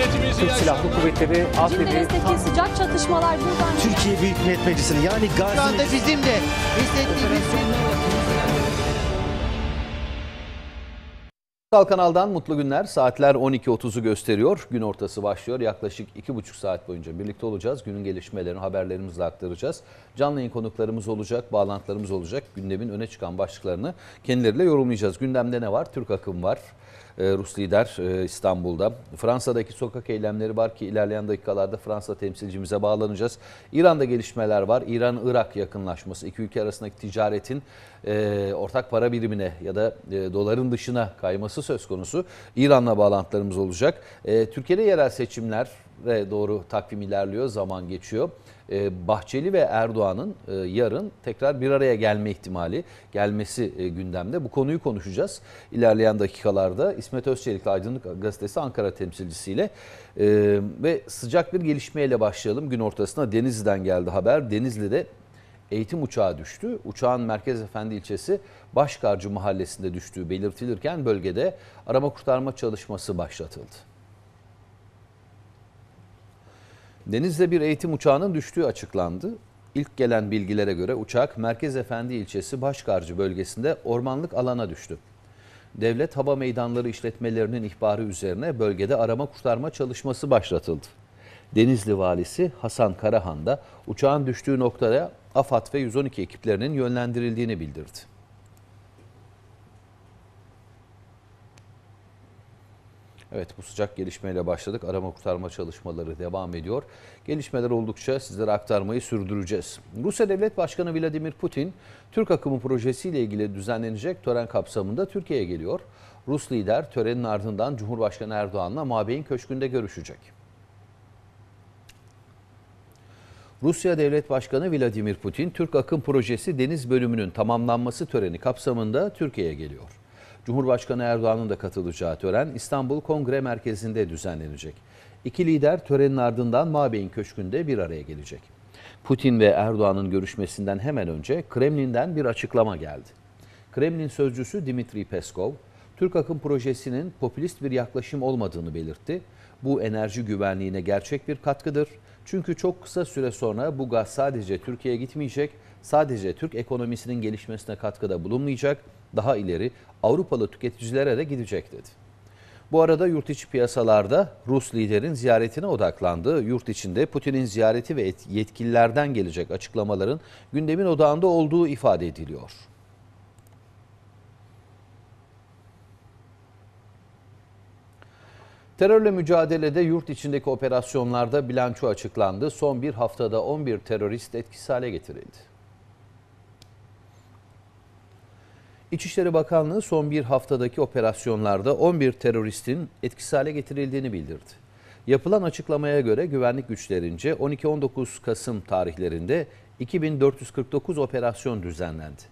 milletimizi Türk Silahlı Kuvvetleri Menderes'teki sıcak çatışmalar buradan Türkiye Büyük Millet Meclisi'nin yani Gazi Şu anda bizim de hissettiğimiz Kal kanaldan mutlu günler. Saatler 12.30'u gösteriyor. Gün ortası başlıyor. Yaklaşık 2,5 saat boyunca birlikte olacağız. Günün gelişmelerini haberlerimizle aktaracağız. Canlı yayın konuklarımız olacak, bağlantılarımız olacak. Gündemin öne çıkan başlıklarını kendileriyle yorumlayacağız. Gündemde ne var? Türk akım var. Ee, Rus lider e, İstanbul'da. Fransa'daki sokak eylemleri var ki ilerleyen dakikalarda Fransa temsilcimize bağlanacağız. İran'da gelişmeler var. İran-Irak yakınlaşması, iki ülke arasındaki ticaretin e, ortak para birimine ya da e, doların dışına kayması söz konusu. İran'la bağlantılarımız olacak. E, Türkiye'de yerel seçimlere doğru takvim ilerliyor, zaman geçiyor. E, Bahçeli ve Erdoğan'ın e, yarın tekrar bir araya gelme ihtimali, gelmesi e, gündemde. Bu konuyu konuşacağız ilerleyen dakikalarda. İsmet Özçelik Aydınlık Gazetesi Ankara temsilcisiyle E, ve sıcak bir gelişmeyle başlayalım. Gün ortasına Denizli'den geldi haber. Denizli'de eğitim uçağı düştü. Uçağın Merkez Efendi ilçesi Başkarcı mahallesinde düştüğü belirtilirken bölgede arama kurtarma çalışması başlatıldı. Denizde bir eğitim uçağının düştüğü açıklandı. İlk gelen bilgilere göre uçak Merkez Efendi ilçesi Başkarcı bölgesinde ormanlık alana düştü. Devlet Hava Meydanları işletmelerinin ihbarı üzerine bölgede arama kurtarma çalışması başlatıldı. Denizli valisi Hasan Karahan da uçağın düştüğü noktaya AFAD ve 112 ekiplerinin yönlendirildiğini bildirdi. Evet bu sıcak gelişmeyle başladık. Arama kurtarma çalışmaları devam ediyor. Gelişmeler oldukça sizlere aktarmayı sürdüreceğiz. Rusya Devlet Başkanı Vladimir Putin, Türk akımı projesiyle ilgili düzenlenecek tören kapsamında Türkiye'ye geliyor. Rus lider törenin ardından Cumhurbaşkanı Erdoğan'la Mabeyin Köşkü'nde görüşecek. Rusya Devlet Başkanı Vladimir Putin, Türk Akım Projesi deniz bölümünün tamamlanması töreni kapsamında Türkiye'ye geliyor. Cumhurbaşkanı Erdoğan'ın da katılacağı tören İstanbul Kongre Merkezi'nde düzenlenecek. İki lider törenin ardından Mabeyin Köşkü'nde bir araya gelecek. Putin ve Erdoğan'ın görüşmesinden hemen önce Kremlin'den bir açıklama geldi. Kremlin sözcüsü Dimitri Peskov, Türk Akım Projesi'nin popülist bir yaklaşım olmadığını belirtti. Bu enerji güvenliğine gerçek bir katkıdır. Çünkü çok kısa süre sonra bu gaz sadece Türkiye'ye gitmeyecek, sadece Türk ekonomisinin gelişmesine katkıda bulunmayacak, daha ileri Avrupalı tüketicilere de gidecek dedi. Bu arada yurt içi piyasalarda Rus liderin ziyaretine odaklandı. Yurt içinde Putin'in ziyareti ve yetkililerden gelecek açıklamaların gündemin odağında olduğu ifade ediliyor. Terörle mücadelede yurt içindeki operasyonlarda bilanço açıklandı. Son bir haftada 11 terörist etkisiz hale getirildi. İçişleri Bakanlığı son bir haftadaki operasyonlarda 11 teröristin etkisiz hale getirildiğini bildirdi. Yapılan açıklamaya göre güvenlik güçlerince 12-19 Kasım tarihlerinde 2449 operasyon düzenlendi.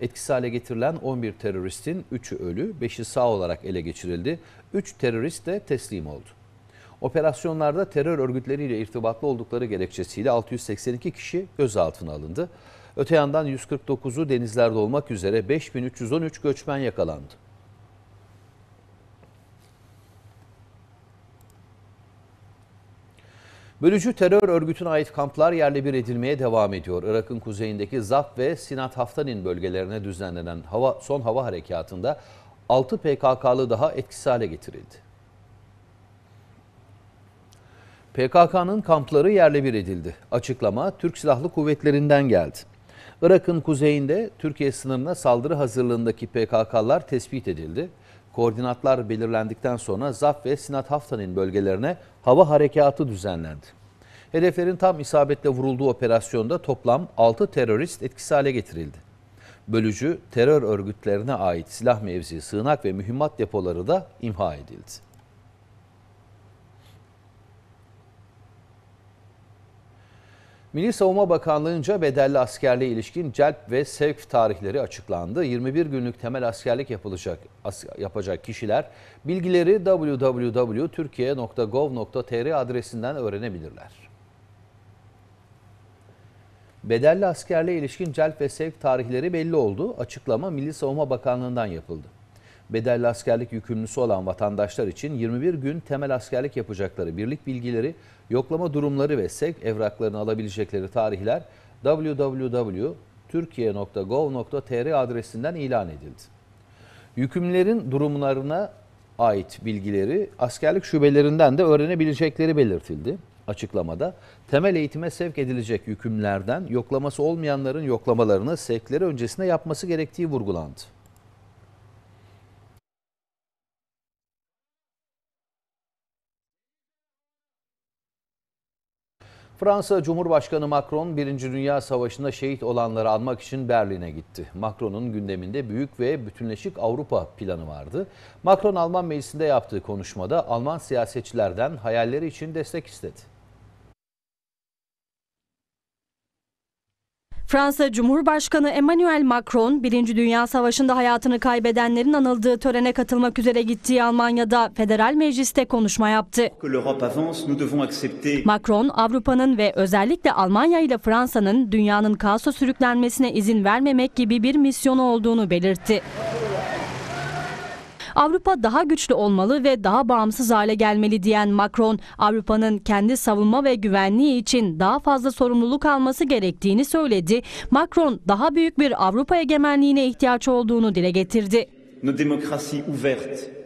Etkisiz hale getirilen 11 teröristin 3'ü ölü, 5'i sağ olarak ele geçirildi. 3 terörist de teslim oldu. Operasyonlarda terör örgütleriyle irtibatlı oldukları gerekçesiyle 682 kişi gözaltına alındı. Öte yandan 149'u denizlerde olmak üzere 5313 göçmen yakalandı. Bölücü terör örgütüne ait kamplar yerle bir edilmeye devam ediyor. Irak'ın kuzeyindeki Zaf ve Sinat Haftanin bölgelerine düzenlenen hava, son hava harekatında 6 PKK'lı daha etkisiz hale getirildi. PKK'nın kampları yerle bir edildi. Açıklama Türk Silahlı Kuvvetleri'nden geldi. Irak'ın kuzeyinde Türkiye sınırına saldırı hazırlığındaki PKK'lar tespit edildi. Koordinatlar belirlendikten sonra Zaf ve Sinat Haftan'ın bölgelerine hava harekatı düzenlendi. Hedeflerin tam isabetle vurulduğu operasyonda toplam 6 terörist etkisiz hale getirildi. Bölücü terör örgütlerine ait silah mevzi, sığınak ve mühimmat depoları da imha edildi. Milli Savunma Bakanlığı'nca bedelli askerliğe ilişkin celp ve sevk tarihleri açıklandı. 21 günlük temel askerlik yapılacak yapacak kişiler bilgileri www.turkiye.gov.tr adresinden öğrenebilirler. Bedelli askerliğe ilişkin celp ve sevk tarihleri belli oldu. Açıklama Milli Savunma Bakanlığı'ndan yapıldı. Bedelli askerlik yükümlüsü olan vatandaşlar için 21 gün temel askerlik yapacakları birlik bilgileri, yoklama durumları ve sevk evraklarını alabilecekleri tarihler www.turkiye.gov.tr adresinden ilan edildi. Yükümlülerin durumlarına ait bilgileri askerlik şubelerinden de öğrenebilecekleri belirtildi. Açıklamada temel eğitime sevk edilecek yükümlülerden yoklaması olmayanların yoklamalarını sevkleri öncesinde yapması gerektiği vurgulandı. Fransa Cumhurbaşkanı Macron 1. Dünya Savaşı'nda şehit olanları anmak için Berlin'e gitti. Macron'un gündeminde büyük ve bütünleşik Avrupa planı vardı. Macron Alman Meclisi'nde yaptığı konuşmada Alman siyasetçilerden hayalleri için destek istedi. Fransa Cumhurbaşkanı Emmanuel Macron, Birinci Dünya Savaşı'nda hayatını kaybedenlerin anıldığı törene katılmak üzere gittiği Almanya'da Federal Meclis'te konuşma yaptı. Macron, Avrupa'nın ve özellikle Almanya ile Fransa'nın dünyanın kaosa sürüklenmesine izin vermemek gibi bir misyonu olduğunu belirtti. Avrupa daha güçlü olmalı ve daha bağımsız hale gelmeli diyen Macron, Avrupa'nın kendi savunma ve güvenliği için daha fazla sorumluluk alması gerektiğini söyledi. Macron, daha büyük bir Avrupa egemenliğine ihtiyaç olduğunu dile getirdi. nos démocraties ouvertes.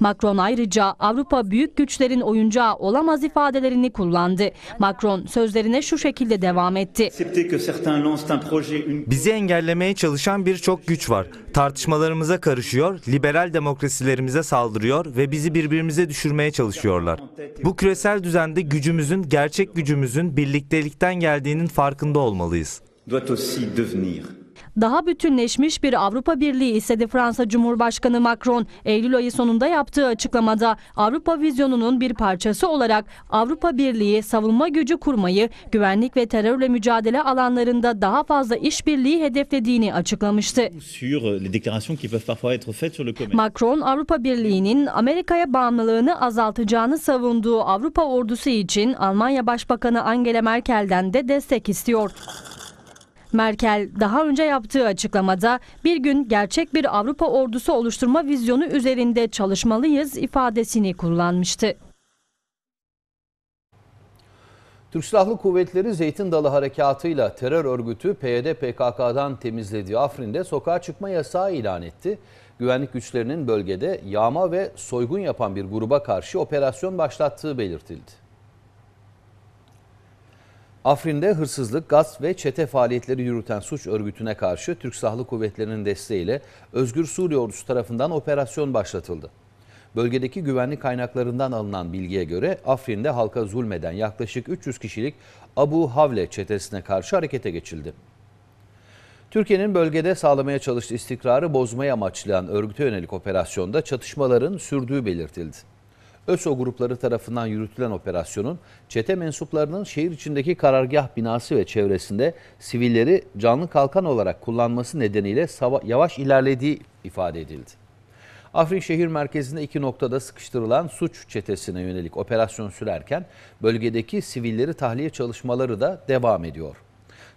Macron ayrıca Avrupa büyük güçlerin oyuncağı olamaz ifadelerini kullandı. Macron sözlerine şu şekilde devam etti. Bizi engellemeye çalışan birçok güç var. Tartışmalarımıza karışıyor, liberal demokrasilerimize saldırıyor ve bizi birbirimize düşürmeye çalışıyorlar. Bu küresel düzende gücümüzün, gerçek gücümüzün birliktelikten geldiğinin farkında olmalıyız. doit aussi devenir. Daha bütünleşmiş bir Avrupa Birliği istedi Fransa Cumhurbaşkanı Macron. Eylül ayı sonunda yaptığı açıklamada Avrupa vizyonunun bir parçası olarak Avrupa Birliği savunma gücü kurmayı, güvenlik ve terörle mücadele alanlarında daha fazla işbirliği hedeflediğini açıklamıştı. Macron Avrupa Birliği'nin Amerika'ya bağımlılığını azaltacağını savunduğu Avrupa ordusu için Almanya Başbakanı Angela Merkel'den de destek istiyor. Merkel daha önce yaptığı açıklamada bir gün gerçek bir Avrupa ordusu oluşturma vizyonu üzerinde çalışmalıyız ifadesini kullanmıştı. Türk Silahlı Kuvvetleri Zeytin Dalı Harekatı'yla terör örgütü PYD PKK'dan temizlediği Afrin'de sokağa çıkma yasağı ilan etti. Güvenlik güçlerinin bölgede yağma ve soygun yapan bir gruba karşı operasyon başlattığı belirtildi. Afrin'de hırsızlık, gasp ve çete faaliyetleri yürüten suç örgütüne karşı Türk Silahlı Kuvvetleri'nin desteğiyle Özgür Suriye Ordusu tarafından operasyon başlatıldı. Bölgedeki güvenlik kaynaklarından alınan bilgiye göre Afrin'de halka zulmeden yaklaşık 300 kişilik Abu Havle çetesine karşı harekete geçildi. Türkiye'nin bölgede sağlamaya çalıştığı istikrarı bozmayı amaçlayan örgüte yönelik operasyonda çatışmaların sürdüğü belirtildi. ÖSO grupları tarafından yürütülen operasyonun çete mensuplarının şehir içindeki karargah binası ve çevresinde sivilleri canlı kalkan olarak kullanması nedeniyle yavaş ilerlediği ifade edildi. Afrin şehir merkezinde iki noktada sıkıştırılan suç çetesine yönelik operasyon sürerken bölgedeki sivilleri tahliye çalışmaları da devam ediyor.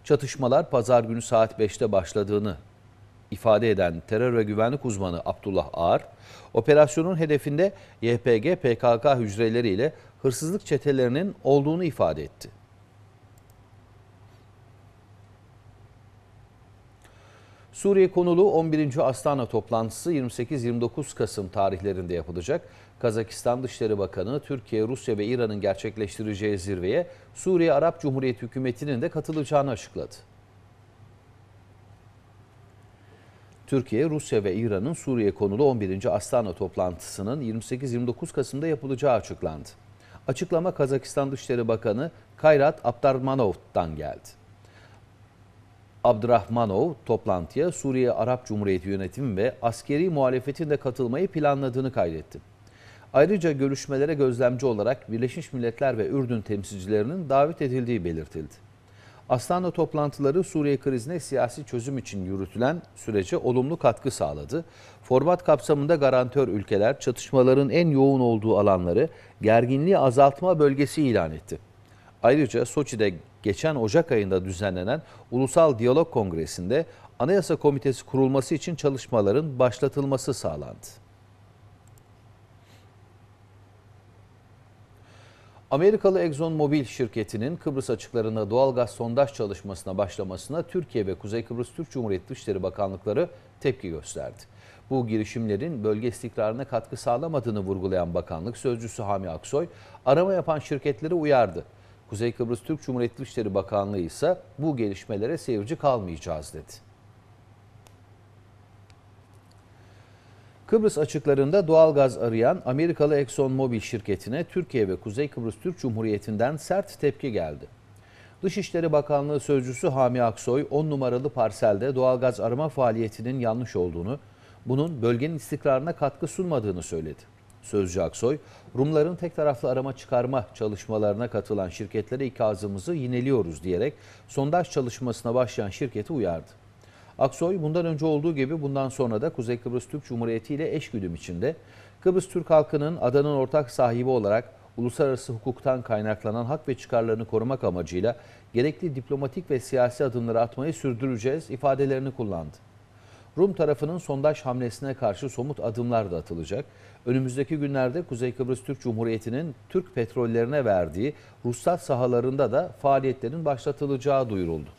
Çatışmalar pazar günü saat 5'te başladığını ifade eden terör ve güvenlik uzmanı Abdullah Ağar, operasyonun hedefinde YPG, PKK hücreleriyle hırsızlık çetelerinin olduğunu ifade etti. Suriye konulu 11. Astana toplantısı 28-29 Kasım tarihlerinde yapılacak. Kazakistan Dışişleri Bakanı Türkiye, Rusya ve İran'ın gerçekleştireceği zirveye Suriye Arap Cumhuriyeti hükümetinin de katılacağını açıkladı. Türkiye, Rusya ve İran'ın Suriye konulu 11. Astana toplantısının 28-29 Kasım'da yapılacağı açıklandı. Açıklama Kazakistan Dışişleri Bakanı Kayrat Abdarmanov'dan geldi. Abdurrahmanov toplantıya Suriye Arap Cumhuriyeti yönetimi ve askeri muhalefetin de katılmayı planladığını kaydetti. Ayrıca görüşmelere gözlemci olarak Birleşmiş Milletler ve Ürdün temsilcilerinin davet edildiği belirtildi. Astana toplantıları Suriye krizine siyasi çözüm için yürütülen sürece olumlu katkı sağladı. Format kapsamında garantör ülkeler çatışmaların en yoğun olduğu alanları gerginliği azaltma bölgesi ilan etti. Ayrıca Soçi'de geçen Ocak ayında düzenlenen Ulusal Diyalog Kongresi'nde Anayasa Komitesi kurulması için çalışmaların başlatılması sağlandı. Amerikalı ExxonMobil şirketinin Kıbrıs açıklarında doğalgaz sondaj çalışmasına başlamasına Türkiye ve Kuzey Kıbrıs Türk Cumhuriyeti Dışişleri Bakanlıkları tepki gösterdi. Bu girişimlerin bölge istikrarına katkı sağlamadığını vurgulayan bakanlık sözcüsü Hami Aksoy, arama yapan şirketleri uyardı. Kuzey Kıbrıs Türk Cumhuriyeti Dışişleri Bakanlığı ise bu gelişmelere seyirci kalmayacağız dedi. Kıbrıs açıklarında doğalgaz arayan Amerikalı ExxonMobil şirketine Türkiye ve Kuzey Kıbrıs Türk Cumhuriyeti'nden sert tepki geldi. Dışişleri Bakanlığı Sözcüsü Hami Aksoy 10 numaralı parselde doğalgaz arama faaliyetinin yanlış olduğunu, bunun bölgenin istikrarına katkı sunmadığını söyledi. Sözcü Aksoy, Rumların tek taraflı arama çıkarma çalışmalarına katılan şirketlere ikazımızı yineliyoruz diyerek sondaj çalışmasına başlayan şirketi uyardı. Aksoy bundan önce olduğu gibi bundan sonra da Kuzey Kıbrıs Türk Cumhuriyeti ile eşgüdüm içinde Kıbrıs Türk halkının adanın ortak sahibi olarak uluslararası hukuktan kaynaklanan hak ve çıkarlarını korumak amacıyla gerekli diplomatik ve siyasi adımları atmayı sürdüreceğiz ifadelerini kullandı. Rum tarafının sondaj hamlesine karşı somut adımlar da atılacak. Önümüzdeki günlerde Kuzey Kıbrıs Türk Cumhuriyeti'nin Türk petrollerine verdiği ruhsat sahalarında da faaliyetlerin başlatılacağı duyuruldu.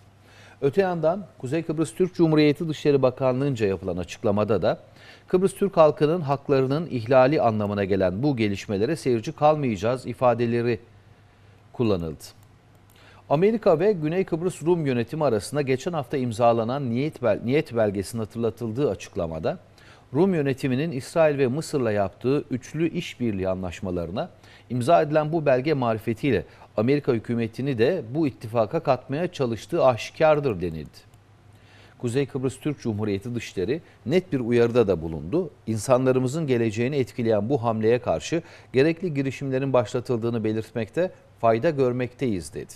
Öte yandan Kuzey Kıbrıs Türk Cumhuriyeti Dışişleri Bakanlığı'nca yapılan açıklamada da Kıbrıs Türk halkının haklarının ihlali anlamına gelen bu gelişmelere seyirci kalmayacağız ifadeleri kullanıldı. Amerika ve Güney Kıbrıs Rum yönetimi arasında geçen hafta imzalanan niyet, bel niyet belgesinin hatırlatıldığı açıklamada Rum yönetiminin İsrail ve Mısır'la yaptığı üçlü işbirliği anlaşmalarına imza edilen bu belge marifetiyle Amerika hükümetini de bu ittifaka katmaya çalıştığı aşikardır denildi. Kuzey Kıbrıs Türk Cumhuriyeti Dışişleri net bir uyarıda da bulundu. İnsanlarımızın geleceğini etkileyen bu hamleye karşı gerekli girişimlerin başlatıldığını belirtmekte fayda görmekteyiz dedi.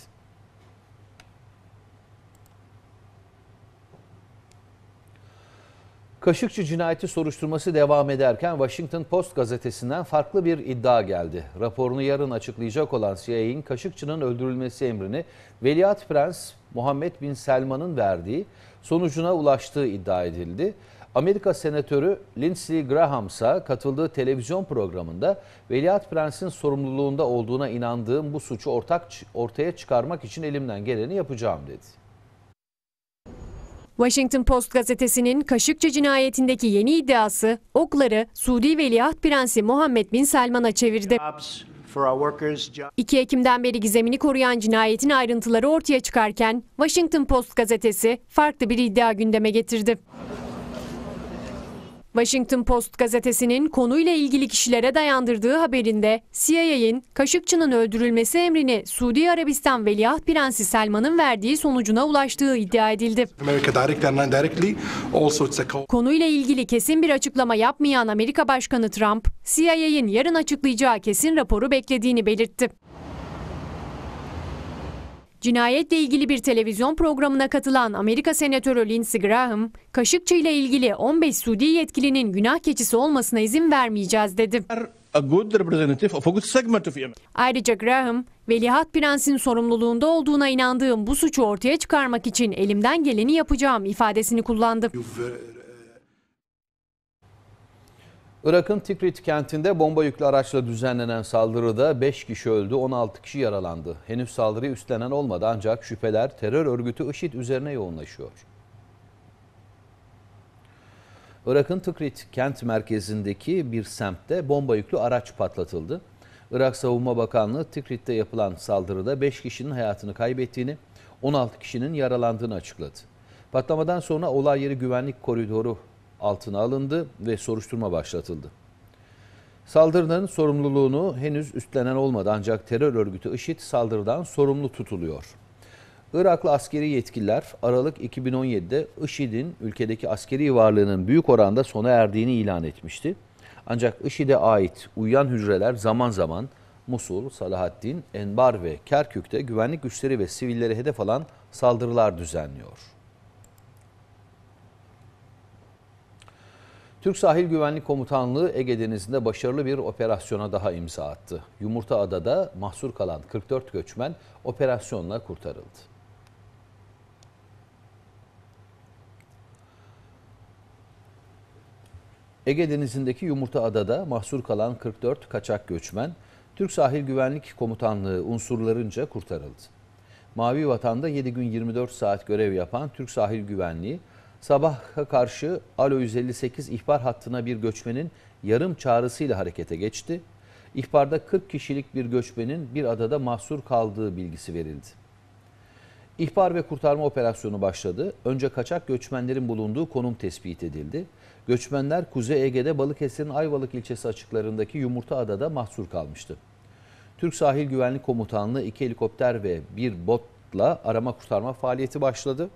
Kaşıkçı cinayeti soruşturması devam ederken Washington Post gazetesinden farklı bir iddia geldi. Raporunu yarın açıklayacak olan CIA'in Kaşıkçı'nın öldürülmesi emrini Veliaht Prens Muhammed Bin Selman'ın verdiği sonucuna ulaştığı iddia edildi. Amerika Senatörü Lindsey Graham ise katıldığı televizyon programında Veliaht Prens'in sorumluluğunda olduğuna inandığım bu suçu ortak ortaya çıkarmak için elimden geleni yapacağım dedi. Washington Post gazetesinin Kaşıkçı cinayetindeki yeni iddiası okları Suudi Veliaht Prensi Muhammed Bin Selman'a çevirdi. 2 Ekim'den beri gizemini koruyan cinayetin ayrıntıları ortaya çıkarken Washington Post gazetesi farklı bir iddia gündeme getirdi. Washington Post gazetesinin konuyla ilgili kişilere dayandırdığı haberinde CIA'in Kaşıkçı'nın öldürülmesi emrini Suudi Arabistan Veliaht Prensi Selman'ın verdiği sonucuna ulaştığı iddia edildi. Konuyla ilgili kesin bir açıklama yapmayan Amerika Başkanı Trump, CIA'in yarın açıklayacağı kesin raporu beklediğini belirtti. Cinayetle ilgili bir televizyon programına katılan Amerika Senatörü Lindsey Graham, Kaşıkçı ile ilgili 15 Suudi yetkilinin günah keçisi olmasına izin vermeyeceğiz dedi. Ayrıca Graham, Veliaht Prens'in sorumluluğunda olduğuna inandığım bu suçu ortaya çıkarmak için elimden geleni yapacağım ifadesini kullandı. Irak'ın Tikrit kentinde bomba yüklü araçla düzenlenen saldırıda 5 kişi öldü, 16 kişi yaralandı. Henüz saldırıyı üstlenen olmadı ancak şüpheler terör örgütü IŞİD üzerine yoğunlaşıyor. Irak'ın Tikrit kent merkezindeki bir semtte bomba yüklü araç patlatıldı. Irak Savunma Bakanlığı Tikrit'te yapılan saldırıda 5 kişinin hayatını kaybettiğini, 16 kişinin yaralandığını açıkladı. Patlamadan sonra olay yeri güvenlik koridoru altına alındı ve soruşturma başlatıldı. Saldırının sorumluluğunu henüz üstlenen olmadı ancak terör örgütü IŞİD saldırıdan sorumlu tutuluyor. Iraklı askeri yetkililer Aralık 2017'de IŞİD'in ülkedeki askeri varlığının büyük oranda sona erdiğini ilan etmişti. Ancak IŞİD'e ait uyuyan hücreler zaman zaman Musul, Salahaddin, Enbar ve Kerkük'te güvenlik güçleri ve sivilleri hedef alan saldırılar düzenliyor. Türk Sahil Güvenlik Komutanlığı Ege Denizi'nde başarılı bir operasyona daha imza attı. Yumurta Adada mahsur kalan 44 göçmen operasyonla kurtarıldı. Ege Denizi'ndeki Yumurta Adada mahsur kalan 44 kaçak göçmen Türk Sahil Güvenlik Komutanlığı unsurlarınca kurtarıldı. Mavi Vatan'da 7 gün 24 saat görev yapan Türk Sahil Güvenliği sabaha karşı Alo 158 ihbar hattına bir göçmenin yarım çağrısıyla harekete geçti. İhbarda 40 kişilik bir göçmenin bir adada mahsur kaldığı bilgisi verildi. İhbar ve kurtarma operasyonu başladı. Önce kaçak göçmenlerin bulunduğu konum tespit edildi. Göçmenler Kuzey Ege'de Balıkesir'in Ayvalık ilçesi açıklarındaki Yumurta Adada mahsur kalmıştı. Türk Sahil Güvenlik Komutanlığı iki helikopter ve bir botla arama kurtarma faaliyeti başladı.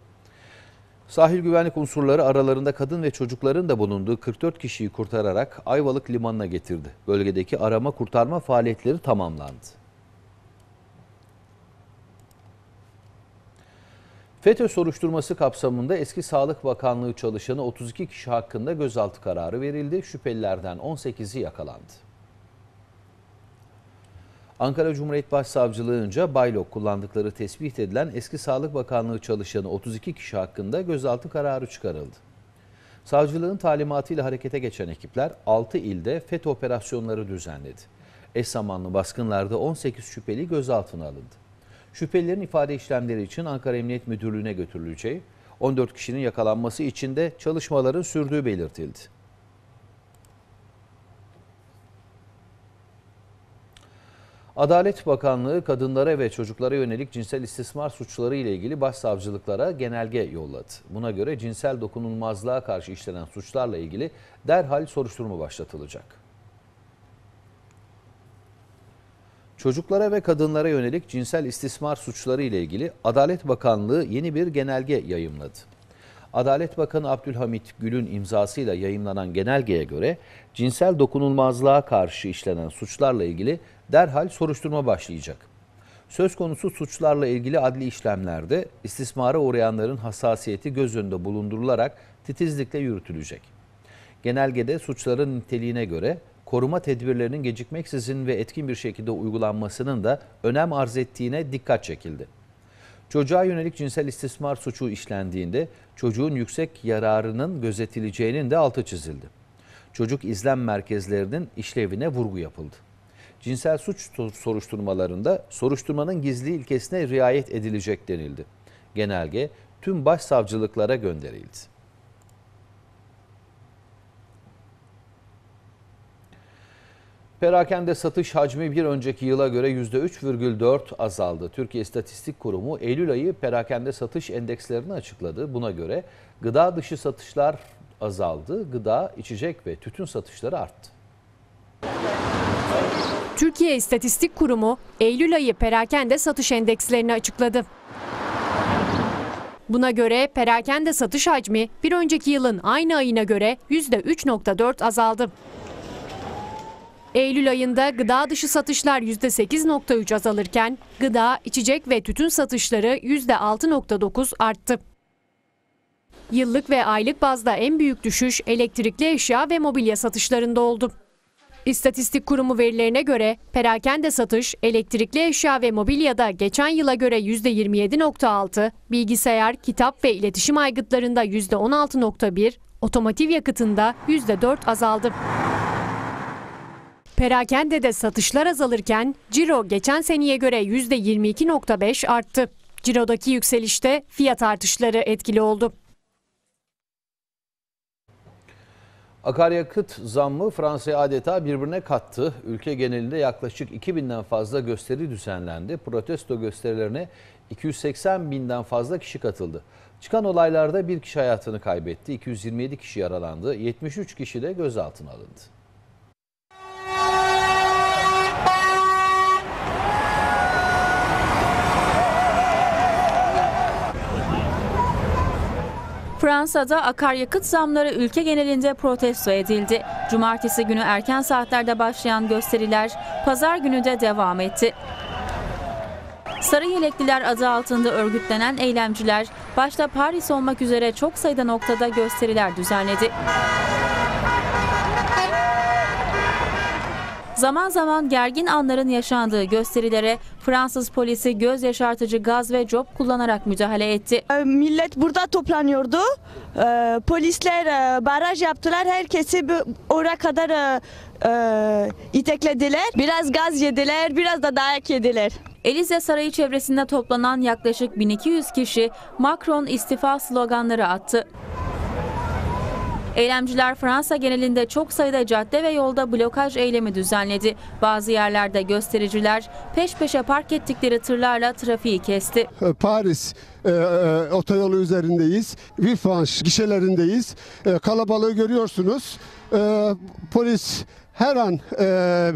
Sahil güvenlik unsurları aralarında kadın ve çocukların da bulunduğu 44 kişiyi kurtararak Ayvalık limanına getirdi. Bölgedeki arama kurtarma faaliyetleri tamamlandı. FETÖ soruşturması kapsamında eski Sağlık Bakanlığı çalışanı 32 kişi hakkında gözaltı kararı verildi. Şüphelilerden 18'i yakalandı. Ankara Cumhuriyet Başsavcılığı'nca Baylok kullandıkları tespit edilen eski Sağlık Bakanlığı çalışanı 32 kişi hakkında gözaltı kararı çıkarıldı. Savcılığın talimatıyla harekete geçen ekipler 6 ilde FETÖ operasyonları düzenledi. Eş zamanlı baskınlarda 18 şüpheli gözaltına alındı. Şüphelilerin ifade işlemleri için Ankara Emniyet Müdürlüğü'ne götürüleceği, 14 kişinin yakalanması için de çalışmaların sürdüğü belirtildi. Adalet Bakanlığı kadınlara ve çocuklara yönelik cinsel istismar suçları ile ilgili başsavcılıklara genelge yolladı. Buna göre cinsel dokunulmazlığa karşı işlenen suçlarla ilgili derhal soruşturma başlatılacak. Çocuklara ve kadınlara yönelik cinsel istismar suçları ile ilgili Adalet Bakanlığı yeni bir genelge yayımladı. Adalet Bakanı Abdülhamit Gül'ün imzasıyla yayımlanan genelgeye göre cinsel dokunulmazlığa karşı işlenen suçlarla ilgili derhal soruşturma başlayacak. Söz konusu suçlarla ilgili adli işlemlerde istismara uğrayanların hassasiyeti göz önünde bulundurularak titizlikle yürütülecek. Genelgede suçların niteliğine göre koruma tedbirlerinin gecikmeksizin ve etkin bir şekilde uygulanmasının da önem arz ettiğine dikkat çekildi. Çocuğa yönelik cinsel istismar suçu işlendiğinde çocuğun yüksek yararının gözetileceğinin de altı çizildi. Çocuk izlem merkezlerinin işlevine vurgu yapıldı. Cinsel suç soruşturmalarında soruşturmanın gizli ilkesine riayet edilecek denildi. Genelge tüm başsavcılıklara gönderildi. Perakende satış hacmi bir önceki yıla göre %3,4 azaldı. Türkiye İstatistik Kurumu Eylül ayı perakende satış endekslerini açıkladı. Buna göre gıda dışı satışlar azaldı, gıda, içecek ve tütün satışları arttı. Türkiye İstatistik Kurumu Eylül ayı perakende satış endekslerini açıkladı. Buna göre perakende satış hacmi bir önceki yılın aynı ayına göre %3,4 azaldı. Eylül ayında gıda dışı satışlar %8.3 azalırken gıda, içecek ve tütün satışları %6.9 arttı. Yıllık ve aylık bazda en büyük düşüş elektrikli eşya ve mobilya satışlarında oldu. İstatistik Kurumu verilerine göre perakende satış elektrikli eşya ve mobilyada geçen yıla göre %27.6, bilgisayar, kitap ve iletişim aygıtlarında %16.1, otomotiv yakıtında %4 azaldı. Perakendede satışlar azalırken ciro geçen seneye göre %22.5 arttı. Cirodaki yükselişte fiyat artışları etkili oldu. Akaryakıt zammı Fransa'yı adeta birbirine kattı. Ülke genelinde yaklaşık 2000'den fazla gösteri düzenlendi. Protesto gösterilerine 280 binden fazla kişi katıldı. Çıkan olaylarda bir kişi hayatını kaybetti, 227 kişi yaralandı, 73 kişi de gözaltına alındı. Fransa'da akaryakıt zamları ülke genelinde protesto edildi. Cumartesi günü erken saatlerde başlayan gösteriler pazar günü de devam etti. Sarı Yelekliler adı altında örgütlenen eylemciler başta Paris olmak üzere çok sayıda noktada gösteriler düzenledi. Zaman zaman gergin anların yaşandığı gösterilere Fransız polisi göz yaşartıcı gaz ve cop kullanarak müdahale etti. E, Millet burada toplanıyordu. E, Polisler e, baraj yaptılar. Herkesi oraya kadar e, e, iteklediler. Biraz gaz yediler, biraz da dayak yediler. Elize Sarayı çevresinde toplanan yaklaşık 1200 kişi Macron istifa sloganları attı. Eylemciler Fransa genelinde çok sayıda cadde ve yolda blokaj eylemi düzenledi. Bazı yerlerde göstericiler peş peşe park ettikleri tırlarla trafiği kesti. Paris e, e, otoyolu üzerindeyiz. Villefranche gişelerindeyiz. E, kalabalığı görüyorsunuz. E, polis her an e,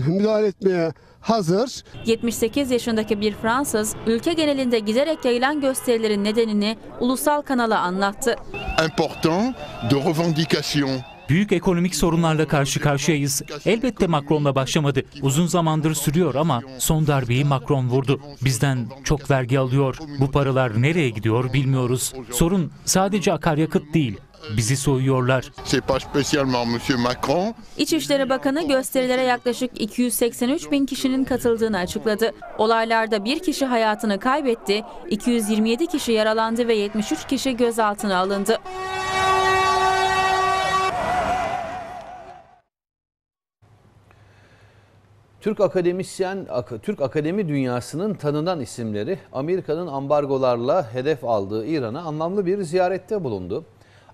müdahale etmeye hazır. 78 yaşındaki bir Fransız ülke genelinde giderek yayılan gösterilerin nedenini ulusal kanala anlattı. important de revendication. Büyük ekonomik sorunlarla karşı karşıyayız. Elbette Macron'la başlamadı. Uzun zamandır sürüyor ama son darbeyi Macron vurdu. Bizden çok vergi alıyor. Bu paralar nereye gidiyor bilmiyoruz. Sorun sadece akaryakıt değil. Bizi soyuyorlar. İçişleri Bakanı gösterilere yaklaşık 283 bin kişinin katıldığını açıkladı. Olaylarda bir kişi hayatını kaybetti, 227 kişi yaralandı ve 73 kişi gözaltına alındı. Türk akademisyen, Ak- Türk akademi dünyasının tanınan isimleri Amerika'nın ambargolarla hedef aldığı İran'a anlamlı bir ziyarette bulundu.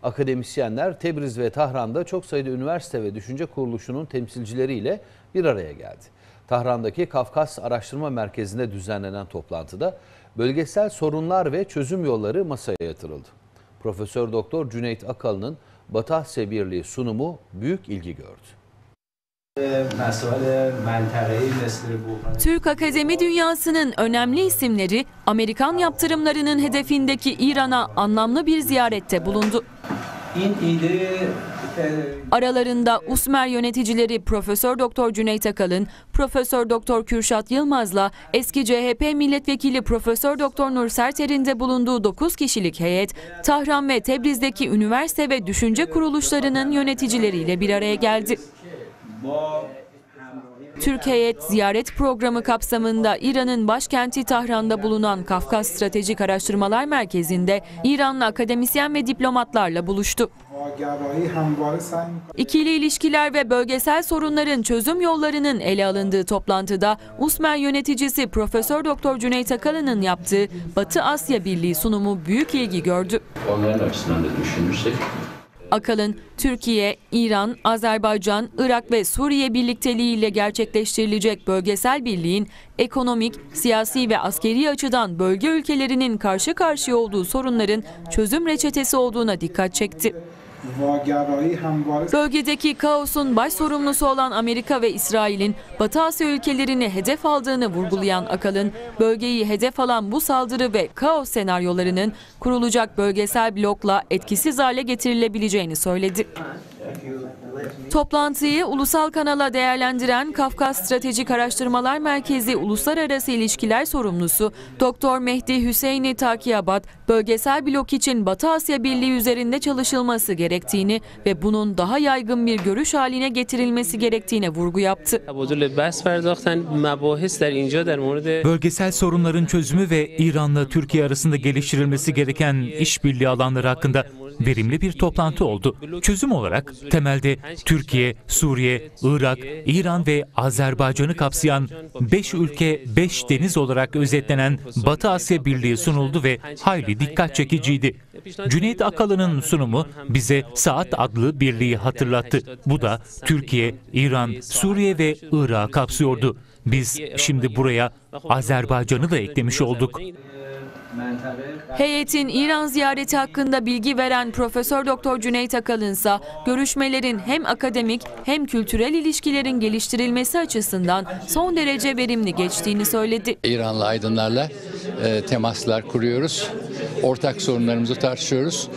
Akademisyenler Tebriz ve Tahran'da çok sayıda üniversite ve düşünce kuruluşunun temsilcileriyle bir araya geldi. Tahran'daki Kafkas Araştırma Merkezi'nde düzenlenen toplantıda bölgesel sorunlar ve çözüm yolları masaya yatırıldı. Profesör Doktor Cüneyt Akalın'ın Batı Asya Birliği sunumu büyük ilgi gördü. Türk akademi dünyasının önemli isimleri Amerikan yaptırımlarının hedefindeki İran'a anlamlı bir ziyarette bulundu. Aralarında Usmer yöneticileri Profesör Doktor Cüneyt Akalın, Profesör Doktor Kürşat Yılmaz'la eski CHP milletvekili Profesör Doktor Nur Serter'in de bulunduğu 9 kişilik heyet, Tahran ve Tebriz'deki üniversite ve düşünce kuruluşlarının yöneticileriyle bir araya geldi. Türk heyet ziyaret programı kapsamında İran'ın başkenti Tahran'da bulunan Kafkas Stratejik Araştırmalar Merkezi'nde İranlı akademisyen ve diplomatlarla buluştu. İkili ilişkiler ve bölgesel sorunların çözüm yollarının ele alındığı toplantıda Usmer yöneticisi Profesör Doktor Cüneyt Akalı'nın yaptığı Batı Asya Birliği sunumu büyük ilgi gördü. Onların açısından da düşünürsek Akalın, Türkiye, İran, Azerbaycan, Irak ve Suriye birlikteliğiyle gerçekleştirilecek bölgesel birliğin ekonomik, siyasi ve askeri açıdan bölge ülkelerinin karşı karşıya olduğu sorunların çözüm reçetesi olduğuna dikkat çekti. Bölgedeki kaosun baş sorumlusu olan Amerika ve İsrail'in Batı Asya ülkelerini hedef aldığını vurgulayan Akalın, bölgeyi hedef alan bu saldırı ve kaos senaryolarının kurulacak bölgesel blokla etkisiz hale getirilebileceğini söyledi. Toplantıyı ulusal kanala değerlendiren Kafkas Stratejik Araştırmalar Merkezi Uluslararası İlişkiler Sorumlusu Doktor Mehdi Hüseyini Takiyabat, bölgesel blok için Batı Asya Birliği üzerinde çalışılması gerektiğini ve bunun daha yaygın bir görüş haline getirilmesi gerektiğine vurgu yaptı. Bölgesel sorunların çözümü ve İran'la Türkiye arasında geliştirilmesi gereken işbirliği alanları hakkında verimli bir toplantı oldu. Çözüm olarak temelde Türkiye, Suriye, Irak, İran ve Azerbaycan'ı kapsayan 5 ülke 5 deniz olarak özetlenen Batı Asya Birliği sunuldu ve hayli dikkat çekiciydi. Cüneyt Akalı'nın sunumu bize Saat adlı birliği hatırlattı. Bu da Türkiye, İran, Suriye ve Irak'ı kapsıyordu. Biz şimdi buraya Azerbaycan'ı da eklemiş olduk. Heyetin İran ziyareti hakkında bilgi veren Profesör Doktor Cüneyt Akalın ise görüşmelerin hem akademik hem kültürel ilişkilerin geliştirilmesi açısından son derece verimli geçtiğini söyledi. İranlı aydınlarla e, temaslar kuruyoruz. Ortak sorunlarımızı tartışıyoruz.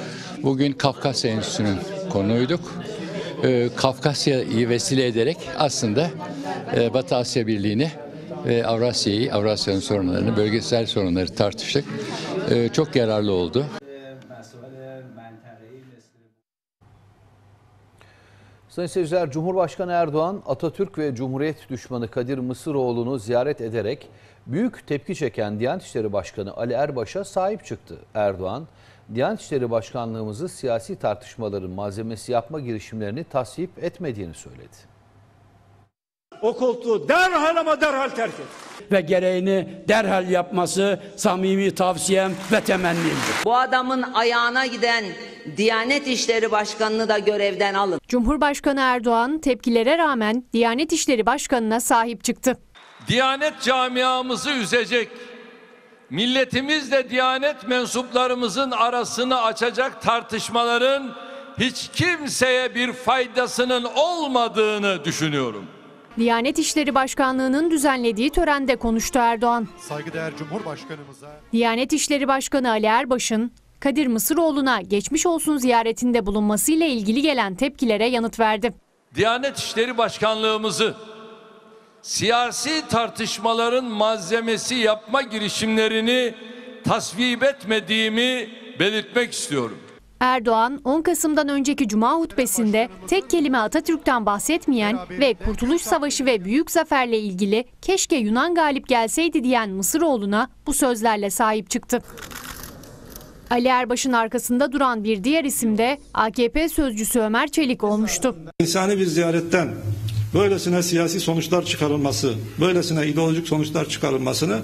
Bugün Kafkasya Enstitüsü'nün konuğuyduk. E, Kafkasya'yı vesile ederek aslında e, Batı Asya Birliği'ni ve Avrasya'yı, Avrasya'nın sorunlarını, bölgesel sorunları tartıştık. E, çok yararlı oldu. Sayın seyirciler, Cumhurbaşkanı Erdoğan, Atatürk ve Cumhuriyet düşmanı Kadir Mısıroğlu'nu ziyaret ederek büyük tepki çeken Diyanet İşleri Başkanı Ali Erbaş'a sahip çıktı. Erdoğan, Diyanet İşleri Başkanlığımızı siyasi tartışmaların malzemesi yapma girişimlerini tasvip etmediğini söyledi. O koltuğu derhal ama derhal terk et. Ve gereğini derhal yapması samimi tavsiyem ve temennimdir. Bu adamın ayağına giden Diyanet İşleri Başkanı'nı da görevden alın. Cumhurbaşkanı Erdoğan tepkilere rağmen Diyanet İşleri Başkanı'na sahip çıktı. Diyanet camiamızı üzecek, milletimizle Diyanet mensuplarımızın arasını açacak tartışmaların hiç kimseye bir faydasının olmadığını düşünüyorum. Diyanet İşleri Başkanlığı'nın düzenlediği törende konuştu Erdoğan. Saygıdeğer Cumhurbaşkanımıza Diyanet İşleri Başkanı Ali Erbaş'ın Kadir Mısıroğlu'na geçmiş olsun ziyaretinde bulunmasıyla ilgili gelen tepkilere yanıt verdi. Diyanet İşleri Başkanlığımızı siyasi tartışmaların malzemesi yapma girişimlerini tasvip etmediğimi belirtmek istiyorum. Erdoğan 10 Kasım'dan önceki Cuma hutbesinde tek kelime Atatürk'ten bahsetmeyen ve Kurtuluş Savaşı ve Büyük Zafer'le ilgili keşke Yunan galip gelseydi diyen Mısıroğlu'na bu sözlerle sahip çıktı. Ali Erbaş'ın arkasında duran bir diğer isim de AKP sözcüsü Ömer Çelik olmuştu. İnsani bir ziyaretten böylesine siyasi sonuçlar çıkarılması, böylesine ideolojik sonuçlar çıkarılmasını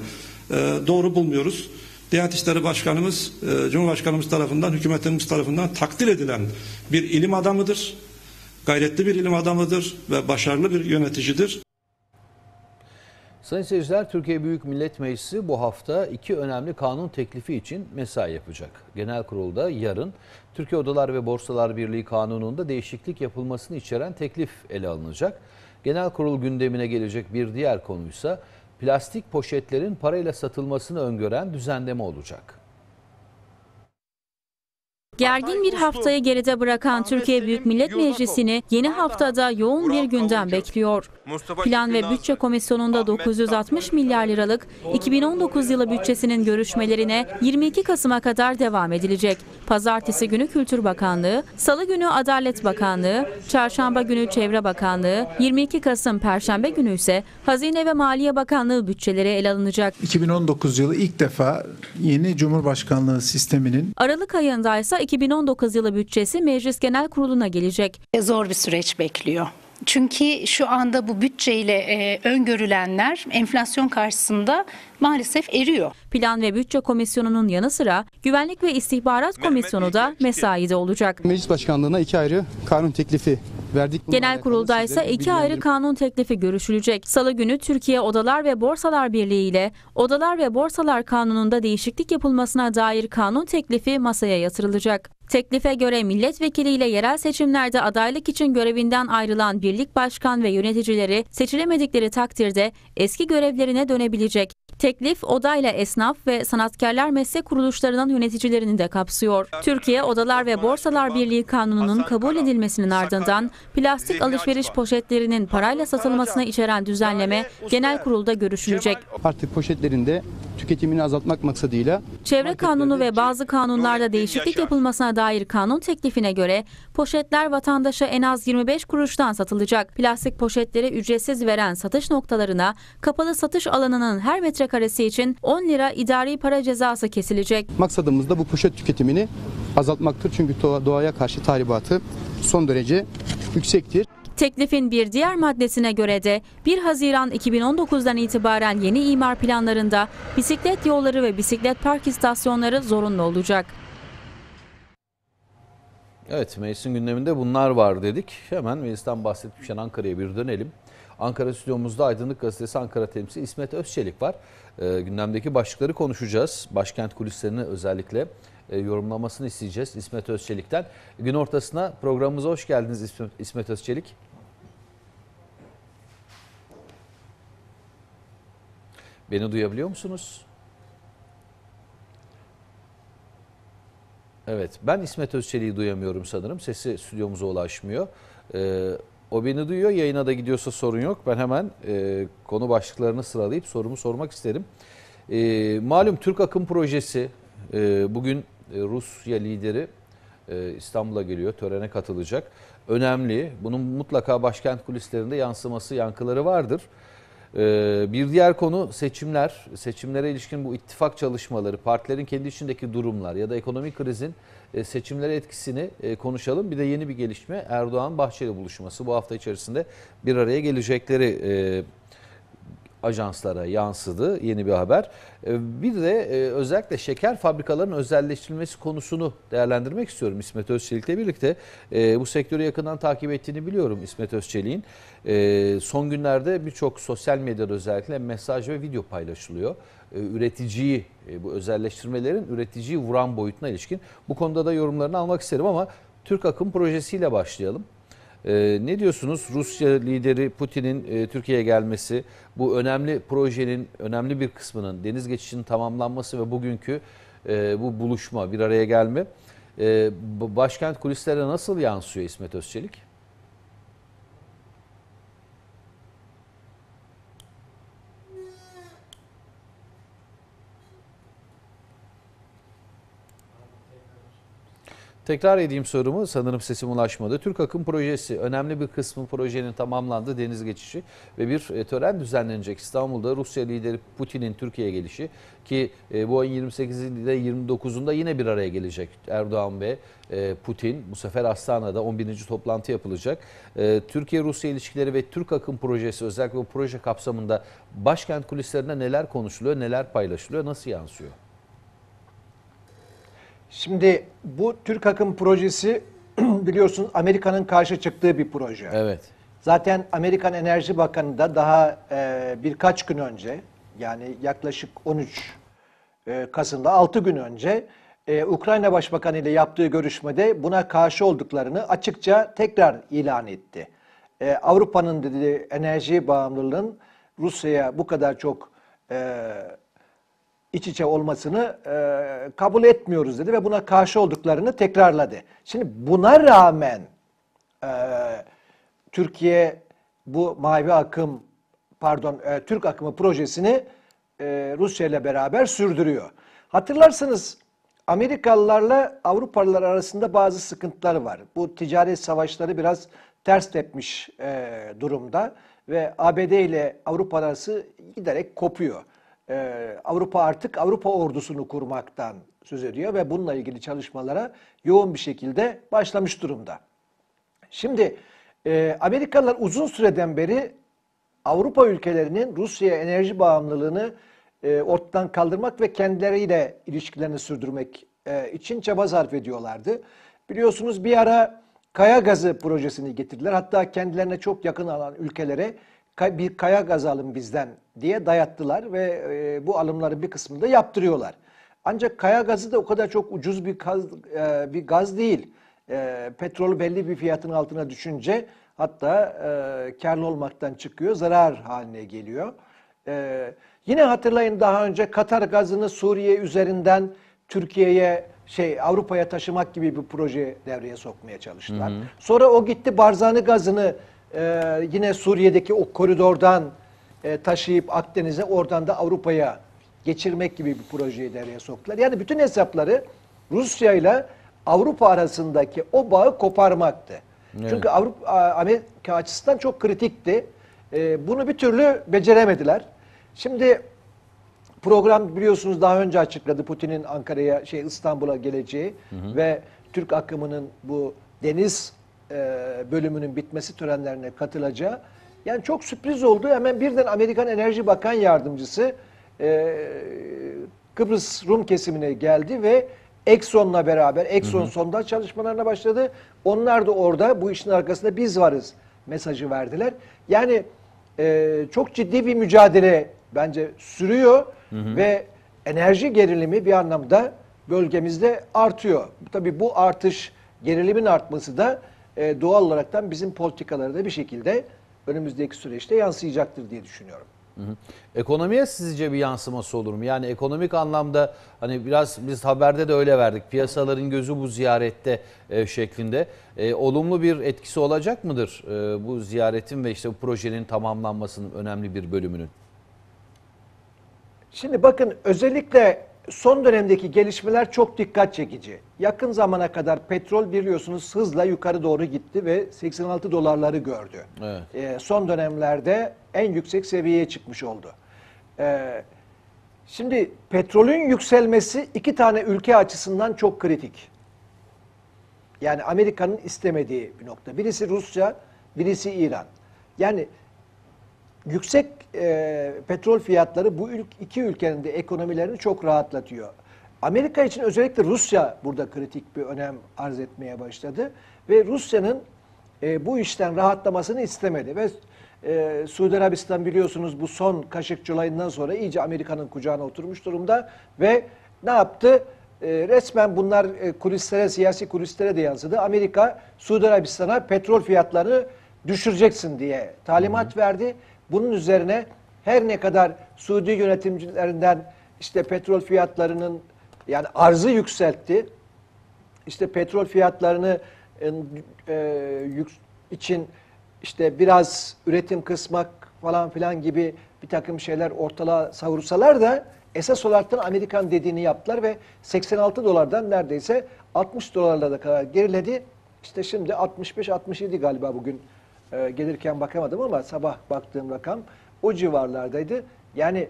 e, doğru bulmuyoruz. Diyanet İşleri Başkanımız, e, Cumhurbaşkanımız tarafından, hükümetimiz tarafından takdir edilen bir ilim adamıdır. Gayretli bir ilim adamıdır ve başarılı bir yöneticidir. Sayın seyirciler, Türkiye Büyük Millet Meclisi bu hafta iki önemli kanun teklifi için mesai yapacak. Genel kurulda yarın Türkiye Odalar ve Borsalar Birliği Kanunu'nda değişiklik yapılmasını içeren teklif ele alınacak. Genel kurul gündemine gelecek bir diğer konuysa plastik poşetlerin parayla satılmasını öngören düzenleme olacak. Gergin bir haftayı geride bırakan Türkiye Büyük Millet Meclisi'ni yeni haftada yoğun bir gündem bekliyor. Plan ve Bütçe Komisyonu'nda 960 milyar liralık 2019 yılı bütçesinin görüşmelerine 22 Kasım'a kadar devam edilecek. Pazartesi günü Kültür Bakanlığı, Salı günü Adalet Bakanlığı, Çarşamba günü Çevre Bakanlığı, 22 Kasım Perşembe günü ise Hazine ve Maliye Bakanlığı bütçeleri ele alınacak. 2019 yılı ilk defa yeni Cumhurbaşkanlığı sisteminin Aralık ayında ise 2019 yılı bütçesi Meclis Genel Kurulu'na gelecek. Zor bir süreç bekliyor. Çünkü şu anda bu bütçeyle e, öngörülenler enflasyon karşısında maalesef eriyor. Plan ve Bütçe Komisyonu'nun yanı sıra Güvenlik ve İstihbarat Komisyonu da mesaide olacak. Meclis Başkanlığı'na iki ayrı kanun teklifi verdik. Genel kurulda ise iki ayrı kanun teklifi görüşülecek. Salı günü Türkiye Odalar ve Borsalar Birliği ile Odalar ve Borsalar Kanunu'nda değişiklik yapılmasına dair kanun teklifi masaya yatırılacak. Teklife göre milletvekiliyle yerel seçimlerde adaylık için görevinden ayrılan birlik başkan ve yöneticileri seçilemedikleri takdirde eski görevlerine dönebilecek. Teklif odayla esnaf ve sanatkarlar meslek kuruluşlarının yöneticilerini de kapsıyor. Türkiye Odalar ve Borsalar Birliği Kanunu'nun kabul edilmesinin ardından plastik alışveriş poşetlerinin parayla satılmasına içeren düzenleme genel kurulda görüşülecek. Artık poşetlerinde tüketimini azaltmak maksadıyla Çevre kanunu ve bazı kanunlarda değişiklik yapılmasına dair kanun teklifine göre poşetler vatandaşa en az 25 kuruştan satılacak. Plastik poşetleri ücretsiz veren satış noktalarına kapalı satış alanının her metrekaresi için 10 lira idari para cezası kesilecek. maksadımız da bu poşet tüketimini azaltmaktır. Çünkü doğa- doğaya karşı tahribatı son derece yüksektir. Teklifin bir diğer maddesine göre de 1 Haziran 2019'dan itibaren yeni imar planlarında bisiklet yolları ve bisiklet park istasyonları zorunlu olacak. Evet meclisin gündeminde bunlar var dedik. Hemen meclisten bahsetmişken Ankara'ya bir dönelim. Ankara stüdyomuzda Aydınlık Gazetesi Ankara temsilcisi İsmet Özçelik var. Ee, gündemdeki başlıkları konuşacağız. Başkent kulislerini özellikle e, yorumlamasını isteyeceğiz İsmet Özçelik'ten. Gün ortasına programımıza hoş geldiniz İsmet, İsmet Özçelik. Beni duyabiliyor musunuz? Evet, ben İsmet Özçelik'i duyamıyorum sanırım. Sesi stüdyomuza ulaşmıyor. Ee, o beni duyuyor, yayına da gidiyorsa sorun yok. Ben hemen e, konu başlıklarını sıralayıp sorumu sormak isterim. E, malum Türk Akım Projesi e, bugün e, Rusya lideri e, İstanbul'a geliyor, törene katılacak. önemli. Bunun mutlaka başkent kulislerinde yansıması, yankıları vardır. Ee, bir diğer konu seçimler. Seçimlere ilişkin bu ittifak çalışmaları, partilerin kendi içindeki durumlar ya da ekonomik krizin e, seçimlere etkisini e, konuşalım. Bir de yeni bir gelişme Erdoğan-Bahçeli buluşması. Bu hafta içerisinde bir araya gelecekleri e, ajanslara yansıdı yeni bir haber. E, Bir de e, özellikle şeker fabrikalarının özelleştirilmesi konusunu değerlendirmek istiyorum İsmet Özçelik'le birlikte. E, Bu sektörü yakından takip ettiğini biliyorum İsmet Özçelik'in. Son günlerde birçok sosyal medyada özellikle mesaj ve video paylaşılıyor. Üreticiyi, bu özelleştirmelerin üreticiyi vuran boyutuna ilişkin. Bu konuda da yorumlarını almak isterim ama Türk Akım projesiyle başlayalım. Ee, ne diyorsunuz Rusya lideri Putin'in e, Türkiye'ye gelmesi, bu önemli projenin önemli bir kısmının deniz geçişinin tamamlanması ve bugünkü e, bu buluşma, bir araya gelme e, başkent kulislerine nasıl yansıyor İsmet Özçelik? Tekrar edeyim sorumu. Sanırım sesim ulaşmadı. Türk Akım Projesi önemli bir kısmı projenin tamamlandı deniz geçişi ve bir e, tören düzenlenecek İstanbul'da Rusya lideri Putin'in Türkiye'ye gelişi ki e, bu ayın 28'inde 29'unda yine bir araya gelecek Erdoğan ve e, Putin. Bu sefer Astana'da 11. toplantı yapılacak. Türkiye-Rusya ilişkileri ve Türk Akım Projesi özellikle bu proje kapsamında başkent kulislerinde neler konuşuluyor, neler paylaşılıyor, nasıl yansıyor? Şimdi bu Türk Akım projesi biliyorsun Amerika'nın karşı çıktığı bir proje. Evet. Zaten Amerikan Enerji Bakanı da daha e, birkaç gün önce yani yaklaşık 13 e, Kasım'da 6 gün önce e, Ukrayna Başbakanı ile yaptığı görüşmede buna karşı olduklarını açıkça tekrar ilan etti. E, Avrupa'nın dedi enerji bağımlılığının Rusya'ya bu kadar çok e, iç içe olmasını e, kabul etmiyoruz dedi ve buna karşı olduklarını tekrarladı. Şimdi buna rağmen e, Türkiye bu mavi akım pardon e, Türk akımı projesini e, Rusya ile beraber sürdürüyor. Hatırlarsınız Amerikalılarla Avrupalılar arasında bazı sıkıntılar var. Bu ticaret savaşları biraz ters tepmiş e, durumda ve ABD ile Avrupa arası giderek kopuyor. Ee, Avrupa artık Avrupa ordusunu kurmaktan söz ediyor ve bununla ilgili çalışmalara yoğun bir şekilde başlamış durumda. Şimdi e, Amerikalılar uzun süreden beri Avrupa ülkelerinin Rusya enerji bağımlılığını e, ortadan kaldırmak ve kendileriyle ilişkilerini sürdürmek e, için çaba sarf ediyorlardı. Biliyorsunuz bir ara kaya gazı projesini getirdiler. Hatta kendilerine çok yakın olan ülkelere bir kaya gaz alın bizden diye dayattılar ve e, bu alımların bir kısmını da yaptırıyorlar. Ancak kaya gazı da o kadar çok ucuz bir gaz, e, bir gaz değil. E, petrolü belli bir fiyatın altına düşünce hatta e, karlı olmaktan çıkıyor, zarar haline geliyor. E, yine hatırlayın daha önce Katar gazını Suriye üzerinden Türkiye'ye şey Avrupa'ya taşımak gibi bir proje devreye sokmaya çalıştılar. Hı hı. Sonra o gitti Barzani gazını e, yine Suriye'deki o koridordan e, taşıyıp Akdeniz'e oradan da Avrupa'ya geçirmek gibi bir projeyi devreye soktular. Yani bütün hesapları Rusya ile Avrupa arasındaki o bağı koparmaktı. Evet. Çünkü Avrupa Amerika açısından çok kritikti. E, bunu bir türlü beceremediler. Şimdi program biliyorsunuz daha önce açıkladı Putin'in Ankara'ya şey İstanbul'a geleceği hı hı. ve Türk akımının bu deniz bölümünün bitmesi törenlerine katılacağı. Yani çok sürpriz oldu. Hemen birden Amerikan Enerji Bakan Yardımcısı e, Kıbrıs Rum kesimine geldi ve Exxon'la beraber Exxon sondaj çalışmalarına başladı. Onlar da orada bu işin arkasında biz varız mesajı verdiler. Yani e, çok ciddi bir mücadele bence sürüyor hı hı. ve enerji gerilimi bir anlamda bölgemizde artıyor. Tabii bu artış gerilimin artması da e, doğal olaraktan bizim politikaları da bir şekilde önümüzdeki süreçte yansıyacaktır diye düşünüyorum. Hı hı. Ekonomiye sizce bir yansıması olur mu? Yani ekonomik anlamda hani biraz biz haberde de öyle verdik. Piyasaların gözü bu ziyarette e, şeklinde. E, olumlu bir etkisi olacak mıdır e, bu ziyaretin ve işte bu projenin tamamlanmasının önemli bir bölümünün? Şimdi bakın özellikle son dönemdeki gelişmeler çok dikkat çekici. Yakın zamana kadar petrol biliyorsunuz hızla yukarı doğru gitti ve 86 dolarları gördü. Evet. Ee, son dönemlerde en yüksek seviyeye çıkmış oldu. Ee, şimdi petrolün yükselmesi iki tane ülke açısından çok kritik. Yani Amerika'nın istemediği bir nokta. Birisi Rusya, birisi İran. Yani yüksek e, petrol fiyatları bu ül- iki ülkenin de ekonomilerini çok rahatlatıyor. Amerika için özellikle Rusya burada kritik bir önem arz etmeye başladı ve Rusya'nın e, bu işten rahatlamasını istemedi ve e, Suudi Arabistan biliyorsunuz bu son Kaşıkçı olayından sonra iyice Amerika'nın kucağına oturmuş durumda ve ne yaptı? E, resmen bunlar e, kulislere, siyasi kulislere de yansıdı. Amerika Suudi Arabistan'a petrol fiyatlarını düşüreceksin diye talimat verdi. Bunun üzerine her ne kadar Suudi yönetimcilerinden işte petrol fiyatlarının yani arzı yükseltti. İşte petrol fiyatlarını e, e, için işte biraz üretim kısmak falan filan gibi bir takım şeyler ortalığa savursalar da esas olarak da Amerikan dediğini yaptılar ve 86 dolardan neredeyse 60 dolarlara kadar geriledi. İşte şimdi 65-67 galiba bugün e, gelirken bakamadım ama sabah baktığım rakam o civarlardaydı. Yani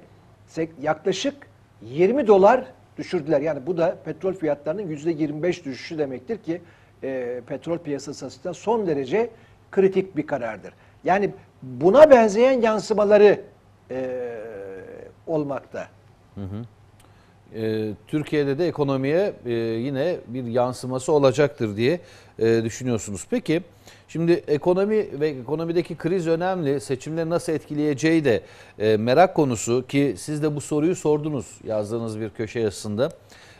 yaklaşık 20 dolar düşürdüler. Yani bu da petrol fiyatlarının %25 düşüşü demektir ki e, petrol piyasası açısından son derece kritik bir karardır. Yani buna benzeyen yansımaları e, olmakta. Hı hı. Ee, Türkiye'de de ekonomiye e, yine bir yansıması olacaktır diye e, düşünüyorsunuz. Peki şimdi ekonomi ve ekonomideki kriz önemli. Seçimleri nasıl etkileyeceği de e, merak konusu ki siz de bu soruyu sordunuz yazdığınız bir köşe yazısında.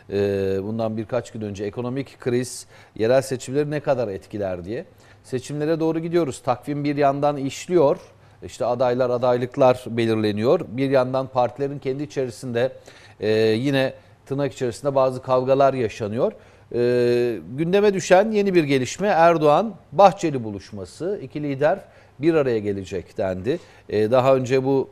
E, bundan birkaç gün önce ekonomik kriz yerel seçimleri ne kadar etkiler diye. Seçimlere doğru gidiyoruz. Takvim bir yandan işliyor. İşte adaylar, adaylıklar belirleniyor. Bir yandan partilerin kendi içerisinde e, yine tırnak içerisinde bazı kavgalar yaşanıyor. E, gündeme düşen yeni bir gelişme Erdoğan-Bahçeli buluşması. İki lider bir araya gelecek dendi. E, daha önce bu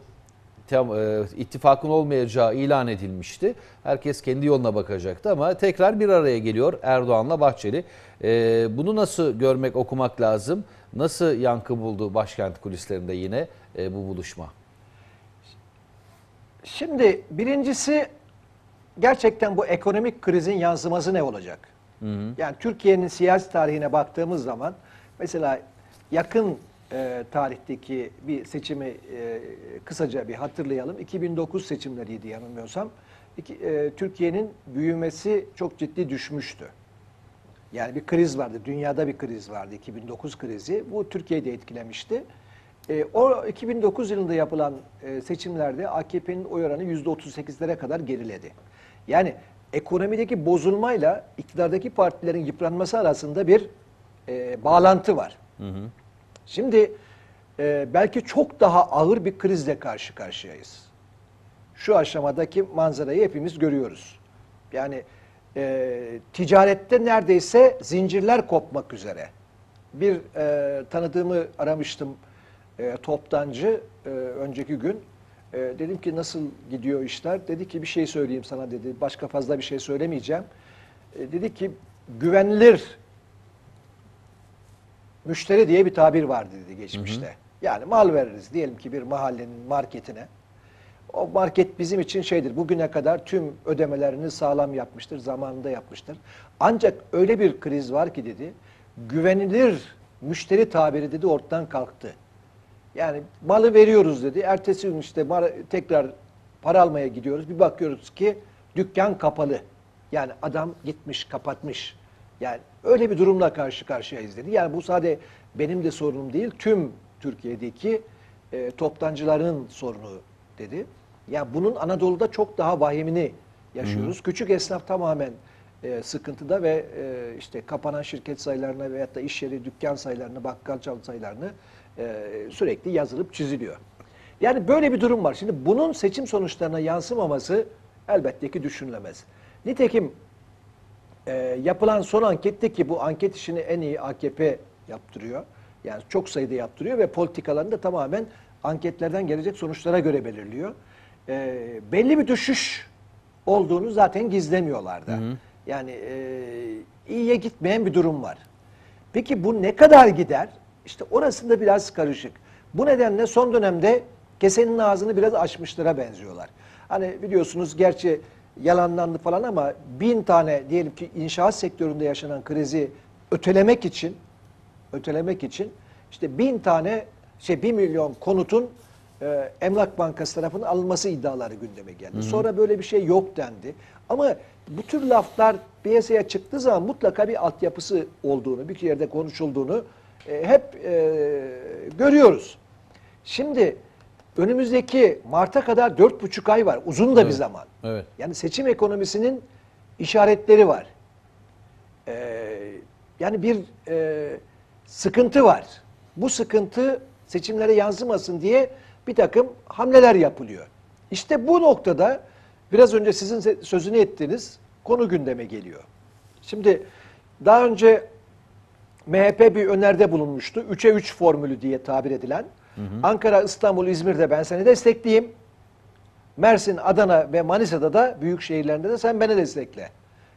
tem, e, ittifakın olmayacağı ilan edilmişti. Herkes kendi yoluna bakacaktı ama tekrar bir araya geliyor Erdoğan'la Bahçeli. E, bunu nasıl görmek, okumak lazım? Nasıl yankı buldu başkent kulislerinde yine e, bu buluşma? Şimdi birincisi gerçekten bu ekonomik krizin yansıması ne olacak? Yani Türkiye'nin siyasi tarihine baktığımız zaman mesela yakın e, tarihteki bir seçimi e, kısaca bir hatırlayalım. 2009 seçimleriydi yanılmıyorsam. İki- e, Türkiye'nin büyümesi çok ciddi düşmüştü. Yani bir kriz vardı. Dünyada bir kriz vardı. 2009 krizi. Bu Türkiye'yi de etkilemişti. E, o 2009 yılında yapılan e, seçimlerde AKP'nin oy oranı %38'lere kadar geriledi. Yani ekonomideki bozulmayla iktidardaki partilerin yıpranması arasında bir e, bağlantı var. Şimdi e, belki çok daha ağır bir krizle karşı karşıyayız. Şu aşamadaki manzarayı hepimiz görüyoruz. Yani e, ticarette neredeyse zincirler kopmak üzere. Bir e, tanıdığımı aramıştım e, toptancı e, önceki gün. E, dedim ki nasıl gidiyor işler? Dedi ki bir şey söyleyeyim sana dedi. Başka fazla bir şey söylemeyeceğim. E, dedi ki güvenilir müşteri diye bir tabir vardı dedi geçmişte. Yani mal veririz diyelim ki bir mahallenin marketine. O market bizim için şeydir. Bugüne kadar tüm ödemelerini sağlam yapmıştır, zamanında yapmıştır. Ancak öyle bir kriz var ki dedi, güvenilir müşteri tabiri dedi ortadan kalktı. Yani malı veriyoruz dedi. Ertesi gün işte tekrar para almaya gidiyoruz. Bir bakıyoruz ki dükkan kapalı. Yani adam gitmiş, kapatmış. Yani öyle bir durumla karşı karşıyayız dedi. Yani bu sadece benim de sorunum değil, tüm Türkiye'deki e, toptancıların sorunu dedi. Yani bunun Anadolu'da çok daha vahimini yaşıyoruz. Küçük esnaf tamamen e, sıkıntıda ve e, işte kapanan şirket sayılarına veyahut da iş yeri, dükkan sayılarını, bakkal sayılarını e, sürekli yazılıp çiziliyor. Yani böyle bir durum var. Şimdi bunun seçim sonuçlarına yansımaması elbette ki düşünülemez. Nitekim e, yapılan son ankette ki bu anket işini en iyi AKP yaptırıyor. Yani çok sayıda yaptırıyor ve politikalarını da tamamen anketlerden gelecek sonuçlara göre belirliyor. E, belli bir düşüş olduğunu zaten gizlemiyorlar da. Yani e, iyiye gitmeyen bir durum var. Peki bu ne kadar gider? İşte orasında biraz karışık. Bu nedenle son dönemde kesenin ağzını biraz açmışlara benziyorlar. Hani biliyorsunuz gerçi yalanlandı falan ama bin tane diyelim ki inşaat sektöründe yaşanan krizi ötelemek için ötelemek için işte bin tane şey bir milyon konutun e, Emlak Bankası tarafından alınması iddiaları gündeme geldi. Hı hı. Sonra böyle bir şey yok dendi. Ama bu tür laflar piyasaya çıktığı zaman mutlaka bir altyapısı olduğunu, bir yerde konuşulduğunu e, hep e, görüyoruz. Şimdi önümüzdeki Mart'a kadar dört buçuk ay var. Uzun da bir Evet. zaman. Evet. Yani seçim ekonomisinin işaretleri var. Ee, yani bir e, sıkıntı var. Bu sıkıntı seçimlere yansımasın diye bir takım hamleler yapılıyor. İşte bu noktada biraz önce sizin sözünü ettiğiniz konu gündeme geliyor. Şimdi daha önce MHP bir öneride bulunmuştu. 3'e 3 formülü diye tabir edilen. Ankara, İstanbul, İzmir'de ben seni destekleyeyim. Mersin, Adana ve Manisa'da da büyük şehirlerinde de sen beni destekle.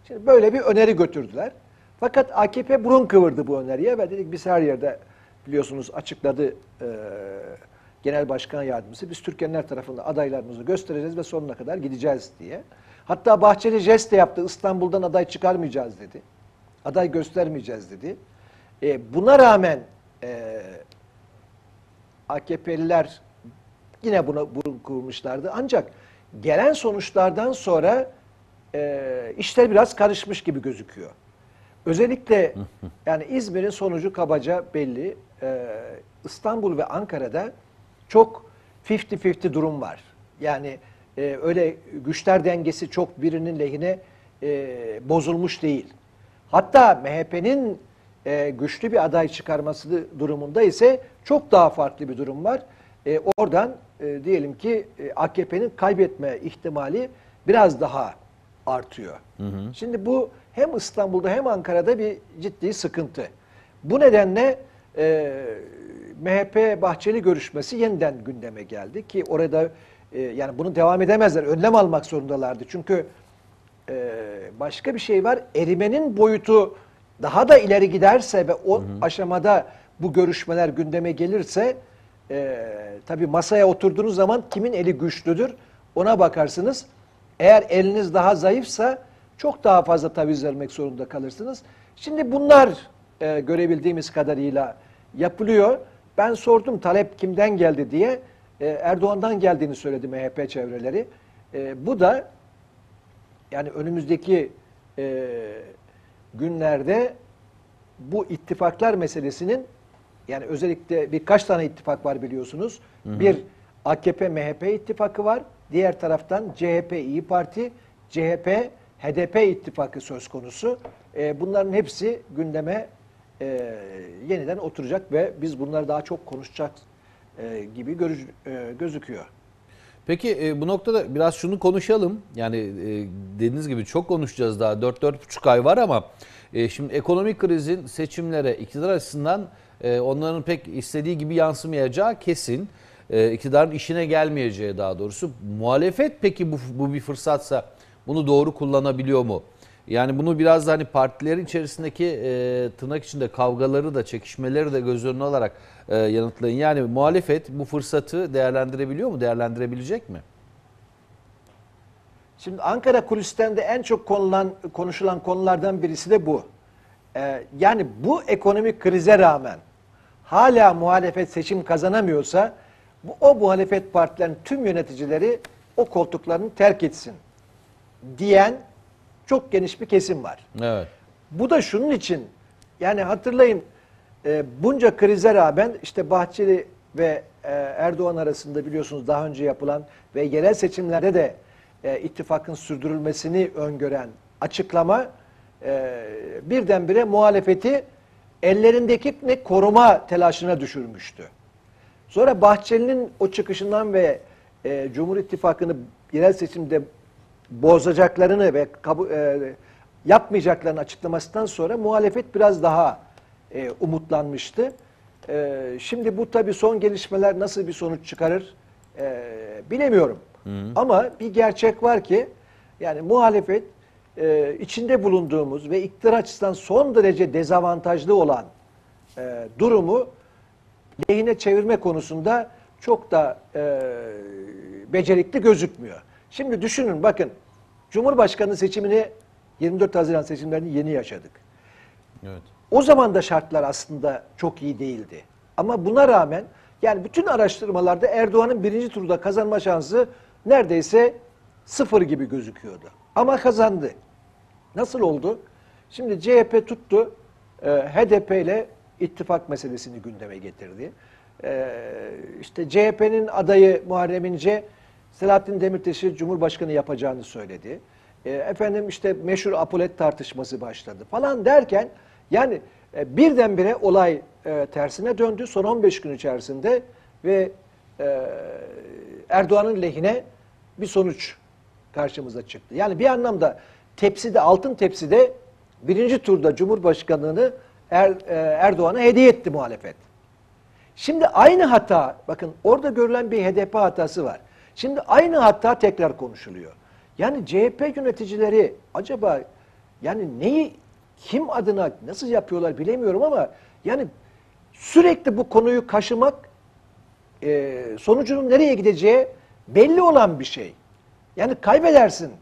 Şimdi böyle bir öneri götürdüler. Fakat AKP burun kıvırdı bu öneriye ve dedik biz her yerde biliyorsunuz açıkladı e, Genel Başkan Yardımcısı. Biz Türkiye'nin her tarafında adaylarımızı göstereceğiz ve sonuna kadar gideceğiz diye. Hatta Bahçeli jest de yaptı. İstanbul'dan aday çıkarmayacağız dedi. Aday göstermeyeceğiz dedi. E, buna rağmen e, AKP'liler yine buna burun kurmuşlardı. Ancak gelen sonuçlardan sonra e, işler biraz karışmış gibi gözüküyor. Özellikle yani İzmir'in sonucu kabaca belli. E, İstanbul ve Ankara'da çok 50-50 durum var. Yani e, öyle güçler dengesi çok birinin lehine e, bozulmuş değil. Hatta MHP'nin e, güçlü bir aday çıkarması durumunda ise çok daha farklı bir durum var. E, oradan e, diyelim ki e, AKP'nin kaybetme ihtimali biraz daha artıyor. Şimdi bu hem İstanbul'da hem Ankara'da bir ciddi sıkıntı. Bu nedenle e, MHP Bahçeli görüşmesi yeniden gündeme geldi ki orada e, yani bunu devam edemezler. Önlem almak zorundalardı. Çünkü e, başka bir şey var. Erimenin boyutu daha da ileri giderse ve o aşamada bu görüşmeler gündeme gelirse e, tabii masaya oturduğunuz zaman kimin eli güçlüdür ona bakarsınız. Eğer eliniz daha zayıfsa çok daha fazla taviz vermek zorunda kalırsınız. Şimdi bunlar e, görebildiğimiz kadarıyla yapılıyor. Ben sordum talep kimden geldi diye. E, Erdoğan'dan geldiğini söyledi MHP çevreleri. E, bu da yani önümüzdeki e, günlerde bu ittifaklar meselesinin yani özellikle birkaç tane ittifak var biliyorsunuz. Hı hı. Bir AKP MHP ittifakı var. Diğer taraftan CHP İyi Parti, CHP HDP ittifakı söz konusu. E, bunların hepsi gündeme e, yeniden oturacak ve biz bunları daha çok konuşacak e, gibi görü- e, gözüküyor. Peki e, bu noktada biraz şunu konuşalım. Yani e, dediğiniz gibi çok konuşacağız daha 4-4,5 ay var ama e, şimdi ekonomik krizin seçimlere iktidar açısından e, onların pek istediği gibi yansımayacağı kesin. E, iktidarın işine gelmeyeceği daha doğrusu. Muhalefet peki bu, bu bir fırsatsa bunu doğru kullanabiliyor mu? Yani bunu biraz da hani partilerin içerisindeki e, tırnak içinde kavgaları da çekişmeleri de göz önüne alarak e, yanıtlayın. Yani muhalefet bu fırsatı değerlendirebiliyor mu? Değerlendirebilecek mi? Şimdi Ankara kulisten de en çok konulan, konuşulan konulardan birisi de bu. Ee, yani bu ekonomik krize rağmen hala muhalefet seçim kazanamıyorsa bu, o muhalefet partilerinin tüm yöneticileri o koltuklarını terk etsin diyen çok geniş bir kesim var. Evet. Bu da şunun için yani hatırlayın e, bunca krize rağmen işte Bahçeli ve e, Erdoğan arasında biliyorsunuz daha önce yapılan ve yerel seçimlerde de e, ittifakın sürdürülmesini öngören açıklama e, birdenbire muhalefeti ellerindeki ne koruma telaşına düşürmüştü. Sonra Bahçeli'nin o çıkışından ve e, Cumhur İttifakı'nı yerel seçimde bozacaklarını ve kabu, e, yapmayacaklarını açıklamasından sonra muhalefet biraz daha e, umutlanmıştı. E, şimdi bu tabii son gelişmeler nasıl bir sonuç çıkarır e, bilemiyorum. Ama bir gerçek var ki Yani muhalefet e, içinde bulunduğumuz ve iktidar açısından son derece dezavantajlı olan e, durumu lehine çevirme konusunda çok da e, becerikli gözükmüyor. Şimdi düşünün bakın Cumhurbaşkanı seçimini 24 Haziran seçimlerini yeni yaşadık. Evet. O zaman da şartlar aslında çok iyi değildi. Ama buna rağmen yani bütün araştırmalarda Erdoğan'ın birinci turda kazanma şansı neredeyse sıfır gibi gözüküyordu. Ama kazandı. Nasıl oldu? Şimdi CHP tuttu, e, HDP ile ittifak meselesini gündeme getirdi. E, işte CHP'nin adayı Muharrem İnce, Selahattin Demirtaş'ı Cumhurbaşkanı yapacağını söyledi. E, efendim işte meşhur apolet tartışması başladı falan derken yani e, birdenbire olay e, tersine döndü son 15 gün içerisinde ve e, Erdoğan'ın lehine bir sonuç karşımıza çıktı. Yani bir anlamda tepside, altın tepside birinci turda Cumhurbaşkanlığını er, e, Erdoğan'a hediye etti muhalefet. Şimdi aynı hata, bakın orada görülen bir HDP hatası var. Şimdi aynı hata tekrar konuşuluyor. Yani CHP yöneticileri acaba yani neyi kim adına nasıl yapıyorlar bilemiyorum ama yani sürekli bu konuyu kaşımak e, sonucunun nereye gideceği belli olan bir şey. Yani kaybedersin.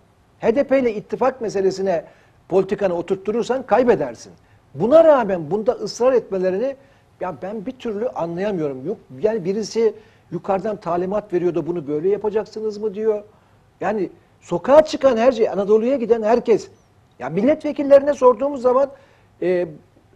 HDP ile ittifak meselesine politikanı oturtturursan kaybedersin. Buna rağmen bunda ısrar etmelerini ya ben bir türlü anlayamıyorum. Yok yani birisi yukarıdan talimat veriyor da bunu böyle yapacaksınız mı diyor. Yani sokağa çıkan her şey, Anadolu'ya giden herkes. Ya milletvekillerine sorduğumuz zaman e,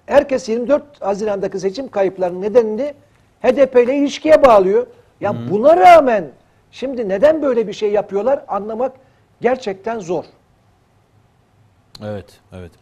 herkes 24 Haziran'daki seçim kayıplarının nedenini HDP ile ilişkiye bağlıyor. Ya buna rağmen şimdi neden böyle bir şey yapıyorlar anlamak gerçekten zor. Evet, evet.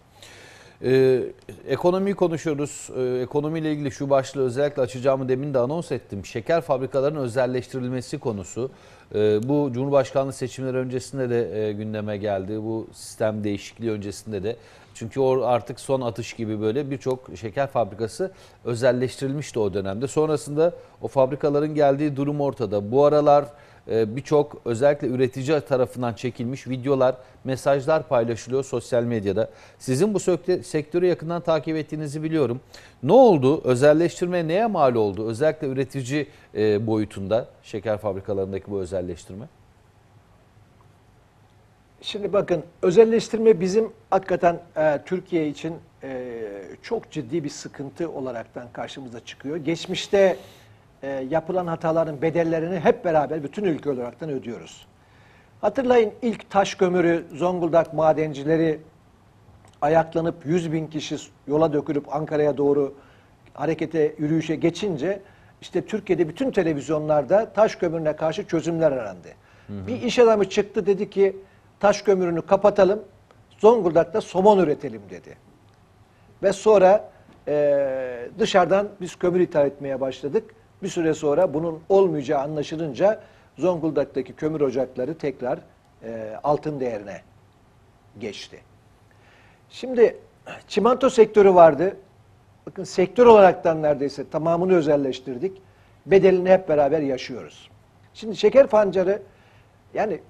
Ee, ekonomiyi konuşuyoruz. Ee, ekonomiyle ilgili şu başlığı özellikle açacağımı demin de anons ettim. Şeker fabrikalarının özelleştirilmesi konusu. Ee, bu Cumhurbaşkanlığı seçimleri öncesinde de e, gündeme geldi. Bu sistem değişikliği öncesinde de. Çünkü o artık son atış gibi böyle birçok şeker fabrikası özelleştirilmişti o dönemde. Sonrasında o fabrikaların geldiği durum ortada. Bu aralar birçok özellikle üretici tarafından çekilmiş videolar, mesajlar paylaşılıyor sosyal medyada. Sizin bu sektörü yakından takip ettiğinizi biliyorum. Ne oldu? Özelleştirme neye mal oldu? Özellikle üretici e, boyutunda şeker fabrikalarındaki bu özelleştirme. Şimdi bakın özelleştirme bizim hakikaten e, Türkiye için e, çok ciddi bir sıkıntı olaraktan karşımıza çıkıyor. Geçmişte e, yapılan hataların bedellerini hep beraber bütün ülke olaraktan ödüyoruz. Hatırlayın ilk taş kömürü Zonguldak madencileri ayaklanıp 100 bin kişi yola dökülüp Ankara'ya doğru harekete, yürüyüşe geçince işte Türkiye'de bütün televizyonlarda taş kömürüne karşı çözümler arandı. Bir iş adamı çıktı dedi ki taş kömürünü kapatalım, Zonguldak'ta somon üretelim dedi. Ve sonra e, dışarıdan biz kömür ithal etmeye başladık. Bir süre sonra bunun olmayacağı anlaşılınca Zonguldak'taki kömür ocakları tekrar e, altın değerine geçti. Şimdi çimento sektörü vardı. Bakın sektör olaraktan neredeyse tamamını özelleştirdik. Bedelini hep beraber yaşıyoruz. Şimdi şeker pancarı yani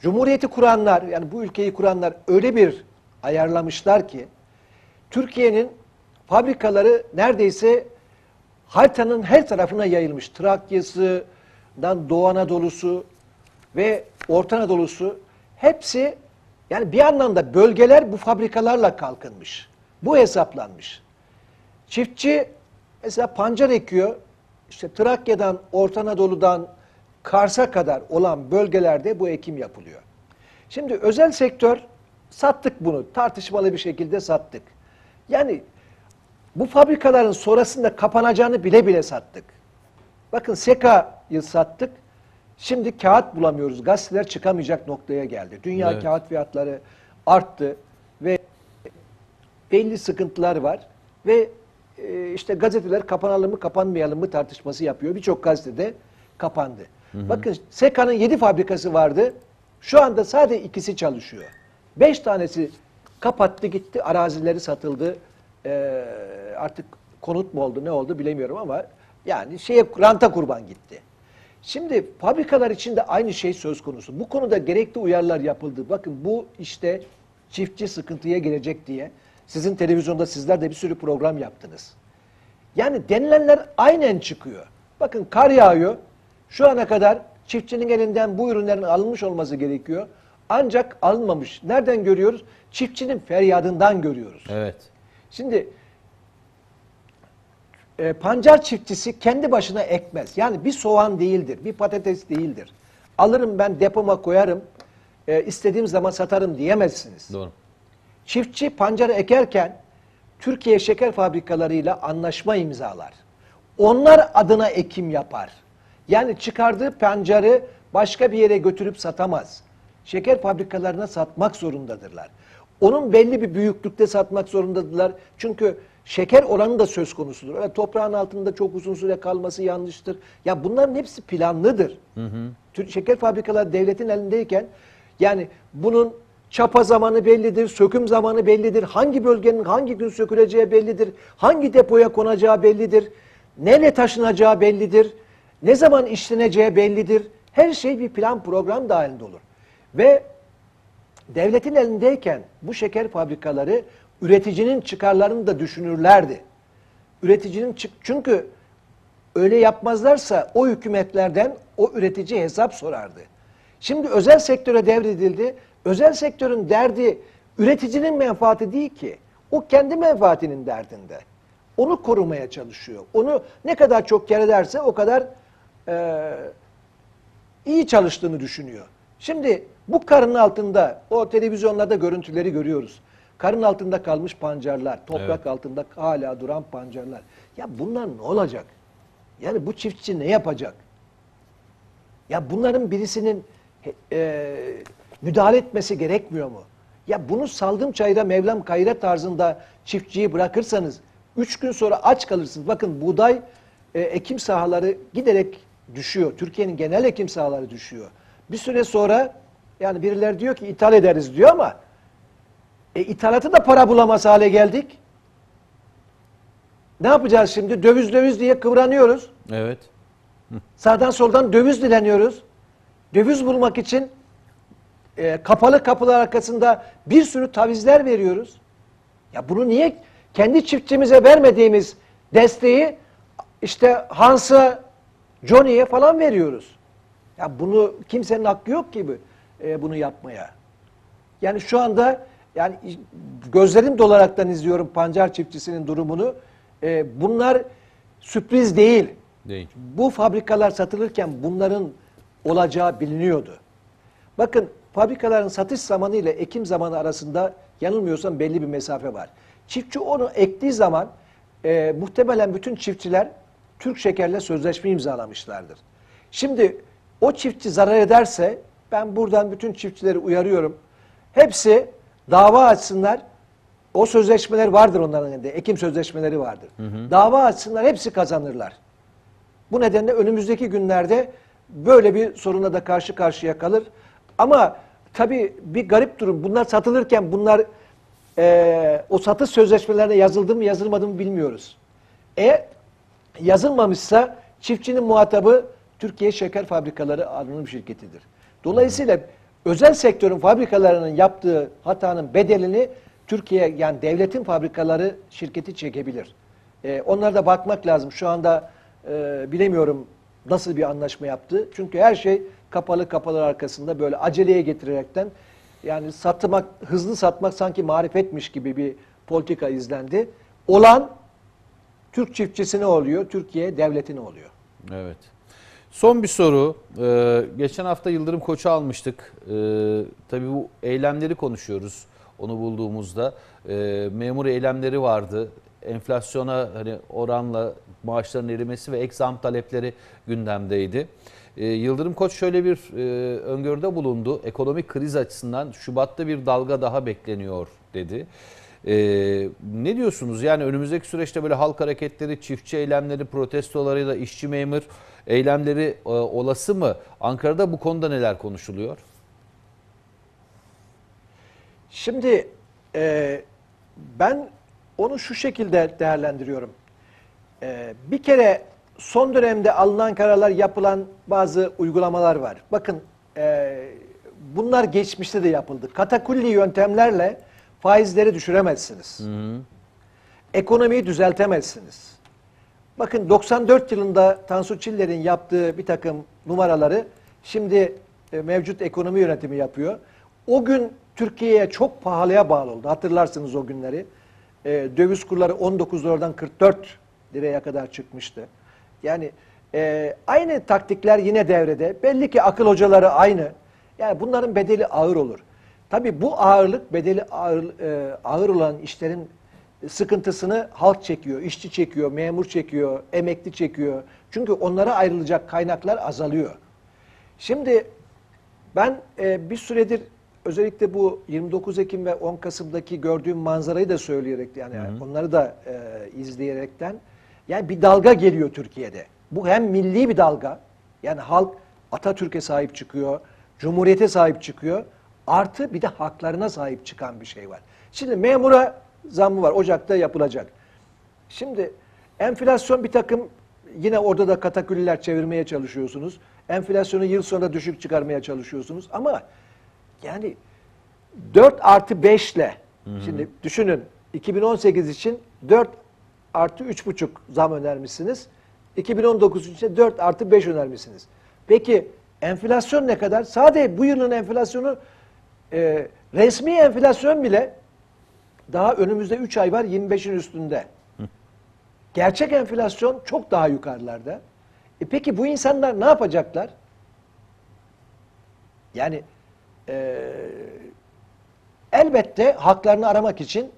Cumhuriyeti kuranlar yani bu ülkeyi kuranlar öyle bir ayarlamışlar ki Türkiye'nin fabrikaları neredeyse haritanın her tarafına yayılmış. Trakya'sından Doğu Anadolu'su ve Orta Anadolu'su hepsi yani bir anlamda bölgeler bu fabrikalarla kalkınmış. Bu hesaplanmış. Çiftçi mesela pancar ekiyor. İşte Trakya'dan, Orta Anadolu'dan Kars'a kadar olan bölgelerde bu ekim yapılıyor. Şimdi özel sektör sattık bunu. Tartışmalı bir şekilde sattık. Yani bu fabrikaların sonrasında kapanacağını bile bile sattık. Bakın SEKA'yı sattık. Şimdi kağıt bulamıyoruz. Gazeteler çıkamayacak noktaya geldi. Dünya Evet. kağıt fiyatları arttı ve belli sıkıntılar var ve e, işte gazeteler kapanalım mı kapanmayalım mı tartışması yapıyor. Birçok gazetede kapandı. Bakın SEKA'nın 7 fabrikası vardı. Şu anda sadece ikisi çalışıyor. 5 tanesi kapattı gitti arazileri satıldı. Ee, artık konut mu oldu ne oldu bilemiyorum ama yani şeye ranta kurban gitti. Şimdi fabrikalar için de aynı şey söz konusu. Bu konuda gerekli uyarılar yapıldı. Bakın bu işte çiftçi sıkıntıya girecek diye sizin televizyonda sizler de bir sürü program yaptınız. Yani denilenler aynen çıkıyor. Bakın kar yağıyor. Şu ana kadar çiftçinin elinden bu ürünlerin alınmış olması gerekiyor. Ancak alınmamış. Nereden görüyoruz? Çiftçinin feryadından görüyoruz. Evet. Şimdi e, pancar çiftçisi kendi başına ekmez. Yani bir soğan değildir, bir patates değildir. Alırım ben depoma koyarım, e, istediğim zaman satarım diyemezsiniz. Doğru. Çiftçi pancarı ekerken Türkiye şeker fabrikalarıyla anlaşma imzalar. Onlar adına ekim yapar. Yani çıkardığı pancarı başka bir yere götürüp satamaz. Şeker fabrikalarına satmak zorundadırlar. Onun belli bir büyüklükte satmak zorundadırlar. Çünkü şeker oranı da söz konusudur. Öyle toprağın altında çok uzun süre kalması yanlıştır. Ya bunların hepsi planlıdır. Türk şeker fabrikaları devletin elindeyken yani bunun çapa zamanı bellidir, söküm zamanı bellidir, hangi bölgenin hangi gün söküleceği bellidir, hangi depoya konacağı bellidir, neyle taşınacağı bellidir, ne zaman işleneceği bellidir. Her şey bir plan program dahilinde olur. Ve devletin elindeyken bu şeker fabrikaları üreticinin çıkarlarını da düşünürlerdi. Üreticinin çık çünkü öyle yapmazlarsa o hükümetlerden o üretici hesap sorardı. Şimdi özel sektöre devredildi. Özel sektörün derdi üreticinin menfaati değil ki. O kendi menfaatinin derdinde. Onu korumaya çalışıyor. Onu ne kadar çok kere ederse o kadar e, iyi çalıştığını düşünüyor. Şimdi bu karın altında o televizyonlarda görüntüleri görüyoruz. Karın altında kalmış pancarlar, toprak Evet. altında hala duran pancarlar. Ya bunlar ne olacak? Yani bu çiftçi ne yapacak? Ya bunların birisinin e, müdahale etmesi gerekmiyor mu? Ya bunu saldım çayıra Mevlam kayra tarzında çiftçiyi bırakırsanız üç gün sonra aç kalırsınız. Bakın buğday e, ekim sahaları giderek düşüyor. Türkiye'nin genel ekim sahaları düşüyor. Bir süre sonra yani birileri diyor ki ithal ederiz diyor ama e, ithalatı da para bulamaz hale geldik. Ne yapacağız şimdi? Döviz döviz diye kıvranıyoruz. Evet. Sağdan soldan döviz dileniyoruz. Döviz bulmak için e, kapalı kapılar arkasında bir sürü tavizler veriyoruz. Ya bunu niye kendi çiftçimize vermediğimiz desteği işte Hans'a, Johnny'ye falan veriyoruz. Ya bunu kimsenin hakkı yok gibi e, bunu yapmaya. Yani şu anda yani gözlerim dolaraktan izliyorum pancar çiftçisinin durumunu. E, bunlar sürpriz değil. Değil. Bu fabrikalar satılırken bunların olacağı biliniyordu. Bakın fabrikaların satış zamanı ile ekim zamanı arasında yanılmıyorsam belli bir mesafe var. Çiftçi onu ektiği zaman e, muhtemelen bütün çiftçiler Türk Şeker'le sözleşme imzalamışlardır. Şimdi o çiftçi zarar ederse ben buradan bütün çiftçileri uyarıyorum. Hepsi dava açsınlar. O sözleşmeler vardır onların elinde. Ekim sözleşmeleri vardır. Dava açsınlar hepsi kazanırlar. Bu nedenle önümüzdeki günlerde böyle bir soruna da karşı karşıya kalır. Ama tabii bir garip durum. Bunlar satılırken bunlar eee, o satış sözleşmelerine yazıldı mı yazılmadı mı bilmiyoruz. E yazılmamışsa çiftçinin muhatabı Türkiye Şeker Fabrikaları Anonim Şirketi'dir. Dolayısıyla özel sektörün fabrikalarının yaptığı hatanın bedelini Türkiye yani devletin fabrikaları şirketi çekebilir. E, onlara da bakmak lazım. Şu anda e, bilemiyorum nasıl bir anlaşma yaptı. Çünkü her şey kapalı kapalı arkasında böyle aceleye getirerekten yani satmak, hızlı satmak sanki marifetmiş gibi bir politika izlendi. Olan Türk çiftçisine oluyor, Türkiye devletine oluyor. Evet. Son bir soru. Ee, geçen hafta Yıldırım Koç'u almıştık. Ee, tabii bu eylemleri konuşuyoruz. Onu bulduğumuzda. Ee, memur eylemleri vardı. Enflasyona hani oranla maaşların erimesi ve ek talepleri gündemdeydi. Ee, Yıldırım Koç şöyle bir e, öngörüde bulundu. Ekonomik kriz açısından Şubat'ta bir dalga daha bekleniyor dedi. Ee, ne diyorsunuz? Yani önümüzdeki süreçte böyle halk hareketleri, çiftçi eylemleri, protestolarıyla işçi memur eylemleri e, olası mı? Ankara'da bu konuda neler konuşuluyor? Şimdi e, ben onu şu şekilde değerlendiriyorum. E, bir kere son dönemde alınan kararlar, yapılan bazı uygulamalar var. Bakın e, bunlar geçmişte de yapıldı. Katakulli yöntemlerle faizleri düşüremezsiniz. Ekonomiyi düzeltemezsiniz. Bakın 94 yılında Tansu Çiller'in yaptığı bir takım numaraları şimdi e, mevcut ekonomi yönetimi yapıyor. O gün Türkiye'ye çok pahalıya bağlı oldu. Hatırlarsınız o günleri. E, döviz kurları 19 liradan 44 liraya kadar çıkmıştı. Yani e, aynı taktikler yine devrede. Belli ki akıl hocaları aynı. Yani bunların bedeli ağır olur. Tabii bu ağırlık bedeli ağır, e, ağır olan işlerin sıkıntısını halk çekiyor, işçi çekiyor, memur çekiyor, emekli çekiyor. Çünkü onlara ayrılacak kaynaklar azalıyor. Şimdi ben e, bir süredir özellikle bu 29 Ekim ve 10 Kasım'daki gördüğüm manzarayı da söyleyerek yani onları da e, izleyerekten yani bir dalga geliyor Türkiye'de. Bu hem milli bir dalga yani halk Atatürk'e sahip çıkıyor, Cumhuriyete sahip çıkıyor. Artı bir de haklarına sahip çıkan bir şey var. Şimdi memura zammı var. Ocak'ta yapılacak. Şimdi enflasyon bir takım yine orada da kataküller çevirmeye çalışıyorsunuz. Enflasyonu yıl sonunda düşük çıkarmaya çalışıyorsunuz. Ama yani 4 artı 5 ile şimdi düşünün 2018 için 4 artı 3,5 zam önermişsiniz. 2019 için 4 artı 5 önermişsiniz. Peki enflasyon ne kadar? Sadece bu yılın enflasyonu e, resmi enflasyon bile daha önümüzde 3 ay var 25'in üstünde. Gerçek enflasyon çok daha yukarılarda. E peki bu insanlar ne yapacaklar? Yani e, elbette haklarını aramak için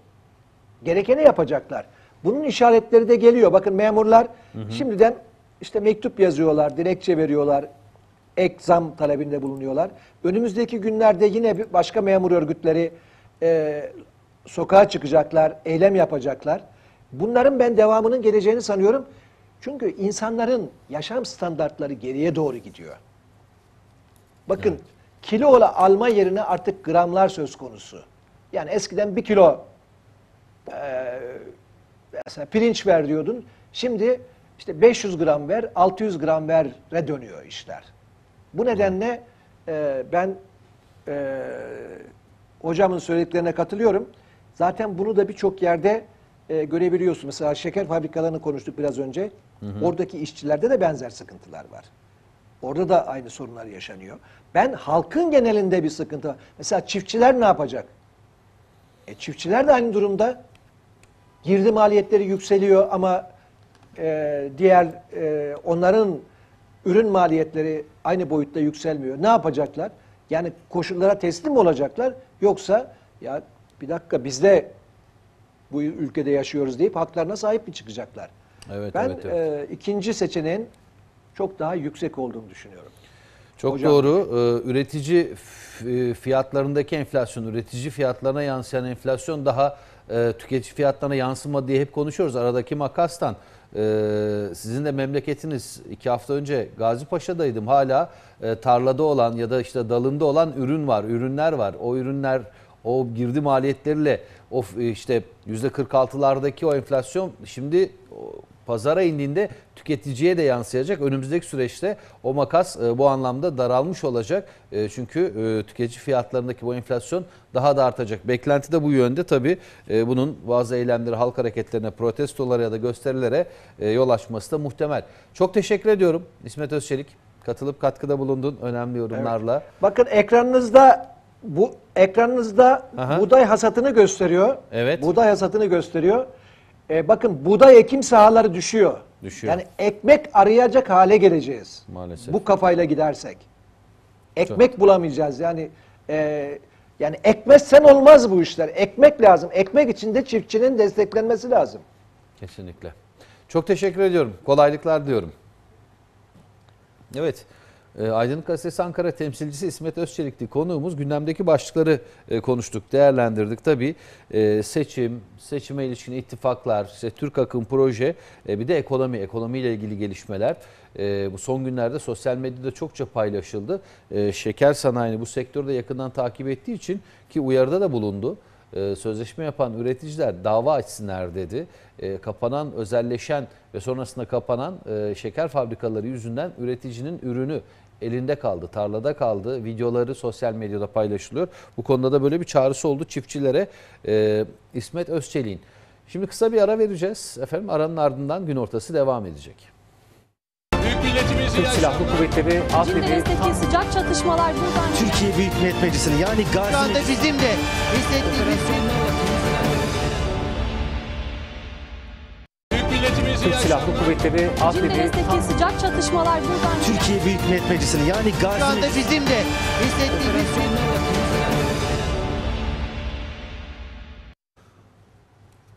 gerekeni yapacaklar. Bunun işaretleri de geliyor. Bakın memurlar şimdiden işte mektup yazıyorlar, dilekçe veriyorlar, ek zam talebinde bulunuyorlar. Önümüzdeki günlerde yine başka memur örgütleri e, sokağa çıkacaklar, eylem yapacaklar. Bunların ben devamının geleceğini sanıyorum. Çünkü insanların yaşam standartları geriye doğru gidiyor. Bakın evet. kilo alma yerine artık gramlar söz konusu. Yani eskiden bir kilo e, mesela pirinç ver diyordun. Şimdi işte 500 gram ver, 600 gram ver'e dönüyor işler. Bu nedenle e, ben e, hocamın söylediklerine katılıyorum. Zaten bunu da birçok yerde e, görebiliyorsun. Mesela şeker fabrikalarını konuştuk biraz önce. Hı hı. Oradaki işçilerde de benzer sıkıntılar var. Orada da aynı sorunlar yaşanıyor. Ben halkın genelinde bir sıkıntı var. Mesela çiftçiler ne yapacak? E, çiftçiler de aynı durumda. Girdi maliyetleri yükseliyor ama e, diğer e, onların ürün maliyetleri aynı boyutta yükselmiyor. Ne yapacaklar? Yani koşullara teslim olacaklar? Yoksa ya bir dakika biz de bu ülkede yaşıyoruz deyip haklarına sahip mi çıkacaklar? Evet, ben evet, evet. E, ikinci seçeneğin çok daha yüksek olduğunu düşünüyorum. Çok Hocam, doğru. Ee, üretici fiyatlarındaki enflasyon, üretici fiyatlarına yansıyan enflasyon daha e, tüketici fiyatlarına yansıma diye hep konuşuyoruz. Aradaki makastan. Ee, sizin de memleketiniz iki hafta önce Gazi Paşa'daydım. Hala e, tarlada olan ya da işte dalında olan ürün var, ürünler var. O ürünler o girdi maliyetleriyle o işte %46'lardaki o enflasyon şimdi pazara indiğinde tüketiciye de yansıyacak. Önümüzdeki süreçte o makas e, bu anlamda daralmış olacak. E, çünkü e, tüketici fiyatlarındaki bu enflasyon daha da artacak. Beklenti de bu yönde tabii. Bunun bazı eylemleri, halk hareketlerine, protestolara ya da gösterilere yol açması da muhtemel. Çok teşekkür ediyorum İsmet Özçelik. Katılıp katkıda bulundun önemli yorumlarla. Evet. Bakın ekranınızda bu ekranınızda Aha. buğday hasatını gösteriyor. Evet. Buğday hasatını gösteriyor. Ee, bakın buğday ekim sahaları düşüyor. Düşüyor. Yani ekmek arayacak hale geleceğiz. Maalesef. Bu kafayla gidersek. Ekmek Çok. bulamayacağız. Yani e, yani ekmezsen olmaz bu işler. Ekmek lazım. Ekmek için de çiftçinin desteklenmesi lazım. Kesinlikle. Çok teşekkür ediyorum. Kolaylıklar diyorum. Evet. E, Aydınlık Gazetesi Ankara temsilcisi İsmet Özçelik'ti konuğumuz. Gündemdeki başlıkları e, konuştuk, değerlendirdik. Tabii e, seçim, seçime ilişkin ittifaklar, işte Türk akım proje, bir de ekonomi, ekonomiyle ilgili gelişmeler. Bu son günlerde sosyal medyada çokça paylaşıldı. Şeker sanayini bu sektörde yakından takip ettiği için ki uyarıda da bulundu. e, sözleşme yapan üreticiler dava açsınlar dedi. E, kapanan, özelleşen ve sonrasında kapanan e, şeker fabrikaları yüzünden üreticinin ürünü elinde kaldı, tarlada kaldı. Videoları sosyal medyada paylaşılıyor. Bu konuda da böyle bir çağrısı oldu çiftçilere. E, İsmet Özçelik'in. Şimdi kısa bir ara vereceğiz. Efendim aranın ardından gün ortası devam edecek. Türk Silahlı Kuvvetleri Afrin'i Menderes'teki sıcak çatışmalar buradan Türkiye Büyük Millet Meclisi'ni yani Gazi Şu anda bizim de hissettiğimiz Silahlı Kuvvetleri Afrin'i sıcak çatışmalar buradan Türkiye Büyük Millet Meclisi'ni yani Gazi şu anda bizim de hissettiğimiz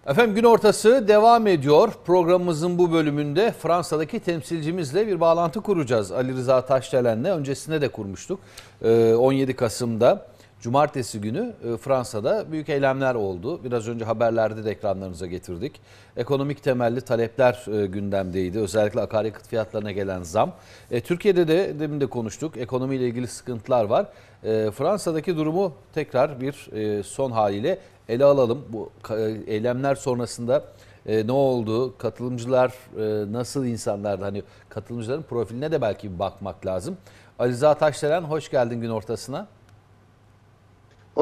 Efendim gün ortası devam ediyor. Programımızın bu bölümünde Fransa'daki temsilcimizle bir bağlantı kuracağız. Ali Rıza Taşdelen'le öncesinde de kurmuştuk. Ee, 17 Kasım'da Cumartesi günü e, Fransa'da büyük eylemler oldu. Biraz önce haberlerde de ekranlarınıza getirdik. Ekonomik temelli talepler e, gündemdeydi. Özellikle akaryakıt fiyatlarına gelen zam. E, Türkiye'de de demin de konuştuk. Ekonomiyle ilgili sıkıntılar var. Fransa'daki durumu tekrar bir son haliyle ele alalım. Bu eylemler sonrasında ne oldu? Katılımcılar nasıl insanlardı? Hani katılımcıların profiline de belki bir bakmak lazım. Ali Rıza Taşdelen hoş geldin gün ortasına.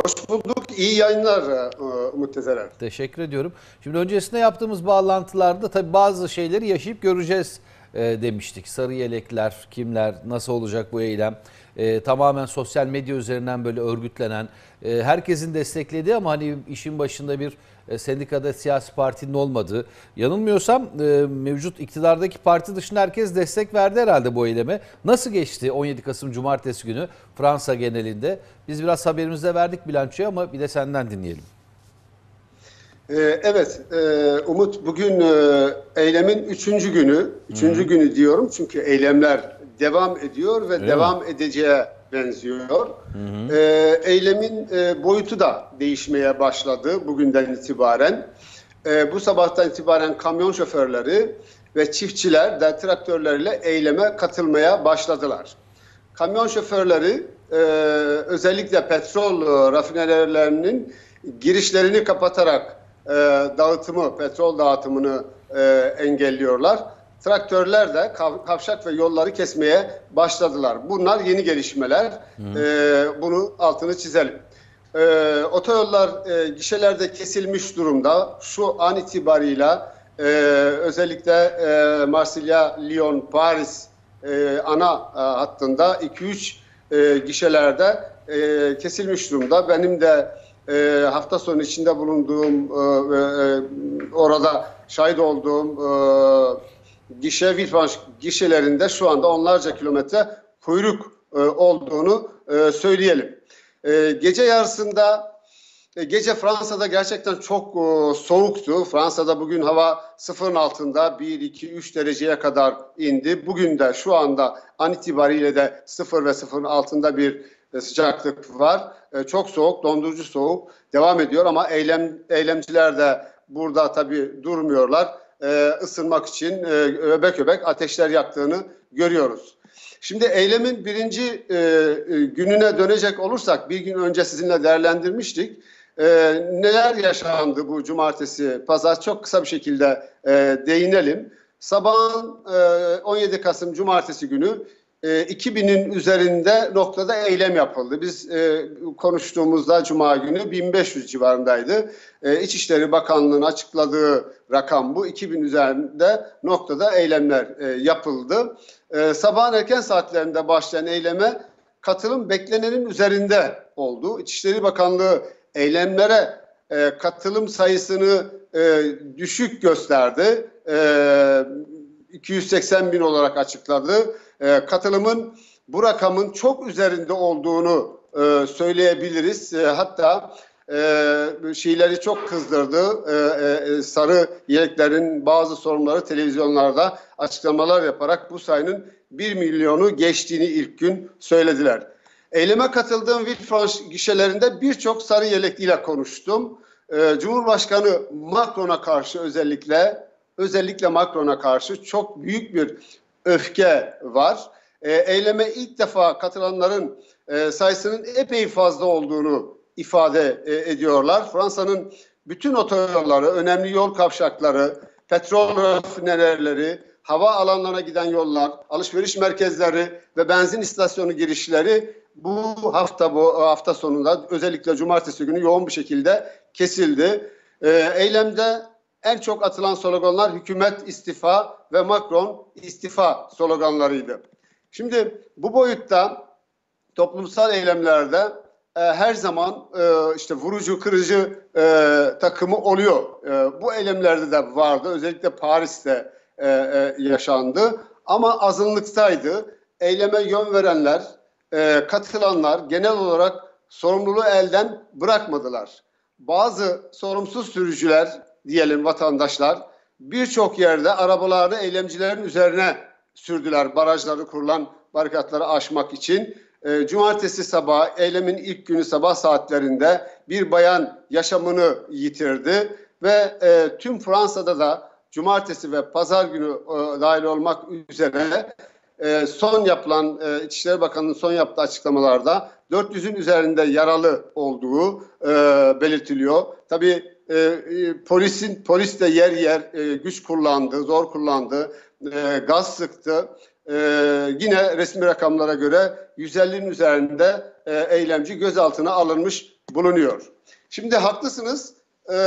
Hoş bulduk. İyi yayınlar e, Umut Tezerer. Teşekkür ediyorum. Şimdi öncesinde yaptığımız bağlantılarda tabii bazı şeyleri yaşayıp göreceğiz e, demiştik. Sarı yelekler, kimler, nasıl olacak bu eylem? E, tamamen sosyal medya üzerinden böyle örgütlenen, e, herkesin desteklediği ama hani işin başında bir sendikada siyasi partinin olmadığı. Yanılmıyorsam e, mevcut iktidardaki parti dışında herkes destek verdi herhalde bu eyleme. Nasıl geçti 17 Kasım Cumartesi günü Fransa genelinde? Biz biraz haberimizde verdik bilançoyu ama bir de senden dinleyelim. E, evet, e, Umut bugün e, eylemin üçüncü günü. Üçüncü günü diyorum çünkü eylemler devam ediyor ve Öyle devam edeceğe benziyor. E, eylemin e, boyutu da değişmeye başladı bugünden itibaren. E, bu sabahtan itibaren kamyon şoförleri ve çiftçiler de traktörleriyle eyleme katılmaya başladılar. Kamyon şoförleri e, özellikle petrol e, rafinerilerinin girişlerini kapatarak e, dağıtımı, petrol dağıtımını e, engelliyorlar. Traktörler de kav- kavşak ve yolları kesmeye başladılar. Bunlar yeni gelişmeler. E, bunu altını çizelim. E, otoyollar e, gişelerde kesilmiş durumda. Şu an itibarıyla e, özellikle e, Marsilya, Lyon, Paris e, ana e, hattında 2-3 e, gişelerde e, kesilmiş durumda. Benim de e, hafta sonu içinde bulunduğum e, e, orada şahit olduğum e, gişe Villefranche gişelerinde şu anda onlarca kilometre kuyruk e, olduğunu e, söyleyelim. E, gece yarısında e, Gece Fransa'da gerçekten çok e, soğuktu. Fransa'da bugün hava sıfırın altında 1, 2, 3 dereceye kadar indi. Bugün de şu anda an itibariyle de sıfır ve sıfırın altında bir e, sıcaklık var. E, çok soğuk, dondurucu soğuk devam ediyor ama eylem eylemciler de burada tabii durmuyorlar. E, ısınmak için e, öbek öbek ateşler yaktığını görüyoruz. Şimdi eylemin birinci e, e, gününe dönecek olursak bir gün önce sizinle değerlendirmiştik. E, neler yaşandı bu cumartesi, pazar çok kısa bir şekilde e, değinelim. Sabahın e, 17 Kasım cumartesi günü e, 2000'in üzerinde noktada eylem yapıldı. Biz e, konuştuğumuzda cuma günü 1500 civarındaydı. E, İçişleri Bakanlığı'nın açıkladığı rakam bu. 2000 üzerinde noktada eylemler e, yapıldı. E, sabahın erken saatlerinde başlayan eyleme katılım beklenenin üzerinde oldu. İçişleri Bakanlığı eylemlere e, katılım sayısını e, düşük gösterdi. E, 280 bin olarak açıkladı. E, katılımın bu rakamın çok üzerinde olduğunu e, söyleyebiliriz. E, hatta e, şeyleri çok kızdırdı. E, e, sarı yeleklerin bazı sorunları televizyonlarda açıklamalar yaparak bu sayının 1 milyonu geçtiğini ilk gün söylediler. Eyleme katıldığım Villefranche gişelerinde birçok sarı yelekliyle konuştum. Ee, Cumhurbaşkanı Macron'a karşı özellikle özellikle Macron'a karşı çok büyük bir öfke var. Ee, eyleme ilk defa katılanların e, sayısının epey fazla olduğunu ifade e, ediyorlar. Fransa'nın bütün otoyolları, önemli yol kavşakları, petrol rafinerleri, hava alanlarına giden yollar, alışveriş merkezleri ve benzin istasyonu girişleri bu hafta bu hafta sonunda özellikle cumartesi günü yoğun bir şekilde kesildi. Ee, eylemde en çok atılan sloganlar hükümet istifa ve Macron istifa sloganlarıydı. Şimdi bu boyutta toplumsal eylemlerde e, her zaman e, işte vurucu kırıcı e, takımı oluyor. E, bu eylemlerde de vardı. Özellikle Paris'te e, e, yaşandı. Ama azınlıktaydı. Eyleme yön verenler, e, katılanlar genel olarak sorumluluğu elden bırakmadılar. Bazı sorumsuz sürücüler diyelim vatandaşlar birçok yerde arabalarını eylemcilerin üzerine sürdüler barajları kurulan barikatları aşmak için. E, cumartesi sabah eylemin ilk günü sabah saatlerinde bir bayan yaşamını yitirdi ve e, tüm Fransa'da da cumartesi ve pazar günü e, dahil olmak üzere e, son yapılan e, İçişleri Bakanı'nın son yaptığı açıklamalarda 400'ün üzerinde yaralı olduğu e, belirtiliyor. Tabii e, e, polisin polis de yer yer e, güç kullandı, zor kullandı, e, gaz sıktı. E, yine resmi rakamlara göre 150'nin üzerinde e, eylemci gözaltına alınmış bulunuyor. Şimdi haklısınız. E,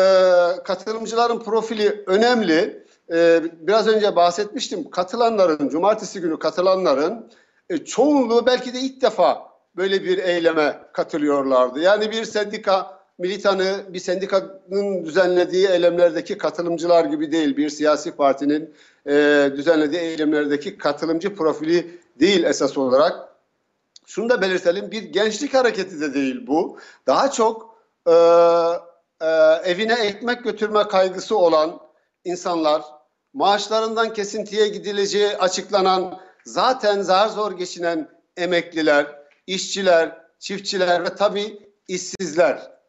katılımcıların profili önemli. E, biraz önce bahsetmiştim. Katılanların, cumartesi günü katılanların e, çoğunluğu belki de ilk defa böyle bir eyleme katılıyorlardı. Yani bir sendika militanı, bir sendikanın düzenlediği eylemlerdeki katılımcılar gibi değil. Bir siyasi partinin e, düzenlediği eylemlerdeki katılımcı profili değil esas olarak. Şunu da belirtelim, bir gençlik hareketi de değil bu. Daha çok e, e, evine ekmek götürme kaygısı olan insanlar, maaşlarından kesintiye gidileceği açıklanan, zaten zar zor geçinen emekliler, işçiler, çiftçiler ve tabii işsizler.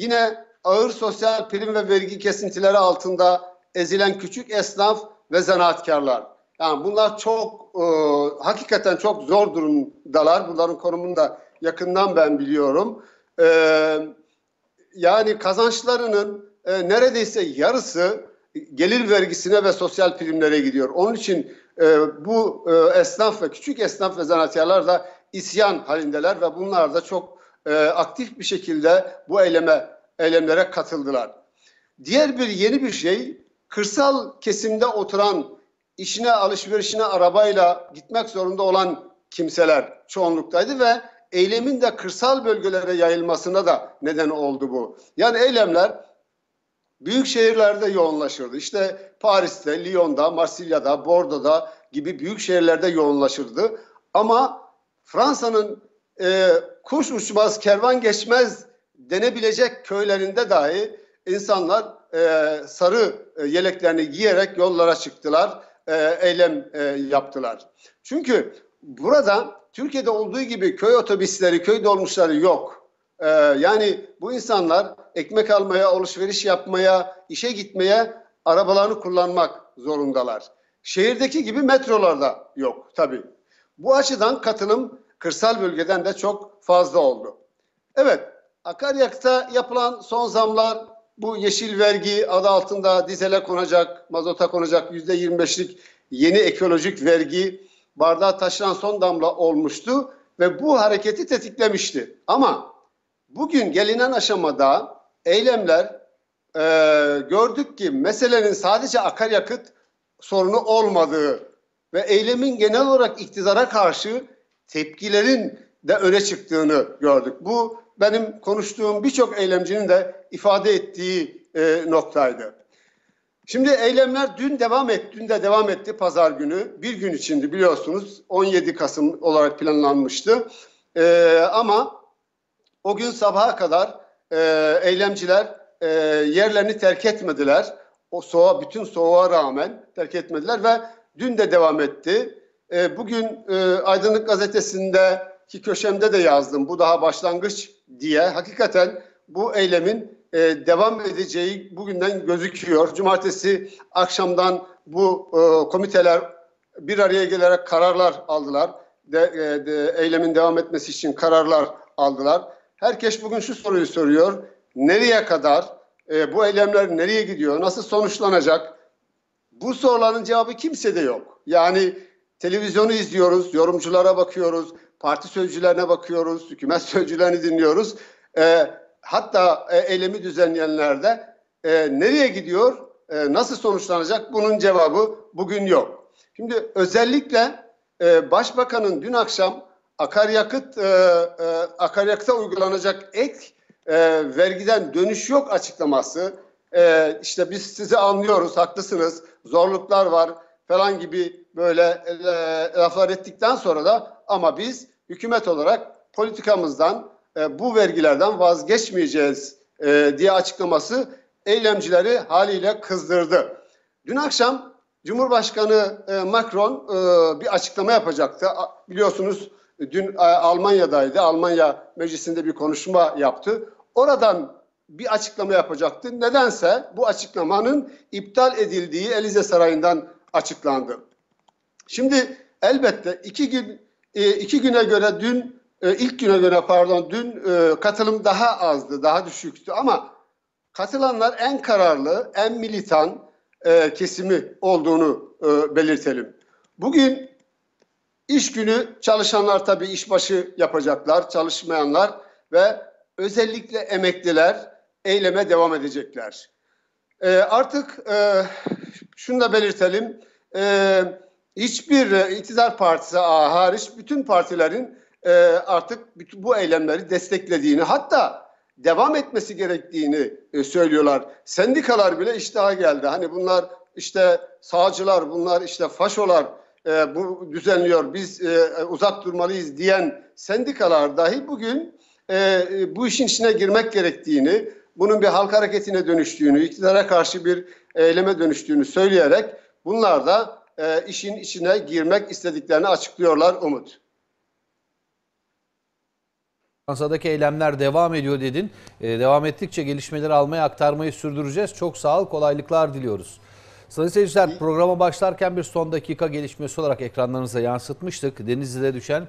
Yine ağır sosyal prim ve vergi kesintileri altında ezilen küçük esnaf ve zanaatkarlar. Yani bunlar çok e, hakikaten çok zor durumdalar. Bunların konumunu da yakından ben biliyorum. E, yani kazançlarının e, neredeyse yarısı gelir vergisine ve sosyal primlere gidiyor. Onun için e, bu e, esnaf ve küçük esnaf ve zanaatkarlar da isyan halindeler ve bunlar da çok e, aktif bir şekilde bu eyleme eylemlere katıldılar. Diğer bir yeni bir şey kırsal kesimde oturan işine alışverişine arabayla gitmek zorunda olan kimseler çoğunluktaydı ve eylemin de kırsal bölgelere yayılmasına da neden oldu bu. Yani eylemler büyük şehirlerde yoğunlaşırdı. İşte Paris'te, Lyon'da, Marsilya'da, Bordo'da gibi büyük şehirlerde yoğunlaşırdı. Ama Fransa'nın e, kuş uçmaz, kervan geçmez denebilecek köylerinde dahi insanlar e, sarı e, yeleklerini giyerek yollara çıktılar, e, eylem e, yaptılar. Çünkü burada Türkiye'de olduğu gibi köy otobüsleri, köy dolmuşları yok. E, yani bu insanlar ekmek almaya, alışveriş yapmaya, işe gitmeye arabalarını kullanmak zorundalar. Şehirdeki gibi metrolarda yok tabii. Bu açıdan katılım kırsal bölgeden de çok fazla oldu. Evet, akaryakıta yapılan son zamlar bu yeşil vergi adı altında dizele konacak, mazota konacak yüzde 25'lik yeni ekolojik vergi bardağa taşıran son damla olmuştu ve bu hareketi tetiklemişti. Ama bugün gelinen aşamada eylemler e, gördük ki meselenin sadece akaryakıt sorunu olmadığı ve eylemin genel olarak iktidara karşı tepkilerin de öne çıktığını gördük. Bu benim konuştuğum birçok eylemcinin de ifade ettiği e, noktaydı. Şimdi eylemler dün devam etti, dün de devam etti pazar günü. Bir gün içindi biliyorsunuz 17 Kasım olarak planlanmıştı. E, ama o gün sabaha kadar e, eylemciler e, yerlerini terk etmediler. O soğuğa, bütün soğuğa rağmen terk etmediler ve dün de devam etti. E, bugün e, Aydınlık Gazetesi'nde ki köşemde de yazdım bu daha başlangıç diye hakikaten bu eylemin e, devam edeceği bugünden gözüküyor. Cumartesi akşamdan bu e, komiteler bir araya gelerek kararlar aldılar. De, e, de, eylemin devam etmesi için kararlar aldılar. herkes bugün şu soruyu soruyor. Nereye kadar? E, bu eylemler nereye gidiyor? Nasıl sonuçlanacak? Bu soruların cevabı kimsede yok. Yani televizyonu izliyoruz, yorumculara bakıyoruz, parti sözcülerine bakıyoruz, hükümet sözcülerini dinliyoruz. E, hatta e, eylemi düzenleyenler de e, nereye gidiyor, e, nasıl sonuçlanacak bunun cevabı bugün yok. Şimdi özellikle e, Başbakanın dün akşam akaryakıt e, e, akaryakıta uygulanacak ek e, vergiden dönüş yok açıklaması. E, işte biz sizi anlıyoruz, haklısınız, zorluklar var falan gibi böyle e, laflar ettikten sonra da ama biz hükümet olarak politikamızdan e, bu vergilerden vazgeçmeyeceğiz e, diye açıklaması eylemcileri haliyle kızdırdı. Dün akşam Cumhurbaşkanı e, Macron e, bir açıklama yapacaktı. Biliyorsunuz dün e, Almanya'daydı. Almanya meclisinde bir konuşma yaptı. Oradan bir açıklama yapacaktı. Nedense bu açıklamanın iptal edildiği Elize Sarayı'ndan açıklandı. Şimdi elbette iki gün e, iki güne göre dün e, ilk güne göre pardon dün e, katılım daha azdı, daha düşüktü ama katılanlar en kararlı, en militan kesimi olduğunu belirtelim. Bugün iş günü çalışanlar tabii işbaşı yapacaklar, çalışmayanlar ve özellikle emekliler eyleme devam edecekler. E, artık e, şunu da belirtelim, e, hiçbir e, iktidar partisi hariç bütün partilerin e, artık bütün bu eylemleri desteklediğini hatta devam etmesi gerektiğini e, söylüyorlar. Sendikalar bile iştaha geldi. Hani bunlar işte sağcılar, bunlar işte faşolar e, bu düzenliyor. Biz e, uzak durmalıyız diyen sendikalar dahi bugün e, e, bu işin içine girmek gerektiğini, bunun bir halk hareketine dönüştüğünü, iktidara karşı bir eyleme dönüştüğünü söyleyerek bunlar da e, işin içine girmek istediklerini açıklıyorlar Umut. Fransa'daki eylemler devam ediyor dedin. Ee, devam ettikçe gelişmeleri almaya aktarmayı sürdüreceğiz. Çok sağ ol, kolaylıklar diliyoruz. Sayın seyirciler programa başlarken bir son dakika gelişmesi olarak ekranlarınıza yansıtmıştık. Denizli'de düşen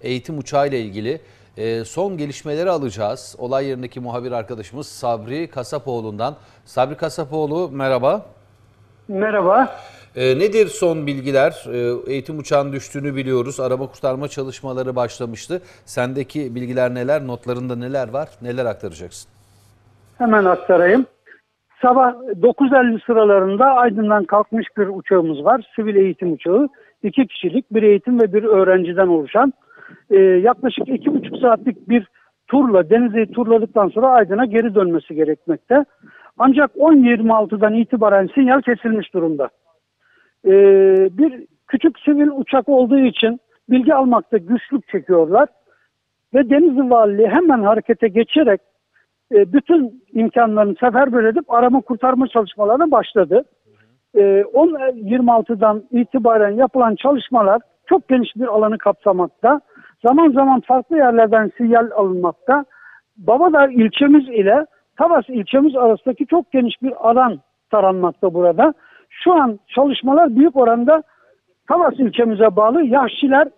eğitim uçağı ile ilgili e, son gelişmeleri alacağız. Olay yerindeki muhabir arkadaşımız Sabri Kasapoğlu'ndan. Sabri Kasapoğlu merhaba. Merhaba. E, nedir son bilgiler? E, eğitim uçağının düştüğünü biliyoruz. Arama kurtarma çalışmaları başlamıştı. Sendeki bilgiler neler? Notlarında neler var? Neler aktaracaksın? Hemen aktarayım. Sabah 9.50 sıralarında Aydın'dan kalkmış bir uçağımız var. Sivil eğitim uçağı. İki kişilik bir eğitim ve bir öğrenciden oluşan. Ee, yaklaşık iki buçuk saatlik bir turla Denizli'yi turladıktan sonra Aydın'a geri dönmesi gerekmekte. Ancak 10.26'dan itibaren sinyal kesilmiş durumda. Ee, bir küçük sivil uçak olduğu için bilgi almakta güçlük çekiyorlar. Ve Denizli Valiliği hemen harekete geçerek e, bütün imkanlarını seferber edip arama kurtarma çalışmalarına başladı. E, 10-26'dan itibaren yapılan çalışmalar çok geniş bir alanı kapsamakta. Zaman zaman farklı yerlerden sinyal alınmakta. Babadağ ilçemiz ile Tavas ilçemiz arasındaki çok geniş bir alan taranmakta burada. Şu an çalışmalar büyük oranda Tavas ilçemize bağlı Yahşiler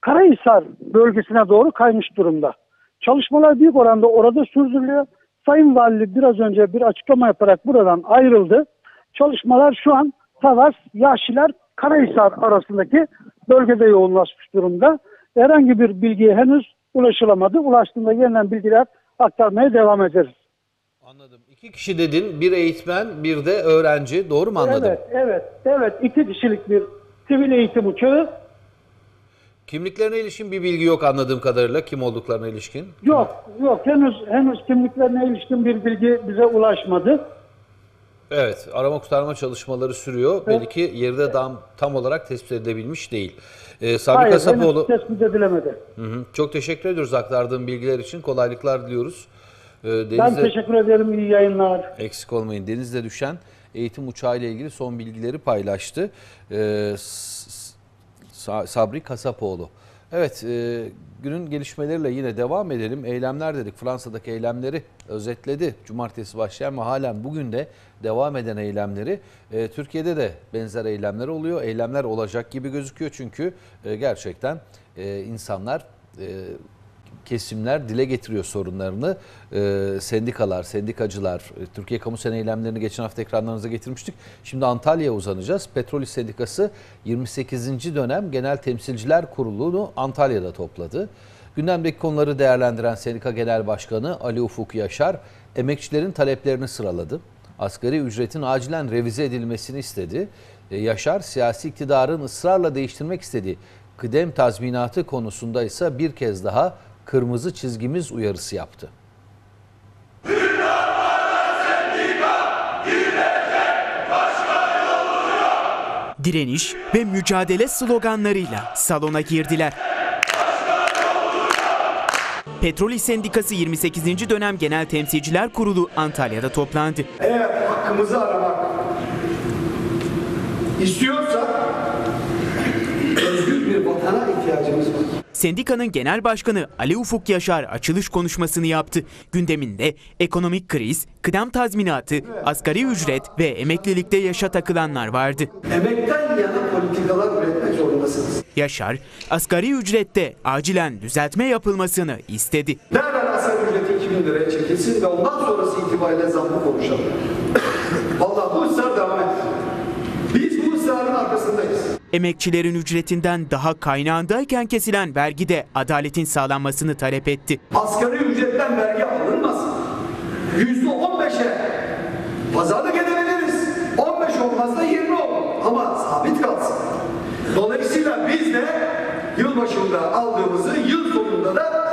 Karahisar bölgesine doğru kaymış durumda. Çalışmalar büyük oranda orada sürdürülüyor. Sayın Valili biraz önce bir açıklama yaparak buradan ayrıldı. Çalışmalar şu an Tavas, Yahşiler, Karahisar arasındaki bölgede yoğunlaşmış durumda. Herhangi bir bilgiye henüz ulaşılamadı. Ulaştığında yeniden bilgiler aktarmaya devam ederiz. İki kişi dedin. Bir eğitmen, bir de öğrenci. Doğru mu anladım? Evet, evet, evet. İki kişilik bir sivil eğitim uçağı. Kimliklerine ilişkin bir bilgi yok anladığım kadarıyla. Kim olduklarına ilişkin. Yok, yok. Henüz henüz kimliklerine ilişkin bir bilgi bize ulaşmadı. Evet, arama kurtarma çalışmaları sürüyor. Belli ki yeri de tam, tam olarak tespit edilebilmiş değil. Ee, Sabri Hayır, Kasapoğlu, henüz tespit edilemedi. Hı hı. çok teşekkür ediyoruz aktardığın bilgiler için. Kolaylıklar diliyoruz. Ee, Ben Deniz'de- teşekkür ederim. İyi yayınlar. Eksik olmayın. Deniz'de düşen eğitim uçağı ile ilgili son bilgileri paylaştı. Ee, Sabri Kasapoğlu. Evet, e, günün gelişmeleriyle yine devam edelim. Eylemler dedik. Fransa'daki eylemleri özetledi. Cumartesi başlayan ve halen bugün de devam eden eylemleri. E, Türkiye'de de benzer eylemler oluyor. Eylemler olacak gibi gözüküyor çünkü e, gerçekten e, insanlar e, kesimler dile getiriyor sorunlarını. Ee, sendikalar, sendikacılar, e, Türkiye Kamu Sen eylemlerini geçen hafta ekranlarınıza getirmiştik. Şimdi Antalya'ya uzanacağız. Petrol Sendikası 28. dönem Genel Temsilciler Kurulu'nu Antalya'da topladı. Gündemdeki konuları değerlendiren Sendika Genel Başkanı Ali Ufuk Yaşar, emekçilerin taleplerini sıraladı. Asgari ücretin acilen revize edilmesini istedi. E, Yaşar, siyasi iktidarın ısrarla değiştirmek istediği kıdem tazminatı konusunda ise bir kez daha kırmızı çizgimiz uyarısı yaptı. direniş ve mücadele sloganlarıyla salona girdiler. Petrol İş Sendikası 28. dönem Genel Temsilciler Kurulu Antalya'da toplandı. Eğer hakkımızı aramak istiyorsak özgür bir vatana ihtiyacımız var. Sendikanın Genel Başkanı Ali Ufuk Yaşar açılış konuşmasını yaptı. Gündeminde ekonomik kriz, kıdem tazminatı, asgari ücret ve emeklilikte yaşa takılanlar vardı. Emekten yana politikalar üretmek zorundasınız. Yaşar, asgari ücrette acilen düzeltme yapılmasını istedi. Nereden asgari ücreti 2000 liraya çekilsin ve ondan sonrası itibariyle zammı konuşalım. Vallahi bu ısrar devam etsin. Biz bu ısrarın arkasındayız. Emekçilerin ücretinden daha kaynağındayken kesilen vergide adaletin sağlanmasını talep etti. Asgari ücretten vergi alınmasın. Yüzde on beşe pazarlık edebiliriz. 15 olmaz da 20 olur. Ama sabit kalsın. Dolayısıyla biz de yılbaşında aldığımızı yıl sonunda da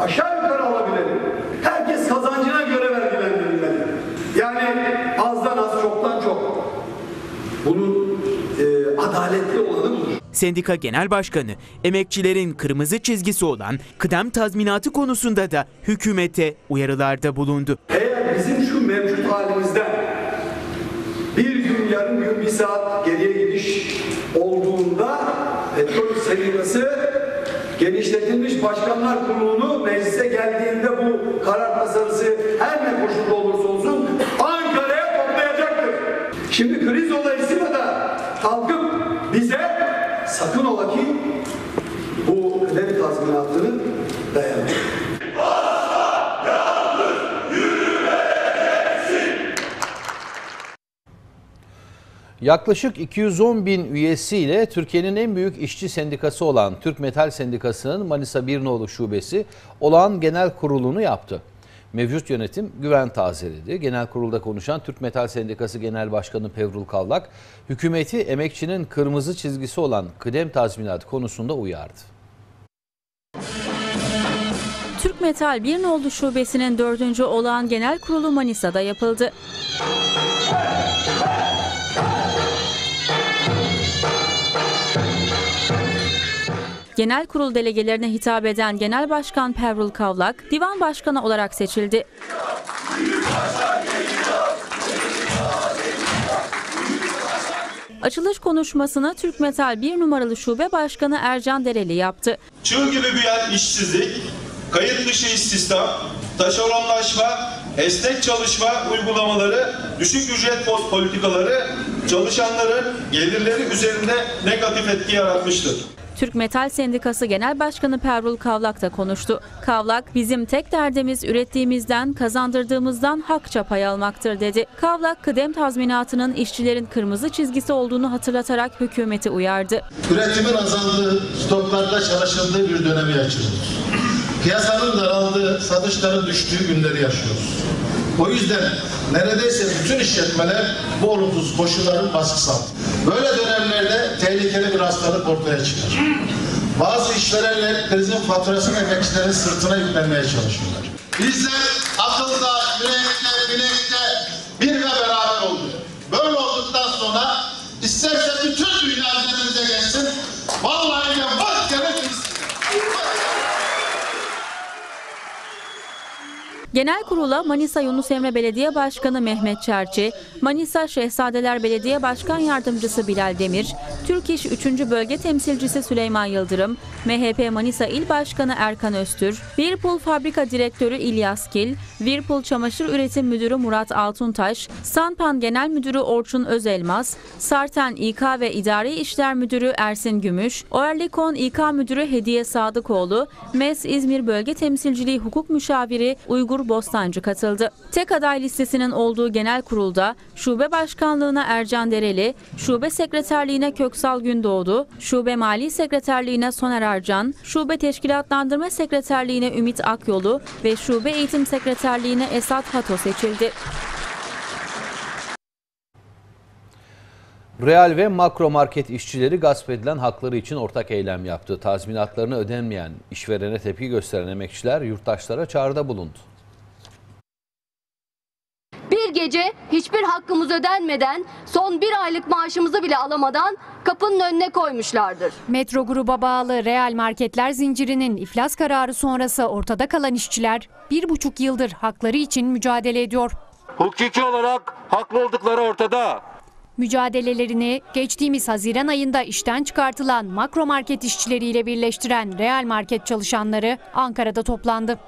aşağı yukarı alabilelim. Herkes kazancına göre vergilendirilmeli. Yani azdan az çoktan çok. Bunun e, adaletli. Sendika Genel Başkanı emekçilerin kırmızı çizgisi olan kıdem tazminatı konusunda da hükümete uyarılarda bulundu. Eğer bizim şu mevcut halimizden bir gün, yarım gün, bir saat geriye gidiş olduğunda petrol sendikası genişletilmiş başkanlar kurulunu meclise geldiğinde bu karar tasarısı her ne koşulda olursa olsun Ankara'ya toplayacaktır. Şimdi kriz dolayısıyla da kalkıp bize sakın ola ki bu kıdem tazminatını dayanır. Yaklaşık 210 bin üyesiyle Türkiye'nin en büyük işçi sendikası olan Türk Metal Sendikası'nın Manisa Birnoğlu Şubesi olağan genel kurulunu yaptı. Mevcut yönetim güven tazeledi. Genel kurulda konuşan Türk Metal Sendikası Genel Başkanı Pevrul Kavlak, hükümeti emekçinin kırmızı çizgisi olan kıdem tazminatı konusunda uyardı. Türk Metal Birnoğlu Şubesi'nin dördüncü olağan genel kurulu Manisa'da yapıldı. Genel kurul delegelerine hitap eden Genel Başkan Pevrul Kavlak, divan başkanı olarak seçildi. Açılış konuşmasını Türk Metal 1 numaralı şube başkanı Ercan Dereli yaptı. Çığ gibi büyüyen işsizlik, kayıt dışı istihdam, taşeronlaşma, esnek çalışma uygulamaları, düşük ücret politikaları çalışanların gelirleri üzerinde negatif etki yaratmıştır. Türk Metal Sendikası Genel Başkanı Pervul Kavlak da konuştu. Kavlak, bizim tek derdimiz ürettiğimizden, kazandırdığımızdan hakça pay almaktır dedi. Kavlak, kıdem tazminatının işçilerin kırmızı çizgisi olduğunu hatırlatarak hükümeti uyardı. Üretimin azaldığı, stoklarda çalışıldığı bir dönemi yaşıyoruz. Piyasanın daraldığı, satışların düştüğü günleri yaşıyoruz. O yüzden neredeyse bütün işletmeler bu olumsuz koşulların baskısı altında. Böyle dönemlerde tehlikeli bir hastalık ortaya çıkar. Bazı işverenler krizin faturasını emekçilerin sırtına yüklenmeye çalışıyorlar. Bizler akılda, yürekte, bilekte bir ve beraber olduk. Böyle olduktan sonra isterse bütün dünya üzerimize geçsin. Vallahi de vazgeçmek Genel kurula Manisa Yunus Emre Belediye Başkanı Mehmet Çerçi, Manisa Şehzadeler Belediye Başkan Yardımcısı Bilal Demir, Türk İş 3. Bölge Temsilcisi Süleyman Yıldırım, MHP Manisa İl Başkanı Erkan Öztür, Whirlpool Fabrika Direktörü İlyas Kil, Whirlpool Çamaşır Üretim Müdürü Murat Altuntaş, Sanpan Genel Müdürü Orçun Özelmaz, Sarten İK ve İdari İşler Müdürü Ersin Gümüş, Oerlikon İK Müdürü Hediye Sadıkoğlu, MES İzmir Bölge Temsilciliği Hukuk Müşaviri Uygur Bostancı katıldı. Tek aday listesinin olduğu genel kurulda Şube Başkanlığına Ercan Dereli, Şube Sekreterliğine Köksal Gündoğdu, Şube Mali Sekreterliğine Soner Arcan, Şube Teşkilatlandırma Sekreterliğine Ümit Akyolu ve Şube Eğitim Sekreterliğine Esat Hato seçildi. Real ve makro market işçileri gasp edilen hakları için ortak eylem yaptı. Tazminatlarını ödenmeyen işverene tepki gösteren emekçiler yurttaşlara çağrıda bulundu. Bir gece hiçbir hakkımız ödenmeden son bir aylık maaşımızı bile alamadan kapının önüne koymuşlardır. Metro gruba bağlı Real Marketler zincirinin iflas kararı sonrası ortada kalan işçiler bir buçuk yıldır hakları için mücadele ediyor. Hukuki olarak haklı oldukları ortada. Mücadelelerini geçtiğimiz Haziran ayında işten çıkartılan makro market işçileriyle birleştiren Real Market çalışanları Ankara'da toplandı.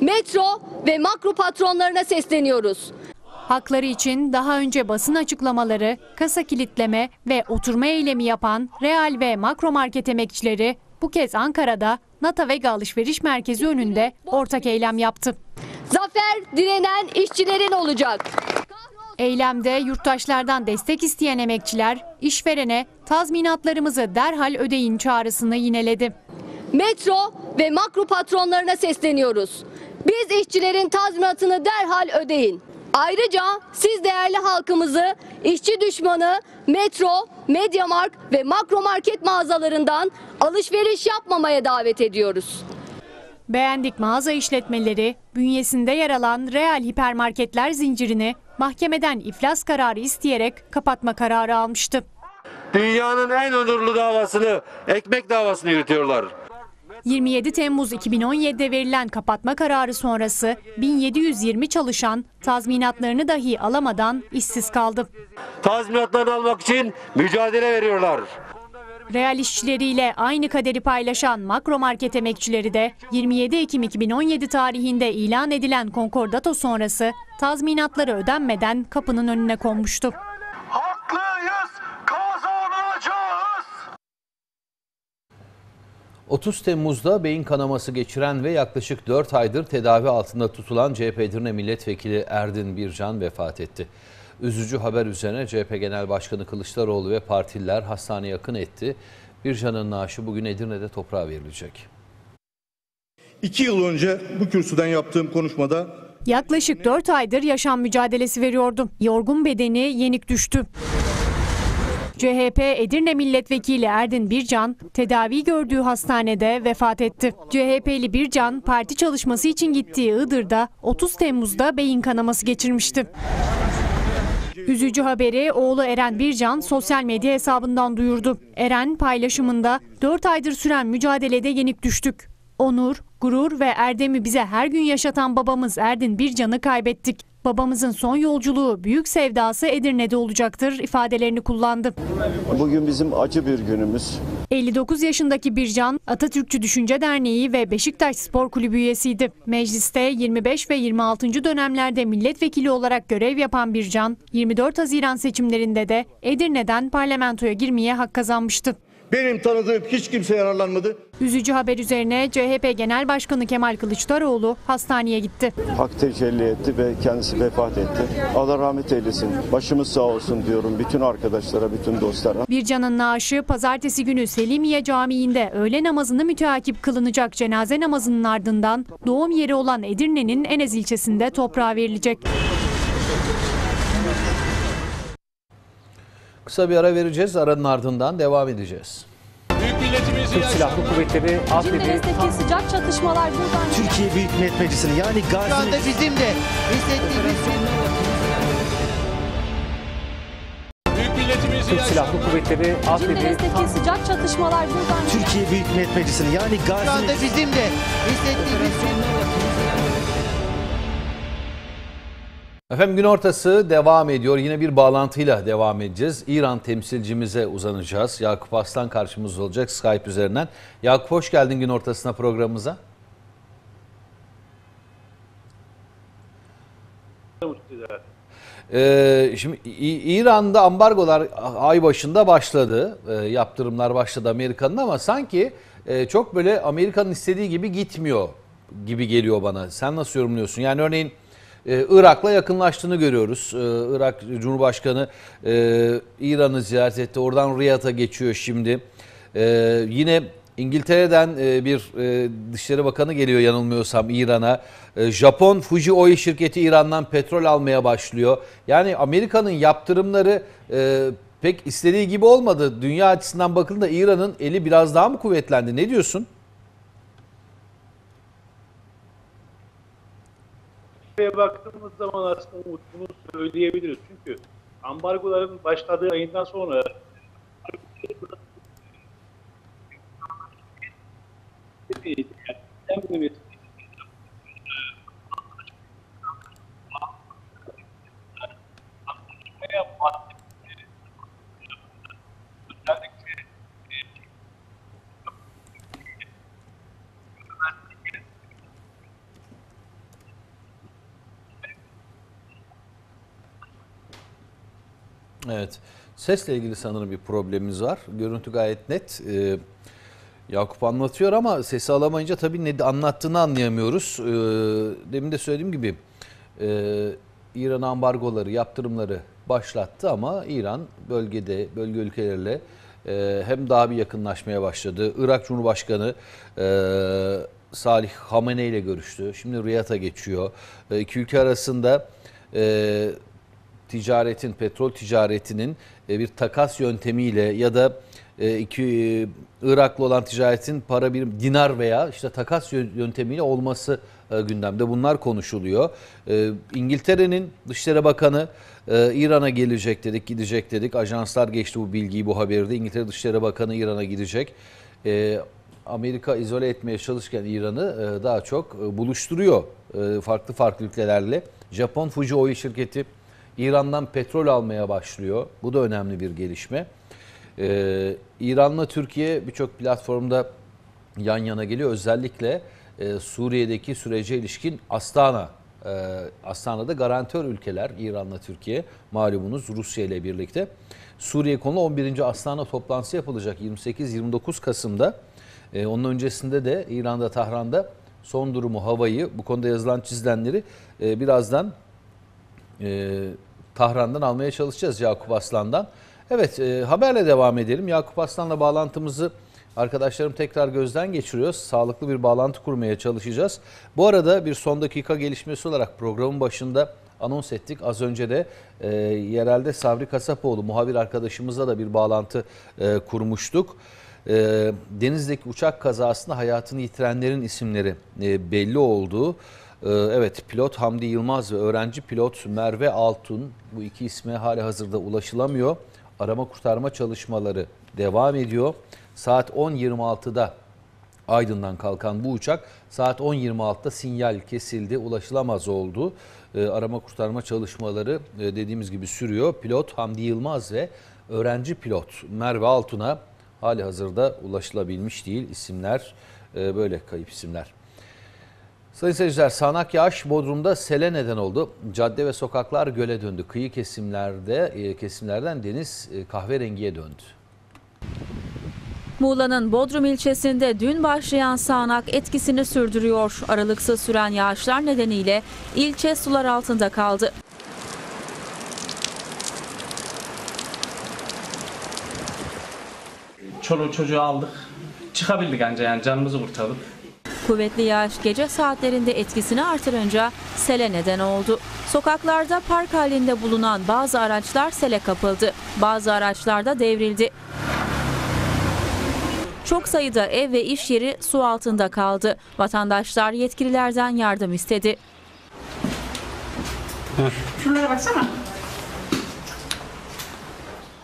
Metro ve makro patronlarına sesleniyoruz. Hakları için daha önce basın açıklamaları, kasa kilitleme ve oturma eylemi yapan Real ve makro market emekçileri bu kez Ankara'da Nata Vega Alışveriş Merkezi önünde ortak eylem yaptı. Zafer direnen işçilerin olacak. Eylemde yurttaşlardan destek isteyen emekçiler işverene tazminatlarımızı derhal ödeyin çağrısını yineledi. Metro ve makro patronlarına sesleniyoruz. Biz işçilerin tazminatını derhal ödeyin. Ayrıca siz değerli halkımızı işçi düşmanı Metro, Mediamarkt ve makro market mağazalarından alışveriş yapmamaya davet ediyoruz. Beğendik mağaza işletmeleri bünyesinde yer alan Real hipermarketler zincirini mahkemeden iflas kararı isteyerek kapatma kararı almıştı. Dünyanın en onurlu davasını, ekmek davasını yürütüyorlar. 27 Temmuz 2017'de verilen kapatma kararı sonrası 1720 çalışan tazminatlarını dahi alamadan işsiz kaldı. Tazminatlarını almak için mücadele veriyorlar. Real işçileriyle aynı kaderi paylaşan makro market emekçileri de 27 Ekim 2017 tarihinde ilan edilen konkordato sonrası tazminatları ödenmeden kapının önüne konmuştu. Haklıyız, 30 Temmuz'da beyin kanaması geçiren ve yaklaşık 4 aydır tedavi altında tutulan CHP Edirne Milletvekili Erdin Bircan vefat etti. Üzücü haber üzerine CHP Genel Başkanı Kılıçdaroğlu ve partililer hastane yakın etti. Bircan'ın naaşı bugün Edirne'de toprağa verilecek. İki yıl önce bu kürsüden yaptığım konuşmada Yaklaşık 4 aydır yaşam mücadelesi veriyordum. Yorgun bedeni yenik düştü. CHP Edirne Milletvekili Erdin Bircan tedavi gördüğü hastanede vefat etti. CHP'li Bircan parti çalışması için gittiği Iğdır'da 30 Temmuz'da beyin kanaması geçirmişti. Üzücü haberi oğlu Eren Bircan sosyal medya hesabından duyurdu. Eren paylaşımında 4 aydır süren mücadelede yenik düştük. Onur, gurur ve erdemi bize her gün yaşatan babamız Erdin Bircan'ı kaybettik. Babamızın son yolculuğu büyük sevdası Edirne'de olacaktır ifadelerini kullandı. Bugün bizim acı bir günümüz. 59 yaşındaki Bircan, Atatürkçü Düşünce Derneği ve Beşiktaş Spor Kulübü üyesiydi. Mecliste 25 ve 26. dönemlerde milletvekili olarak görev yapan Bircan, 24 Haziran seçimlerinde de Edirne'den parlamentoya girmeye hak kazanmıştı. Benim tanıdığım hiç kimse yararlanmadı. Üzücü haber üzerine CHP Genel Başkanı Kemal Kılıçdaroğlu hastaneye gitti. Hak tecelli etti ve kendisi vefat etti. Allah rahmet eylesin. Başımız sağ olsun diyorum bütün arkadaşlara, bütün dostlara. Bircan'ın naaşı pazartesi günü Selimiye Camii'nde öğle namazını müteakip kılınacak cenaze namazının ardından doğum yeri olan Edirne'nin Enez ilçesinde toprağa verilecek. Kısa bir ara vereceğiz. Aranın ardından devam edeceğiz. Büyük milletimizi Türk Silahlı Kuvvetleri Cimri'deki sıcak çatışmalar buradan Türkiye Büyük Millet Meclisi'ni yani Şu anda Gazi bizim de hissettiğimiz Büyük milletimizi Türk Silahlı Kuvvetleri Cimri'deki sıcak çatışmalar buradan Türkiye Büyük Millet Meclisi'ni yani şu anda Gazi bizim de hissettiğimiz Efendim gün ortası devam ediyor. Yine bir bağlantıyla devam edeceğiz. İran temsilcimize uzanacağız. Yakup Aslan karşımızda olacak Skype üzerinden. Yakup hoş geldin gün ortasına programımıza. Ee, şimdi İran'da ambargolar ay başında başladı. Ee, yaptırımlar başladı Amerika'nın ama sanki e, çok böyle Amerika'nın istediği gibi gitmiyor gibi geliyor bana. Sen nasıl yorumluyorsun? Yani örneğin e, Irak'la yakınlaştığını görüyoruz. Ee, Irak Cumhurbaşkanı e, İran'ı ziyaret etti. Oradan Riyad'a geçiyor şimdi. Ee, yine İngiltere'den e, bir e, Dışişleri Bakanı geliyor yanılmıyorsam İran'a. Japon Fuji Oil şirketi İran'dan petrol almaya başlıyor. Yani Amerika'nın yaptırımları pek istediği gibi olmadı. Dünya açısından bakıldığında İran'ın eli biraz daha mı kuvvetlendi? Ne diyorsun? Buraya baktığımız zaman aslında bunu söyleyebiliriz. Çünkü ambargoların başladığı ayından sonra Evet. Sesle ilgili sanırım bir problemimiz var. Görüntü gayet net. Ee, Yakup anlatıyor ama sesi alamayınca tabii ne anlattığını anlayamıyoruz. Ee, demin de söylediğim gibi e, İran ambargoları, yaptırımları başlattı ama İran bölgede, bölge ülkelerle e, hem daha bir yakınlaşmaya başladı. Irak Cumhurbaşkanı e, Salih Hamenei ile görüştü. Şimdi Riyad'a geçiyor. E, iki ülke arasında e, ticaretin, petrol ticaretinin e, bir takas yöntemiyle ya da e, iki e, Irak'la olan ticaretin para bir dinar veya işte takas yö- yöntemiyle olması gündemde. Bunlar konuşuluyor. İngiltere'nin Dışişleri Bakanı İran'a gelecek dedik, gidecek dedik. Ajanslar geçti bu bilgiyi, bu haberi de. İngiltere Dışişleri Bakanı İran'a gidecek. Amerika izole etmeye çalışırken İran'ı daha çok buluşturuyor farklı farklı ülkelerle. Japon Fuji Oil şirketi İran'dan petrol almaya başlıyor. Bu da önemli bir gelişme. Ee, İran'la Türkiye birçok platformda yan yana geliyor. Özellikle e, Suriye'deki sürece ilişkin Astana, e, Astana'da garantör ülkeler İran'la Türkiye malumunuz Rusya ile birlikte. Suriye konu 11. Astana toplantısı yapılacak 28-29 Kasım'da. E, onun öncesinde de İran'da Tahran'da son durumu, havayı, bu konuda yazılan çizilenleri e, birazdan e, Tahran'dan almaya çalışacağız Yakup Aslan'dan. Evet e, haberle devam edelim. Yakup Aslan'la bağlantımızı arkadaşlarım tekrar gözden geçiriyor. Sağlıklı bir bağlantı kurmaya çalışacağız. Bu arada bir son dakika gelişmesi olarak programın başında anons ettik. Az önce de e, yerelde Sabri Kasapoğlu muhabir arkadaşımızla da bir bağlantı e, kurmuştuk. E, Deniz'deki uçak kazasında hayatını yitirenlerin isimleri e, belli oldu. Ee, Evet pilot Hamdi Yılmaz ve öğrenci pilot Merve Altun bu iki isme hali hazırda ulaşılamıyor. Arama kurtarma çalışmaları devam ediyor. Saat 10.26'da Aydın'dan kalkan bu uçak saat 10.26'da sinyal kesildi, ulaşılamaz oldu. Ee, arama kurtarma çalışmaları e, dediğimiz gibi sürüyor. Pilot Hamdi Yılmaz ve öğrenci pilot Merve Altun'a hali hazırda ulaşılabilmiş değil. İsimler e, böyle kayıp isimler. Sayın seyirciler sağanak yağış Bodrum'da sele neden oldu. Cadde ve sokaklar göle döndü. Kıyı kesimlerde e, kesimlerden deniz e, kahverengiye döndü. Muğla'nın Bodrum ilçesinde dün başlayan sağanak etkisini sürdürüyor. Aralıksız süren yağışlar nedeniyle ilçe sular altında kaldı. Çoluğu çocuğu aldık. Çıkabildik anca yani canımızı kurtardık. Kuvvetli yağış gece saatlerinde etkisini artırınca sele neden oldu. Sokaklarda park halinde bulunan bazı araçlar sele kapıldı. Bazı araçlar da devrildi. Çok sayıda ev ve iş yeri su altında kaldı. Vatandaşlar yetkililerden yardım istedi. Şunlara baksana.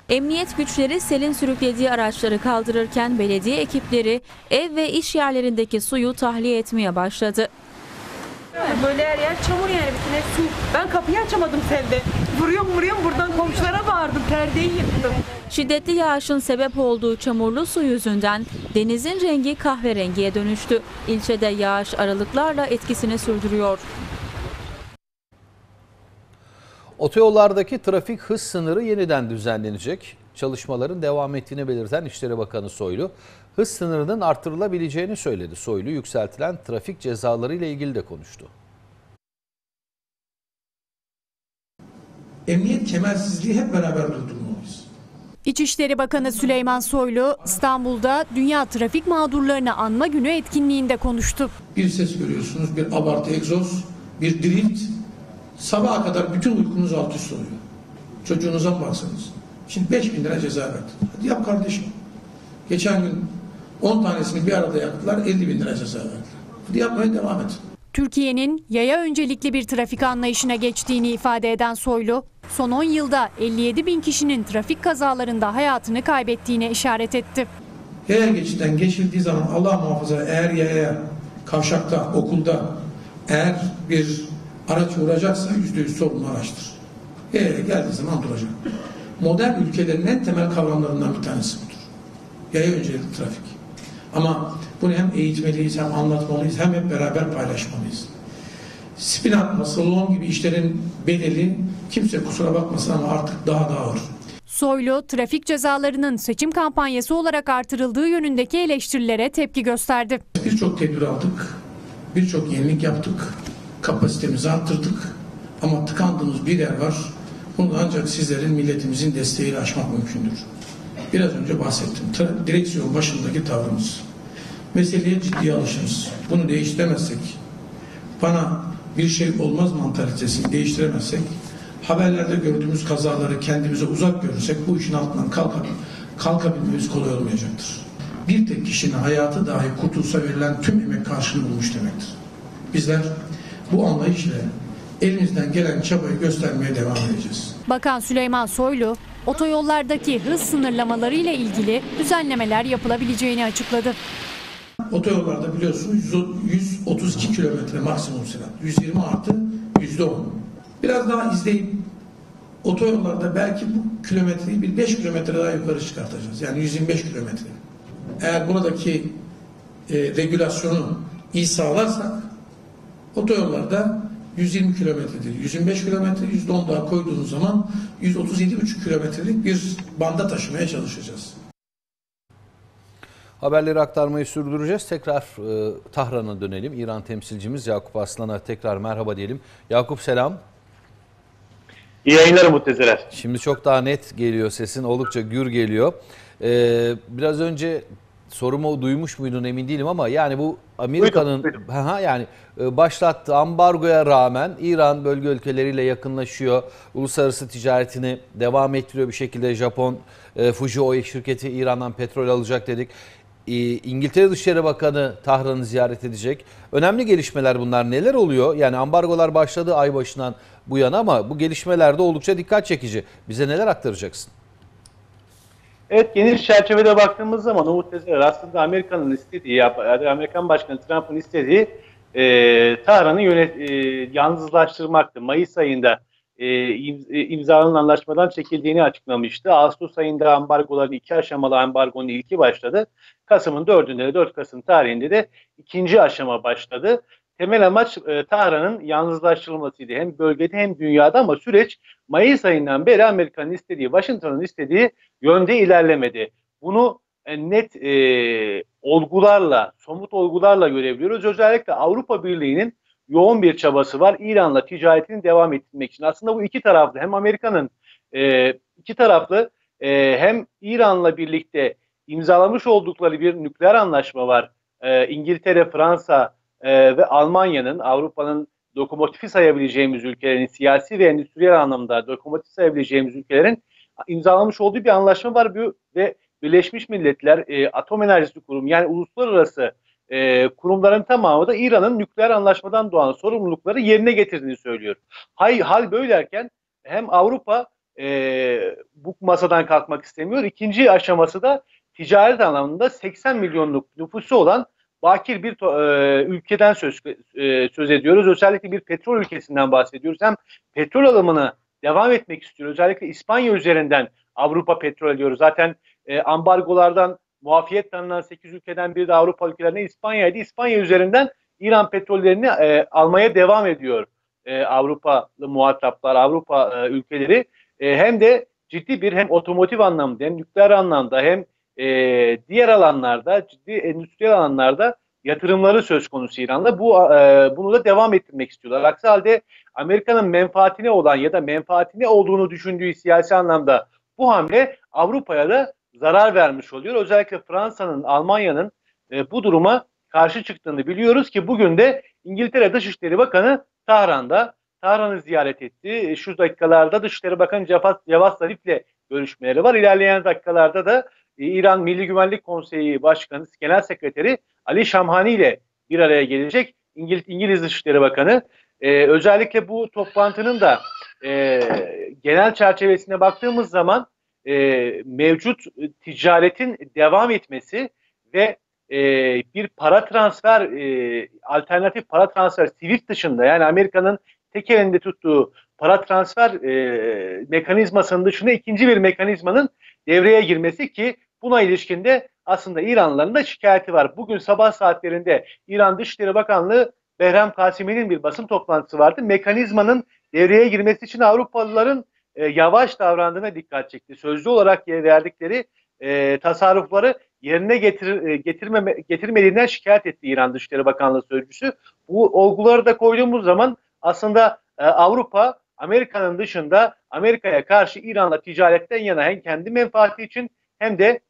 Emniyet güçleri selin sürüklediği araçları kaldırırken belediye ekipleri ev ve iş yerlerindeki suyu tahliye etmeye başladı. Böyle her yer çamur yani bütün hep su. Ben kapıyı açamadım selde. Vuruyorum vuruyorum buradan komşulara bağırdım. Perdeyi yıktım. Şiddetli yağışın sebep olduğu çamurlu su yüzünden denizin rengi kahverengiye dönüştü. İlçede yağış aralıklarla etkisini sürdürüyor. Otoyollardaki trafik hız sınırı yeniden düzenlenecek. Çalışmaların devam ettiğini belirten İçişleri Bakanı Soylu, hız sınırının artırılabileceğini söyledi. Soylu yükseltilen trafik cezaları ile ilgili de konuştu. Emniyet kemersizliği hep beraber durdurmalıyız. İçişleri Bakanı Süleyman Soylu İstanbul'da Dünya Trafik Mağdurlarını Anma Günü etkinliğinde konuştu. Bir ses görüyorsunuz, bir abartı egzoz, bir drift. Sabaha kadar bütün uykunuz alt üst oluyor. Çocuğunuza mı baksanız? Şimdi 5 bin lira ceza verdi. Hadi yap kardeşim. Geçen gün 10 tanesini bir arada yaktılar, 50 bin lira ceza verdiler. Hadi yapmaya devam et. Türkiye'nin yaya öncelikli bir trafik anlayışına geçtiğini ifade eden Soylu, son 10 yılda 57 bin kişinin trafik kazalarında hayatını kaybettiğine işaret etti. Yaya geçitten geçildiği zaman Allah muhafaza eğer yaya kavşakta, okulda eğer bir araç vuracaksa yüzde yüz sorumlu araçtır. Yaya geldiği zaman duracak. Modern ülkelerin en temel kavramlarından bir tanesi budur. Yaya öncelikli trafik. Ama bunu hem eğitmeliyiz hem anlatmalıyız hem hep beraber paylaşmalıyız. Spin atma, salon gibi işlerin bedeli kimse kusura bakmasın ama artık daha da ağır. Soylu, trafik cezalarının seçim kampanyası olarak artırıldığı yönündeki eleştirilere tepki gösterdi. Birçok tedbir aldık, birçok yenilik yaptık, kapasitemizi arttırdık ama tıkandığımız bir yer var. Bunu da ancak sizlerin, milletimizin desteğiyle aşmak mümkündür. Biraz önce bahsettim. Direksiyon başındaki tavrımız. Meseleye ciddiye alışımız. Bunu değiştiremezsek, bana bir şey olmaz mantalitesini değiştiremezsek, haberlerde gördüğümüz kazaları kendimize uzak görürsek bu işin altından kalkıp kalkabilmemiz kolay olmayacaktır. Bir tek kişinin hayatı dahi kurtulsa verilen tüm emek karşılığını bulmuş demektir. Bizler bu anlayışla elimizden gelen çabayı göstermeye devam edeceğiz. Bakan Süleyman Soylu, otoyollardaki hız sınırlamaları ile ilgili düzenlemeler yapılabileceğini açıkladı. Otoyollarda biliyorsunuz 100 132 kilometre maksimum sürat. 120 artı %10. Biraz daha izleyip otoyollarda belki bu kilometreyi bir 5 kilometre daha yukarı çıkartacağız. Yani 125 kilometre. Eğer buradaki e, regülasyonu iyi sağlarsak otoyollarda 120 kilometredir. 125 kilometre %10 daha koyduğunuz zaman 137,5 kilometrelik bir banda taşımaya çalışacağız. Haberleri aktarmayı sürdüreceğiz. Tekrar e, Tahran'a dönelim. İran temsilcimiz Yakup Aslan'a tekrar merhaba diyelim. Yakup selam. İyi yayınlar Muttezeler. Şimdi çok daha net geliyor sesin. Oldukça gür geliyor. Ee, biraz önce sorumu duymuş muydun emin değilim ama yani bu Amerika'nın ha yani e, başlattığı ambargoya rağmen İran bölge ülkeleriyle yakınlaşıyor. Uluslararası ticaretini devam ettiriyor bir şekilde. Japon e, Fuji Oil şirketi İran'dan petrol alacak dedik. E, İngiltere Dışişleri Bakanı Tahran'ı ziyaret edecek. Önemli gelişmeler bunlar. Neler oluyor? Yani ambargolar başladı ay başından bu yana ama bu gelişmeler de oldukça dikkat çekici. Bize neler aktaracaksın? Evet geniş çerçevede baktığımız zaman Umut Tezer aslında Amerika'nın istediği, Amerikan Başkanı Trump'ın istediği e, Tahran'ı yönet, e, yalnızlaştırmaktı. Mayıs ayında e, imzalanan anlaşmadan çekildiğini açıklamıştı. Ağustos ayında ambargoların iki aşamalı ambargonun ilki başladı. Kasım'ın 4'ünde de 4 Kasım tarihinde de ikinci aşama başladı. Temel amaç e, Tahran'ın yalnızlaştırılmasıydı. Hem bölgede hem dünyada ama süreç Mayıs ayından beri Amerika'nın istediği, Washington'ın istediği yönde ilerlemedi. Bunu e, net e, olgularla, somut olgularla görebiliyoruz. Özellikle Avrupa Birliği'nin yoğun bir çabası var İran'la ticaretini devam ettirmek için. Aslında bu iki taraflı hem Amerika'nın e, iki taraflı e, hem İran'la birlikte imzalamış oldukları bir nükleer anlaşma var. E, İngiltere, Fransa e, ve Almanya'nın Avrupa'nın lokomotifi sayabileceğimiz ülkelerin siyasi ve endüstriyel anlamda lokomotif sayabileceğimiz ülkelerin imzalamış olduğu bir anlaşma var bu ve Birleşmiş Milletler e, Atom Enerjisi Kurum yani uluslararası e, kurumların tamamı da İran'ın nükleer anlaşmadan doğan sorumlulukları yerine getirdiğini söylüyor. Hay, hal böylerken hem Avrupa e, bu masadan kalkmak istemiyor. İkinci aşaması da ticaret anlamında 80 milyonluk nüfusu olan bakir bir e, ülkeden söz e, söz ediyoruz. Özellikle bir petrol ülkesinden bahsediyoruz. Hem petrol alımını devam etmek istiyor. Özellikle İspanya üzerinden Avrupa petrol alıyor. Zaten e, ambargolardan muafiyet tanınan 8 ülkeden biri de Avrupa ülkelerine İspanya'ydı. İspanya üzerinden İran petrollerini e, almaya devam ediyor e, Avrupalı muhataplar, Avrupa e, ülkeleri. E, hem de ciddi bir hem otomotiv anlamda hem nükleer anlamda hem e, diğer alanlarda ciddi endüstriyel alanlarda yatırımları söz konusu İran'da. Bu e, bunu da devam ettirmek istiyorlar. Aksi halde Amerika'nın menfaatine olan ya da menfaatine olduğunu düşündüğü siyasi anlamda bu hamle Avrupa'ya da zarar vermiş oluyor. Özellikle Fransa'nın, Almanya'nın e, bu duruma karşı çıktığını biliyoruz ki bugün de İngiltere Dışişleri Bakanı Tahran'da Tahran'ı ziyaret etti. E, Şu dakikalarda Dışişleri Bakanı Cevat Zarif'le görüşmeleri var. İlerleyen dakikalarda da İran Milli Güvenlik Konseyi Başkanı, Genel Sekreteri Ali Şamhani ile bir araya gelecek. İngiliz, İngiliz Dışişleri Bakanı. E, özellikle bu toplantının da e, genel çerçevesine baktığımız zaman e, mevcut ticaretin devam etmesi ve e, bir para transfer, e, alternatif para transfer Swift dışında yani Amerika'nın tek elinde tuttuğu para transfer e, mekanizmasının dışında ikinci bir mekanizmanın devreye girmesi ki buna ilişkin de aslında İranlıların da şikayeti var. Bugün sabah saatlerinde İran Dışişleri Bakanlığı Behram Kasimi'nin bir basın toplantısı vardı. Mekanizmanın devreye girmesi için Avrupalıların e, yavaş davrandığına dikkat çekti. Sözlü olarak verdikleri e, tasarrufları yerine getir, e, getirmeme, getirmediğinden şikayet etti İran Dışişleri Bakanlığı Sözcüsü. Bu olguları da koyduğumuz zaman aslında e, Avrupa Amerika'nın dışında Amerika'ya karşı İran'la ticaretten yana hem kendi menfaati için hem de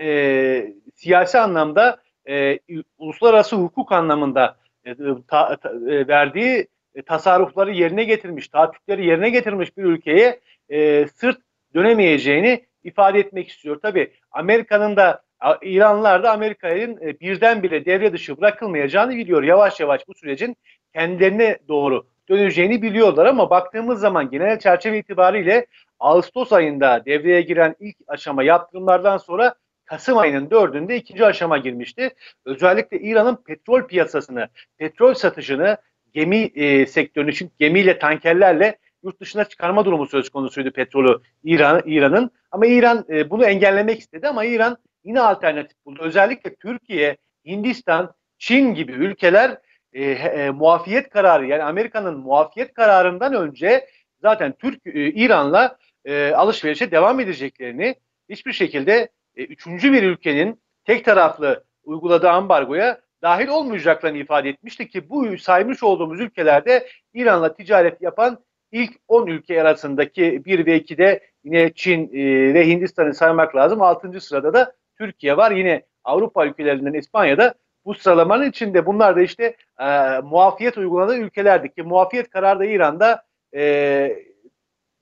e, siyasi anlamda e, uluslararası hukuk anlamında e, ta, ta, e, verdiği e, tasarrufları yerine getirmiş, taahhütleri yerine getirmiş bir ülkeye e, sırt dönemeyeceğini ifade etmek istiyor. Tabi Amerika'nın da İranlılar da Amerika'nın e, birdenbire devre dışı bırakılmayacağını biliyor. Yavaş yavaş bu sürecin kendilerine doğru döneceğini biliyorlar ama baktığımız zaman genel çerçeve itibariyle Ağustos ayında devreye giren ilk aşama yaptırımlardan sonra Kasım ayının dördünde ikinci aşama girmişti. Özellikle İran'ın petrol piyasasını, petrol satışını gemi e, sektörünü için gemiyle, tankerlerle yurt dışına çıkarma durumu söz konusuydu petrolü İran İran'ın. Ama İran e, bunu engellemek istedi ama İran yine alternatif buldu. Özellikle Türkiye, Hindistan, Çin gibi ülkeler e, e, muafiyet kararı yani Amerika'nın muafiyet kararından önce zaten Türk e, İran'la e, alışverişe devam edeceklerini hiçbir şekilde e, üçüncü bir ülkenin tek taraflı uyguladığı ambargoya dahil olmayacaklarını ifade etmişti ki bu saymış olduğumuz ülkelerde İran'la ticaret yapan ilk 10 ülke arasındaki 1 ve 2'de yine Çin e, ve Hindistan'ı saymak lazım. 6. sırada da Türkiye var. Yine Avrupa ülkelerinden İspanya'da bu sıralamanın içinde bunlar da işte e, muafiyet uyguladığı ülkelerdi ki muafiyet kararı da İran'da e,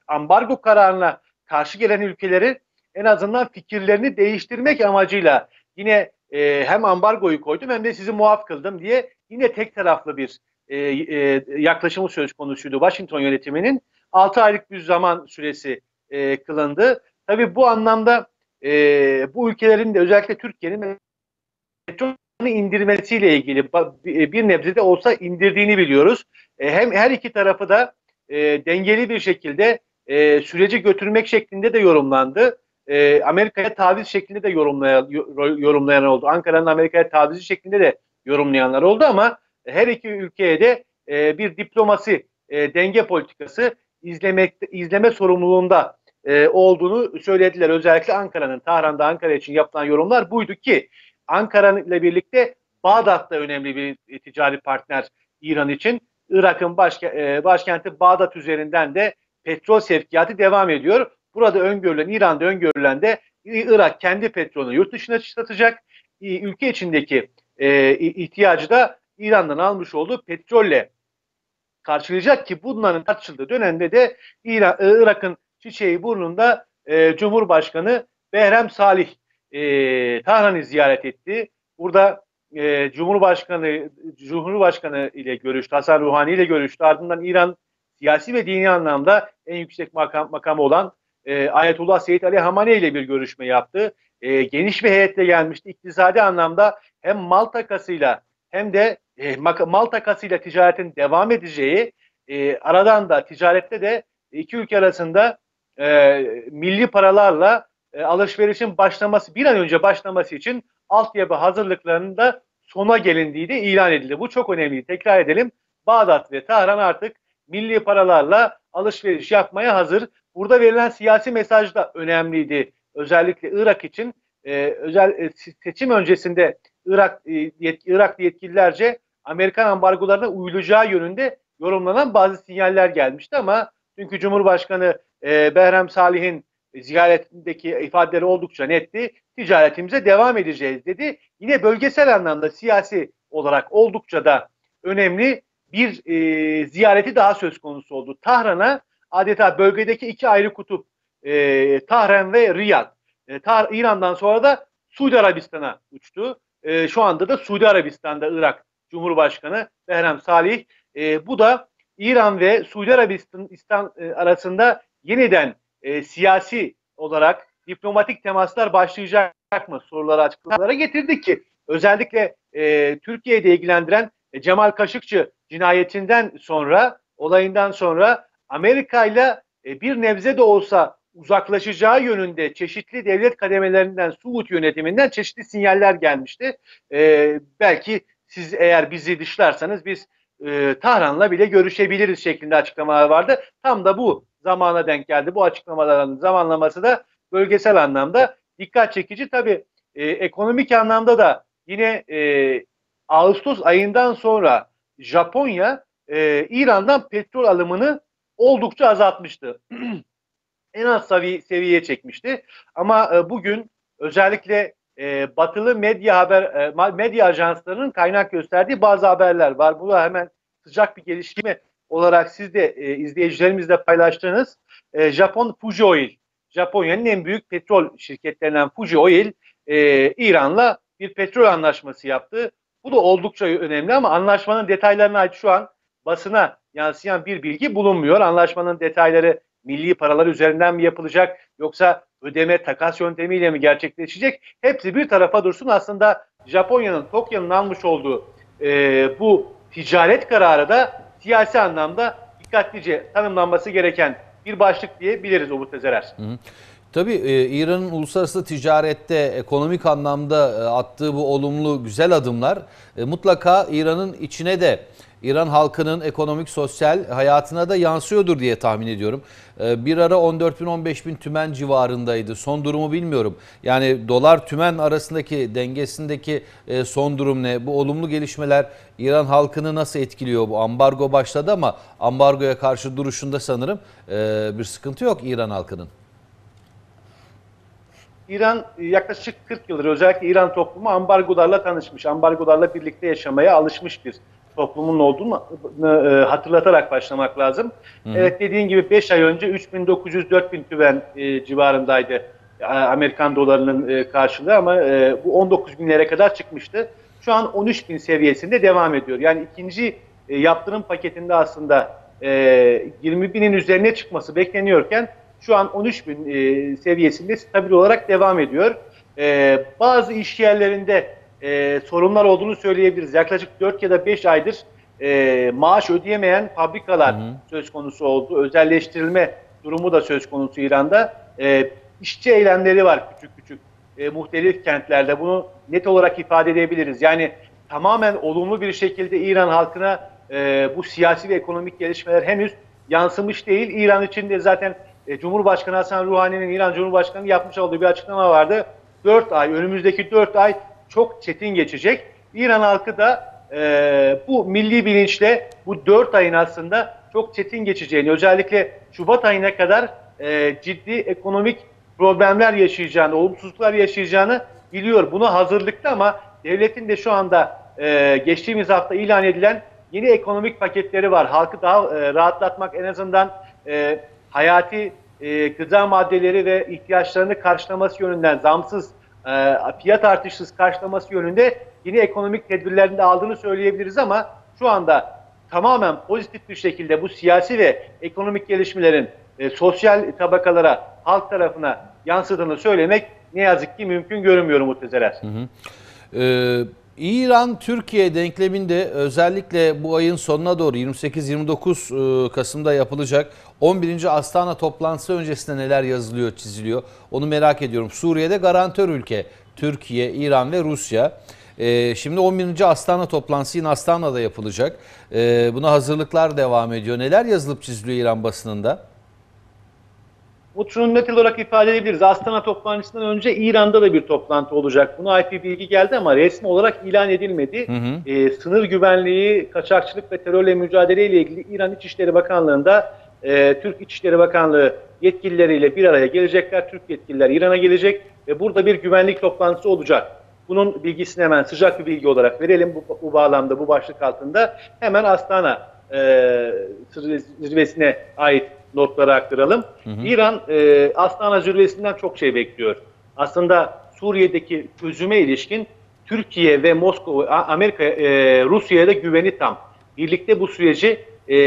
ambargo kararına karşı gelen ülkeleri en azından fikirlerini değiştirmek amacıyla yine e, hem ambargoyu koydum hem de sizi muaf kıldım diye yine tek taraflı bir e, e, yaklaşımı söz konusuydu Washington yönetiminin. 6 aylık bir zaman süresi e, kılındı. Tabii bu anlamda e, bu ülkelerin de özellikle Türkiye'nin petrolünü indirmesiyle ilgili bir nebze de olsa indirdiğini biliyoruz. E, hem her iki tarafı da e, dengeli bir şekilde e, süreci götürmek şeklinde de yorumlandı. E, Amerika'ya taviz şeklinde de yorumlayan, yorumlayan oldu. Ankara'nın Amerika'ya tavizi şeklinde de yorumlayanlar oldu ama her iki ülkeye de e, bir diplomasi e, denge politikası izlemek izleme sorumluluğunda e, olduğunu söylediler. Özellikle Ankara'nın Tahran'da Ankara için yapılan yorumlar buydu ki Ankara ile birlikte Bağdat da önemli bir ticari partner İran için. Irak'ın başke, e, başkenti Bağdat üzerinden de petrol sevkiyatı devam ediyor. Burada öngörülen, İran'da öngörülen de Irak kendi petrolünü yurt dışına satacak. Ülke içindeki e, ihtiyacı da İran'dan almış olduğu petrolle karşılayacak ki bunların tartışıldığı dönemde de İran, e, Irak'ın çiçeği burnunda e, Cumhurbaşkanı Behrem Salih e, Tahran'ı ziyaret etti. Burada e, Cumhurbaşkanı Cumhurbaşkanı ile görüştü, Hasan Ruhani ile görüştü. Ardından İran siyasi ve dini anlamda en yüksek makam, makamı olan e, Ayetullah Seyyid Ali Hamane ile bir görüşme yaptı. e, geniş bir heyetle gelmişti. İktisadi anlamda hem mal takasıyla hem de e, mal takasıyla ticaretin devam edeceği, e, aradan da ticarette de iki ülke arasında e, milli paralarla e, alışverişin başlaması, bir an önce başlaması için altyapı hazırlıklarının da sona gelindiği de ilan edildi. Bu çok önemli. Tekrar edelim. Bağdat ve Tahran artık milli paralarla alışveriş yapmaya hazır. Burada verilen siyasi mesaj da önemliydi. Özellikle Irak için e, özel e, seçim öncesinde Irak e, yet, Iraklı yetkililerce Amerikan ambargolarına uyulacağı yönünde yorumlanan bazı sinyaller gelmişti ama çünkü Cumhurbaşkanı e, Behrem Salih'in ziyaretindeki ifadeleri oldukça netti. Ticaretimize devam edeceğiz dedi. Yine bölgesel anlamda siyasi olarak oldukça da önemli bir e, ziyareti daha söz konusu oldu. Tahran'a adeta bölgedeki iki ayrı kutup e, Tahran ve Riyad. E, Tah- İran'dan sonra da Suudi Arabistan'a uçtu. E, şu anda da Suudi Arabistan'da Irak Cumhurbaşkanı Behrem Salih. E, bu da İran ve Suudi Arabistan İstan, e, arasında yeniden e, siyasi olarak diplomatik temaslar başlayacak mı soruları açıklamalara getirdik ki özellikle e, Türkiye'de ilgilendiren e, Cemal Kaşıkçı cinayetinden sonra olayından sonra Amerika ile bir nebze de olsa uzaklaşacağı yönünde çeşitli devlet kademelerinden Suud yönetiminden çeşitli sinyaller gelmişti. E, belki siz eğer bizi dışlarsanız biz e, Tahran'la bile görüşebiliriz şeklinde açıklamalar vardı. Tam da bu zamana denk geldi. Bu açıklamaların zamanlaması da bölgesel anlamda dikkat çekici. Tabii e, ekonomik anlamda da yine e, Ağustos ayından sonra Japonya e, İran'dan petrol alımını oldukça azaltmıştı. en az sevi seviyeye çekmişti. Ama e, bugün özellikle e, batılı medya haber e, medya ajanslarının kaynak gösterdiği bazı haberler var. Bu da hemen sıcak bir gelişme olarak siz de e, izleyicilerimizle paylaştığınız e, Japon Fuji Oil, Japonya'nın en büyük petrol şirketlerinden Fuji Oil e, İran'la bir petrol anlaşması yaptı. Bu da oldukça önemli ama anlaşmanın detaylarına ait şu an basına yansıyan bir bilgi bulunmuyor. Anlaşmanın detayları milli paralar üzerinden mi yapılacak yoksa ödeme takas yöntemiyle mi gerçekleşecek? Hepsi bir tarafa dursun. Aslında Japonya'nın Tokyo'nun almış olduğu e, bu ticaret kararı da siyasi anlamda dikkatlice tanımlanması gereken bir başlık diyebiliriz Umut Tezerer. Hı hı. Tabii e, İran'ın uluslararası ticarette ekonomik anlamda e, attığı bu olumlu güzel adımlar e, mutlaka İran'ın içine de İran halkının ekonomik sosyal hayatına da yansıyordur diye tahmin ediyorum. E, bir ara 14 bin 15 bin tümen civarındaydı. Son durumu bilmiyorum. Yani dolar tümen arasındaki dengesindeki e, son durum ne? Bu olumlu gelişmeler İran halkını nasıl etkiliyor? Bu ambargo başladı ama ambargoya karşı duruşunda sanırım e, bir sıkıntı yok İran halkının. İran yaklaşık 40 yıldır özellikle İran toplumu ambargolarla tanışmış, ambargolarla birlikte yaşamaya alışmış bir toplumun olduğunu e, hatırlatarak başlamak lazım. Hı. Evet dediğin gibi 5 ay önce 3900-4000 tüven e, civarındaydı e, Amerikan dolarının e, karşılığı ama e, bu 19 binlere kadar çıkmıştı. Şu an 13 bin seviyesinde devam ediyor. Yani ikinci e, yaptırım paketinde aslında e, 20 binin üzerine çıkması bekleniyorken şu an 13 bin e, seviyesinde stabil olarak devam ediyor. E, bazı iş yerlerinde e, sorunlar olduğunu söyleyebiliriz. Yaklaşık 4 ya da 5 aydır e, maaş ödeyemeyen fabrikalar hı hı. söz konusu oldu. Özelleştirilme durumu da söz konusu İran'da. E, işçi eylemleri var küçük küçük e, muhtelif kentlerde. Bunu net olarak ifade edebiliriz. Yani tamamen olumlu bir şekilde İran halkına e, bu siyasi ve ekonomik gelişmeler henüz yansımış değil. İran içinde zaten e, Cumhurbaşkanı Hasan Ruhani'nin İran Cumhurbaşkanı yapmış olduğu bir açıklama vardı. 4 ay, önümüzdeki 4 ay çok çetin geçecek. İran halkı da e, bu milli bilinçle bu 4 ayın aslında çok çetin geçeceğini, özellikle Şubat ayına kadar e, ciddi ekonomik problemler yaşayacağını, olumsuzluklar yaşayacağını biliyor. Buna hazırlıklı ama devletin de şu anda e, geçtiğimiz hafta ilan edilen yeni ekonomik paketleri var. Halkı daha e, rahatlatmak en azından e, hayati e, gıda maddeleri ve ihtiyaçlarını karşılaması yönünden zamsız, e, fiyat artışsız karşılaması yönünde yeni ekonomik tedbirlerini de aldığını söyleyebiliriz ama şu anda tamamen pozitif bir şekilde bu siyasi ve ekonomik gelişmelerin e, sosyal tabakalara, halk tarafına yansıdığını söylemek ne yazık ki mümkün görünmüyor Muhtezeler. Ee, İran-Türkiye denkleminde özellikle bu ayın sonuna doğru 28-29 e, Kasım'da yapılacak 11. Astana toplantısı öncesinde neler yazılıyor, çiziliyor onu merak ediyorum. Suriye'de garantör ülke Türkiye, İran ve Rusya. Ee, şimdi 11. Astana toplantısı yine Astana'da yapılacak. Ee, buna hazırlıklar devam ediyor. Neler yazılıp çiziliyor İran basınında? Bu şunu net olarak ifade edebiliriz. Astana toplantısından önce İran'da da bir toplantı olacak. Buna ait bir bilgi geldi ama resmi olarak ilan edilmedi. Hı hı. Ee, sınır güvenliği, kaçakçılık ve terörle mücadele ile ilgili İran İçişleri Bakanlığı'nda e, Türk İçişleri Bakanlığı yetkilileriyle bir araya gelecekler. Türk yetkililer İran'a gelecek ve burada bir güvenlik toplantısı olacak. Bunun bilgisini hemen sıcak bir bilgi olarak verelim bu, bu bağlamda, bu başlık altında. Hemen Astana e, zirvesine ait notları aktaralım. İran e, Astana zirvesinden çok şey bekliyor. Aslında Suriye'deki çözüme ilişkin Türkiye ve Moskova, Amerika, e, Rusya'ya da güveni tam. Birlikte bu süreci e,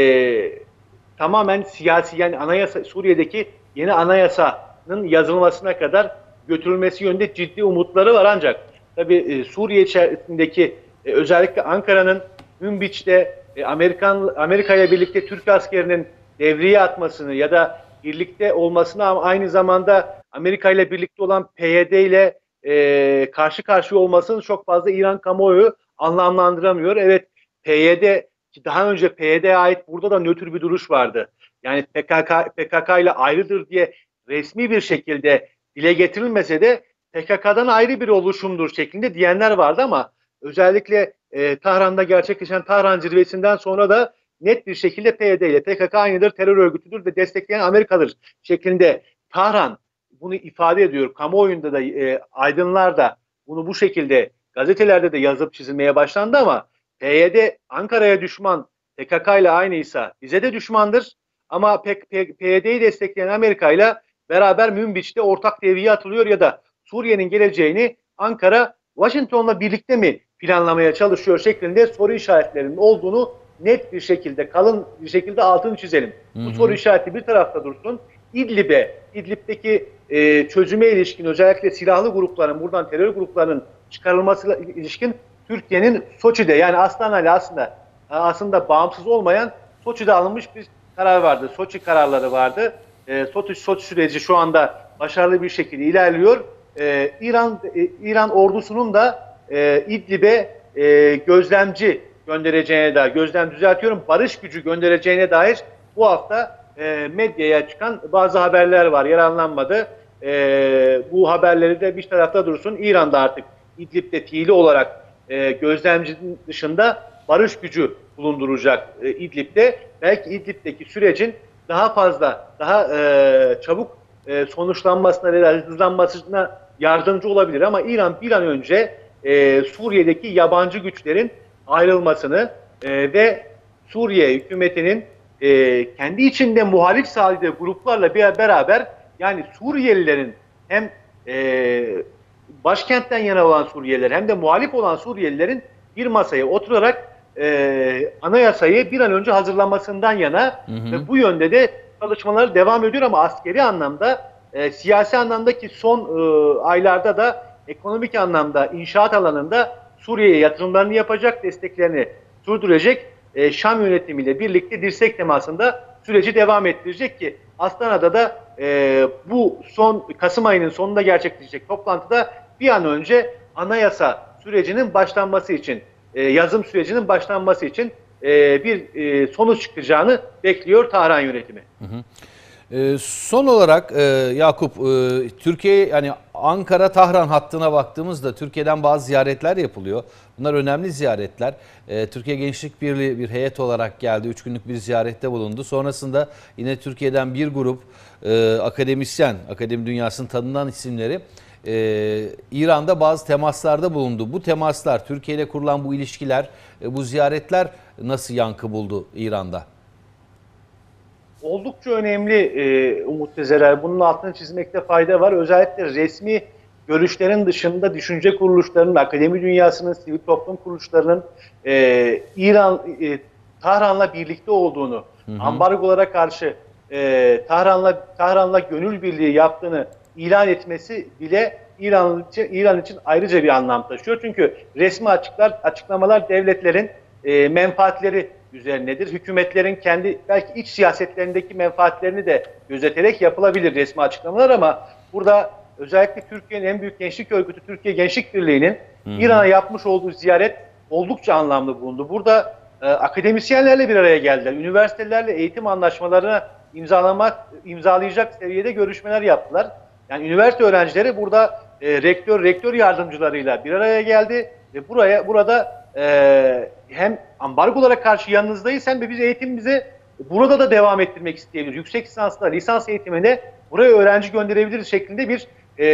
tamamen siyasi yani anayasa Suriye'deki yeni anayasanın yazılmasına kadar götürülmesi yönünde ciddi umutları var ancak tabii e, Suriye içerisindeki e, özellikle Ankara'nın Münbiç'te e, Amerikan Amerika ile birlikte Türk askerinin devreye atmasını ya da birlikte olmasını ama aynı zamanda Amerika ile birlikte olan PYD ile e, karşı karşıya olmasını çok fazla İran kamuoyu anlamlandıramıyor. Evet PYD ki daha önce PYD'ye ait burada da nötr bir duruş vardı. Yani PKK, PKK ile ayrıdır diye resmi bir şekilde dile getirilmese de PKK'dan ayrı bir oluşumdur şeklinde diyenler vardı ama özellikle e, Tahran'da gerçekleşen Tahran zirvesinden sonra da net bir şekilde PYD ile PKK aynıdır, terör örgütüdür ve destekleyen Amerika'dır şeklinde Tahran bunu ifade ediyor. Kamuoyunda da e, aydınlar da bunu bu şekilde gazetelerde de yazıp çizilmeye başlandı ama PYD Ankara'ya düşman, PKK ile aynıysa bize de düşmandır. Ama PYD'yi destekleyen Amerika ile beraber Münbiç'te ortak devreye atılıyor ya da Suriye'nin geleceğini Ankara Washington'la birlikte mi planlamaya çalışıyor şeklinde soru işaretlerinin olduğunu net bir şekilde kalın bir şekilde altını çizelim. Hı Bu hı. soru işareti bir tarafta dursun. İdlib'e, İdlib'deki e, çözüme ilişkin özellikle silahlı grupların, buradan terör gruplarının çıkarılmasıyla ilişkin Türkiye'nin Soçi'de yani Astana ile aslında aslında bağımsız olmayan Soçi'de alınmış bir karar vardı. Soçi kararları vardı. E, Soçi, Soçi süreci şu anda başarılı bir şekilde ilerliyor. E, İran e, İran ordusunun da e, İdlib'e e, gözlemci göndereceğine dair, gözlem düzeltiyorum, barış gücü göndereceğine dair bu hafta e, medyaya çıkan bazı haberler var. Yaranlanmadı. E, bu haberleri de bir tarafta dursun. İran'da artık İdlib'de fiili olarak e, gözlemcinin dışında barış gücü bulunduracak e, İdlib'de. Belki İdlib'deki sürecin daha fazla, daha e, çabuk e, sonuçlanmasına veya hızlanmasına yardımcı olabilir. Ama İran bir an önce e, Suriye'deki yabancı güçlerin ayrılmasını e, ve Suriye hükümetinin e, kendi içinde muhalif sağladığı gruplarla bir beraber yani Suriyelilerin hem e, başkentten yana olan Suriyeliler hem de muhalif olan Suriyelilerin bir masaya oturarak e, anayasayı bir an önce hazırlamasından yana Hı hı. ve bu yönde de çalışmaları devam ediyor ama askeri anlamda e, siyasi anlamdaki son e, aylarda da ekonomik anlamda inşaat alanında Suriye'ye yatırımlarını yapacak, desteklerini sürdürecek. E, Şam yönetimiyle birlikte dirsek temasında süreci devam ettirecek ki Astana'da da e, bu son Kasım ayının sonunda gerçekleşecek toplantıda bir an önce anayasa sürecinin başlanması için, e, yazım sürecinin başlanması için e, bir e, sonuç çıkacağını bekliyor Tahran yönetimi. Ee, son olarak e, Yakup, e, Türkiye yani Ankara-Tahran hattına baktığımızda Türkiye'den bazı ziyaretler yapılıyor. Bunlar önemli ziyaretler. E, Türkiye Gençlik Birliği bir heyet olarak geldi. Üç günlük bir ziyarette bulundu. Sonrasında yine Türkiye'den bir grup e, akademisyen, akademi dünyasının tanınan isimleri İran'da bazı temaslarda bulundu. Bu temaslar, Türkiye ile kurulan bu ilişkiler, bu ziyaretler nasıl yankı buldu İran'da? Oldukça önemli e, Umut Tezerer. Bunun altını çizmekte fayda var. Özellikle resmi görüşlerin dışında düşünce kuruluşlarının, akademi dünyasının, sivil toplum kuruluşlarının e, İran, e, Tahran'la birlikte olduğunu, Hı hı. ambargolara karşı e, Tahran'la Tahran'la gönül birliği yaptığını ilan etmesi bile İran için, İran için ayrıca bir anlam taşıyor. Çünkü resmi açıklar, açıklamalar devletlerin e, menfaatleri üzerinedir. Hükümetlerin kendi belki iç siyasetlerindeki menfaatlerini de gözeterek yapılabilir resmi açıklamalar ama burada özellikle Türkiye'nin en büyük gençlik örgütü Türkiye Gençlik Birliği'nin İran'a yapmış olduğu ziyaret oldukça anlamlı bulundu. Burada e, akademisyenlerle bir araya geldiler. Üniversitelerle eğitim anlaşmalarını imzalamak imzalayacak seviyede görüşmeler yaptılar. Yani üniversite öğrencileri burada e, rektör rektör yardımcılarıyla bir araya geldi ve buraya burada e, hem ambargolara karşı yanınızdayız hem de biz eğitimimizi burada da devam ettirmek isteyebiliriz. Yüksek lisansla lisans eğitimine buraya öğrenci gönderebiliriz şeklinde bir e,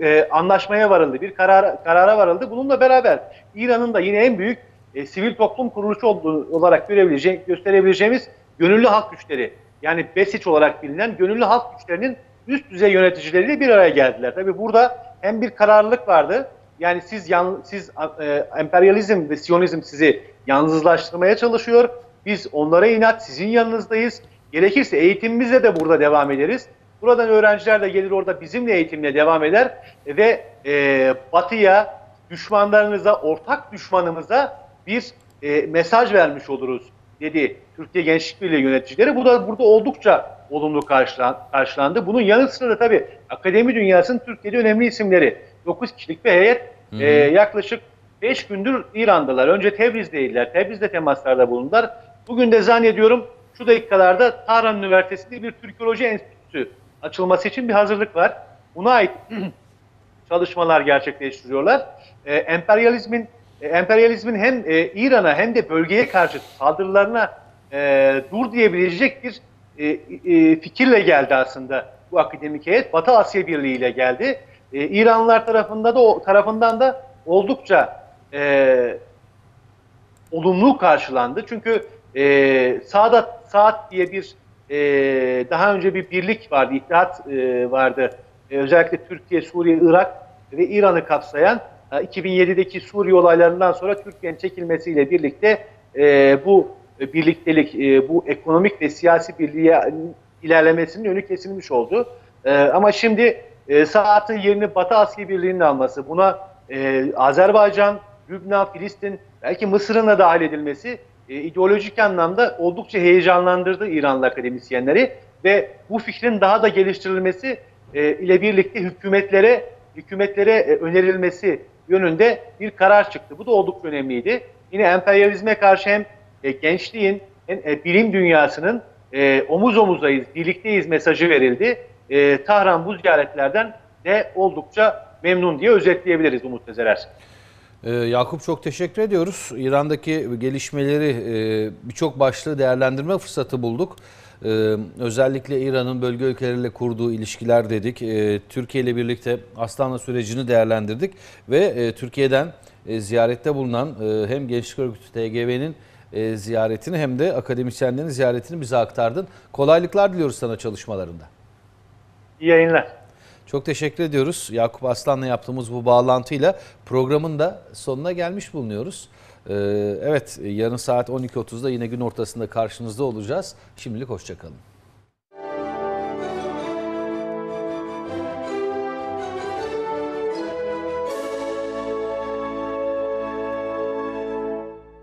e, anlaşmaya varıldı, bir karara, karara varıldı. Bununla beraber İran'ın da yine en büyük e, sivil toplum kuruluşu olduğu olarak görebileceği, gösterebileceğimiz gönüllü halk güçleri yani BESİÇ olarak bilinen gönüllü halk güçlerinin üst düzey yöneticileriyle bir araya geldiler. Tabi burada hem bir kararlılık vardı. Yani siz yan, siz e, emperyalizm ve siyonizm sizi yalnızlaştırmaya çalışıyor. Biz onlara inat sizin yanınızdayız. Gerekirse eğitimimizle de burada devam ederiz. Buradan öğrenciler de gelir orada bizimle eğitimle devam eder ve e, batıya, düşmanlarınıza, ortak düşmanımıza bir e, mesaj vermiş oluruz dedi Türkiye Gençlik Birliği yöneticileri. Bu da burada oldukça olumlu karşılan, karşılandı. Bunun yanı sıra da tabii akademi dünyasının Türkiye'de önemli isimleri. 9 kişilik bir heyet Hı hı. e, yaklaşık 5 gündür İran'dalar. Önce Tebriz'deydiler. Tebriz'de temaslarda bulundular. Bugün de zannediyorum şu dakikalarda Tahran Üniversitesi'nde bir Türkoloji Enstitüsü açılması için bir hazırlık var. Buna ait çalışmalar gerçekleştiriyorlar. E, emperyalizmin e, emperyalizmin hem e, İran'a hem de bölgeye karşı saldırılarına e, dur diyebilecek bir e, e, fikirle geldi aslında bu akademik heyet. Batı Asya Birliği ile geldi. E, İranlılar tarafında da o tarafından da oldukça e, olumlu karşılandı. Çünkü e, Saadat Saat diye bir e, daha önce bir birlik vardı, ittihat e, vardı. E, özellikle Türkiye, Suriye, Irak ve İran'ı kapsayan e, 2007'deki Suriye olaylarından sonra Türkiye'nin çekilmesiyle birlikte e, bu birliktelik, e, bu ekonomik ve siyasi birliğe ilerlemesinin önü kesilmiş oldu. E, ama şimdi e, Saat'ın yerini Batı Asya Birliği'nin alması, buna e, Azerbaycan, Lübnan, Filistin, belki Mısır'ın da dahil edilmesi e, ideolojik anlamda oldukça heyecanlandırdı İranlı akademisyenleri ve bu fikrin daha da geliştirilmesi e, ile birlikte hükümetlere hükümetlere e, önerilmesi yönünde bir karar çıktı. Bu da oldukça önemliydi. Yine emperyalizme karşı hem e, gençliğin hem e, bilim dünyasının e, omuz omuzayız, birlikteyiz mesajı verildi. E, Tahran bu ziyaretlerden de oldukça memnun diye özetleyebiliriz Umut Tezerer. Ee, Yakup çok teşekkür ediyoruz. İran'daki gelişmeleri e, birçok başlığı değerlendirme fırsatı bulduk. Ee, özellikle İran'ın bölge ülkeleriyle kurduğu ilişkiler dedik. Ee, Türkiye ile birlikte Aslanlı sürecini değerlendirdik ve e, Türkiye'den e, ziyarette bulunan e, hem Gençlik Örgütü TGV'nin e, ziyaretini hem de akademisyenlerin ziyaretini bize aktardın. Kolaylıklar diliyoruz sana çalışmalarında. İyi yayınlar. Çok teşekkür ediyoruz. Yakup Aslan'la yaptığımız bu bağlantıyla programın da sonuna gelmiş bulunuyoruz. Ee, evet yarın saat 12.30'da yine gün ortasında karşınızda olacağız. Şimdilik hoşçakalın.